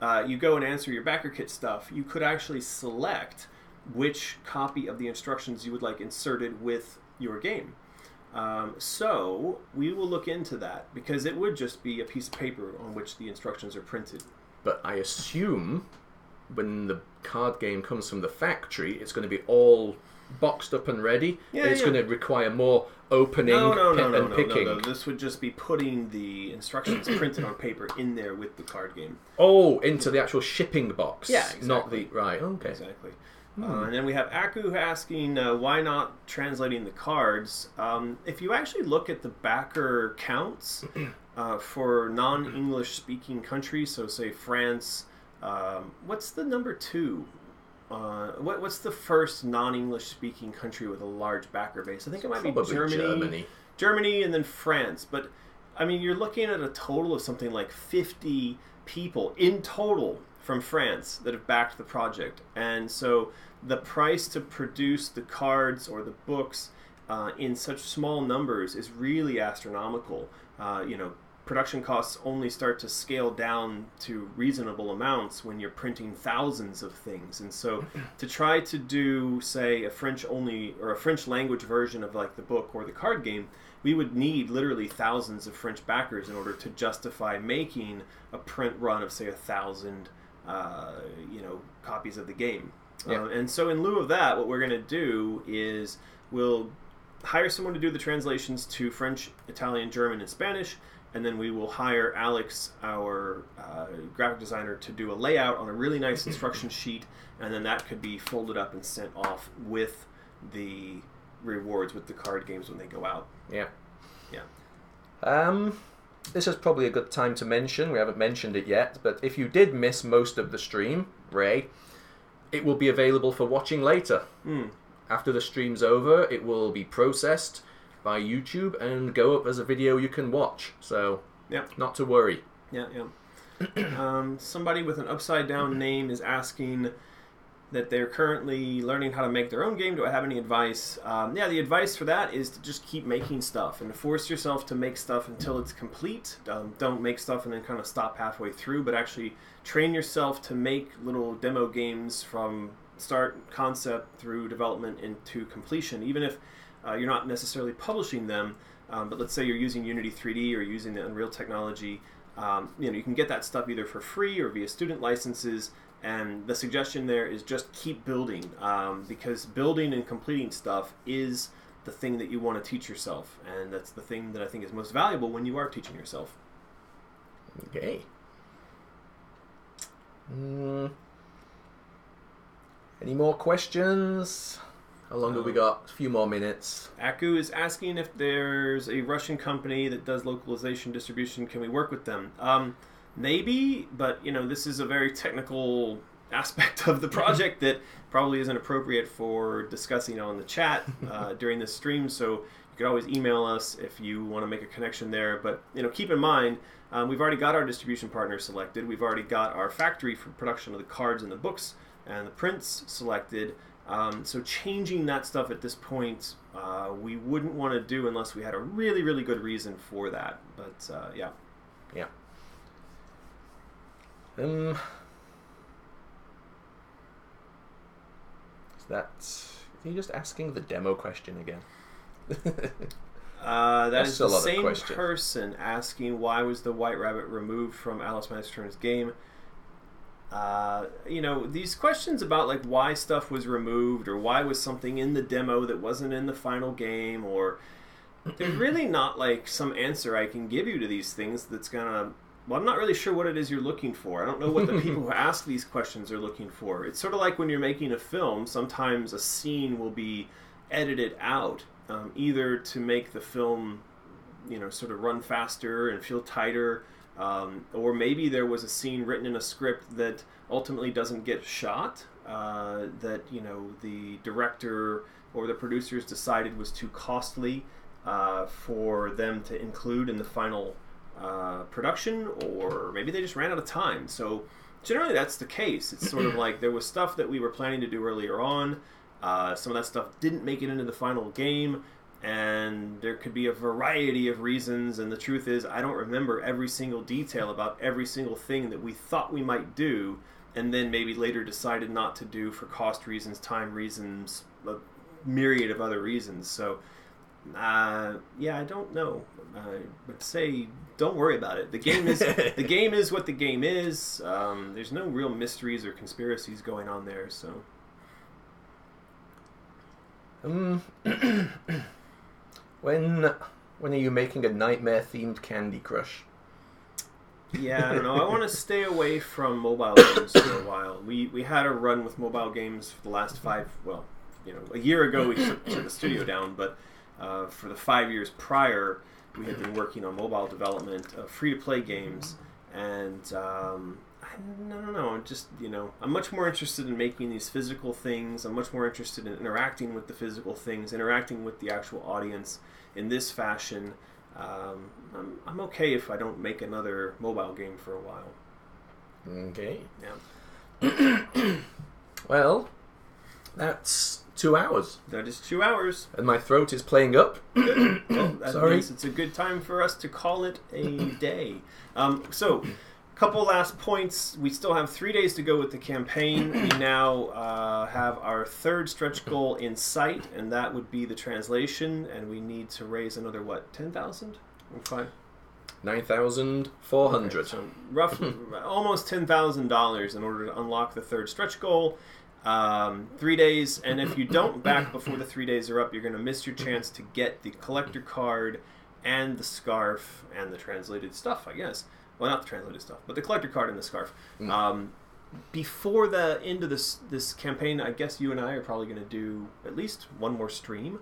uh, you go and answer your backer kit stuff, you could actually select which copy of the instructions you would like inserted with your game. Um, so we will look into that because it would just be a piece of paper on which the instructions are printed. but I assume when the card game comes from the factory, it's going to be all boxed up and ready. Yeah, it's yeah. going to require more opening No, no, no, and no, no, picking. no. This would just be putting the instructions <clears throat> printed on paper in there with the card game. Oh, into the actual shipping box. Yeah, Not the exactly. right. Okay. Exactly. Uh, and then we have Aku asking uh, why not translating the cards. Um, if you actually look at the backer counts <clears throat> uh, for non-English speaking countries, so say France, um, what's the number two? Uh, what, what's the first non-English speaking country with a large backer base? I think it might be Germany. Germany. Germany and then France. But I mean, you're looking at a total of something like 50 people in total from France that have backed the project. And so the price to produce the cards or the books uh, in such small numbers is really astronomical. Uh, you know, production costs only start to scale down to reasonable amounts when you're printing thousands of things. And so <clears throat> to try to do, say, a French only or a French language version of like the book or the card game, we would need literally thousands of French backers in order to justify making a print run of, say, a thousand, uh, you know, copies of the game. Yeah. Uh, and so, in lieu of that, what we're going to do is we'll hire someone to do the translations to French, Italian, German, and Spanish, and then we will hire Alex, our uh, graphic designer, to do a layout on a really nice instruction sheet, and then that could be folded up and sent off with the rewards with the card games when they go out. Yeah. Yeah. Um, this is probably a good time to mention. We haven't mentioned it yet, but if you did miss most of the stream, Ray, it will be available for watching later. Mm. After the stream's over, it will be processed by YouTube and go up as a video you can watch. So, Yeah. not to worry. Yeah, yeah. <clears throat> um, somebody with an upside down name is asking that they're currently learning how to make their own game. Do I have any advice? Um, yeah, the advice for that is to just keep making stuff and force yourself to make stuff until it's complete. Um, don't make stuff and then kind of stop halfway through, but actually train yourself to make little demo games from start concept through development into completion, even if uh, you're not necessarily publishing them. Um, but let's say you're using Unity 3D or using the Unreal technology. Um, you know, you can get that stuff either for free or via student licenses. And the suggestion there is just keep building um, because building and completing stuff is the thing that you want to teach yourself, and that's the thing that I think is most valuable when you are teaching yourself. Okay. Mm. Any more questions? How long have we got? A few more minutes. Aku is asking if there's a Russian company that does localization distribution. Can we work with them? Um, maybe, but you know, this is a very technical aspect of the project that probably isn't appropriate for discussing on the chat <laughs> uh, during this stream. So you could always email us if you want to make a connection there. But you know, keep in mind. Um, we've already got our distribution partner selected. We've already got our factory for production of the cards and the books and the prints selected. Um, so changing that stuff at this point, uh, we wouldn't want to do unless we had a really, really good reason for that. But uh, yeah, Yeah. Um. Is that? Is he just asking the demo question again? <laughs> uh, that That's is the same question. person asking why was the White Rabbit removed from Alice Returns game. Uh, you know these questions about like why stuff was removed or why was something in the demo that wasn't in the final game or there's <clears throat> really not like some answer I can give you to these things that's gonna. Well, I'm not really sure what it is you're looking for. I don't know what the people who <laughs> ask these questions are looking for. It's sort of like when you're making a film. Sometimes a scene will be edited out, um, either to make the film, you know, sort of run faster and feel tighter, um, or maybe there was a scene written in a script that ultimately doesn't get shot. Uh, that you know the director or the producers decided was too costly uh, for them to include in the final uh, production, or maybe they just ran out of time. So generally, that's the case. It's sort of <clears throat> like there was stuff that we were planning to do earlier on. Uh, some of that stuff didn't make it into the final game, and there could be a variety of reasons. And the truth is, I don't remember every single detail about every single thing that we thought we might do, and then maybe later decided not to do for cost reasons, time reasons, a myriad of other reasons. So. Uh, yeah, I don't know. I would say don't worry about it. The game is <laughs> the game is what the game is. Um, there's no real mysteries or conspiracies going on there. So Um. <clears throat> when when are you making a nightmare themed Candy Crush? yeah, I don't know. I <laughs> want to stay away from mobile games for a while. We we had a run with mobile games for the last five. Well, you know, a year ago we took, took the studio down, but uh, for the five years prior, we had been working on mobile development of free to play games, and um, I, don't know. Just you know, I'm much more interested in making these physical things. I'm much more interested in interacting with the physical things, interacting with the actual audience in this fashion. Um, I'm, I'm okay if I don't make another mobile game for a while. Okay. Yeah. <clears throat> Well, that's two hours, That is two hours. and my throat is playing up. Well, <coughs> Sorry. it's a good time for us to call it a day. Um, so, couple last points. We still have three days to go with the campaign. We <clears throat> now uh, have our third stretch goal in sight, and that would be the translation. And we need to raise another what, ten thousand? Fine. Nine thousand four hundred. So roughly <clears throat> almost ten thousand dollars in order to unlock the third stretch goal. Um, three days, and if you don't back before the three days are up, you're going to miss your chance to get the collector card and the scarf and the translated stuff. I guess. Well, not the translated stuff, but the collector card and the scarf. Um, before the end of this this campaign, I guess you and I are probably going to do at least one more stream,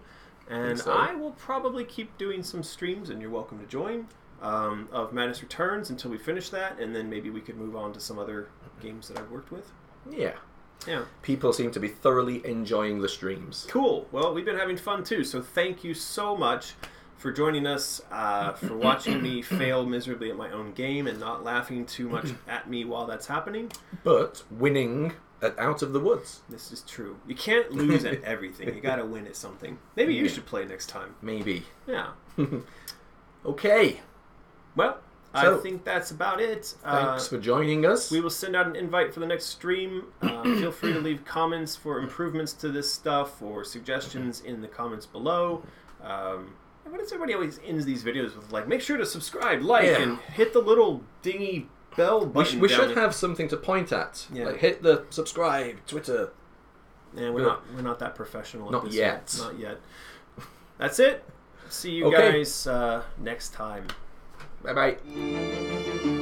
and so. I will probably keep doing some streams, and you're welcome to join um, of Madness Returns until we finish that, and then maybe we could move on to some other games that I've worked with. Yeah, Yeah, people seem to be thoroughly enjoying the streams. cool. Well, we've been having fun too, so thank you so much for joining us, uh, for watching me <coughs> fail miserably at my own game and not laughing too much <coughs> at me while that's happening. But winning at Out of the Woods, This is true. You can't lose at <laughs> everything. You got to win at something. Maybe you should play next time. maybe. Yeah. <laughs> Okay, Well, So- I think that's about it. thanks Uh, for joining us. we will send out an invite for the next stream. Um, <coughs> feel free to leave comments for improvements to this stuff or suggestions in the comments below. Um, what does everybody always ends these videos with? Like, make sure to subscribe, like, Yeah. and hit the little dingy bell we, button. sh- we down should have something to point at. Yeah. Like hit the subscribe, Twitter. And we're not we're not that professional. At Not this yet. Not yet. That's it. See you Okay. guys uh, next time. Bye bye.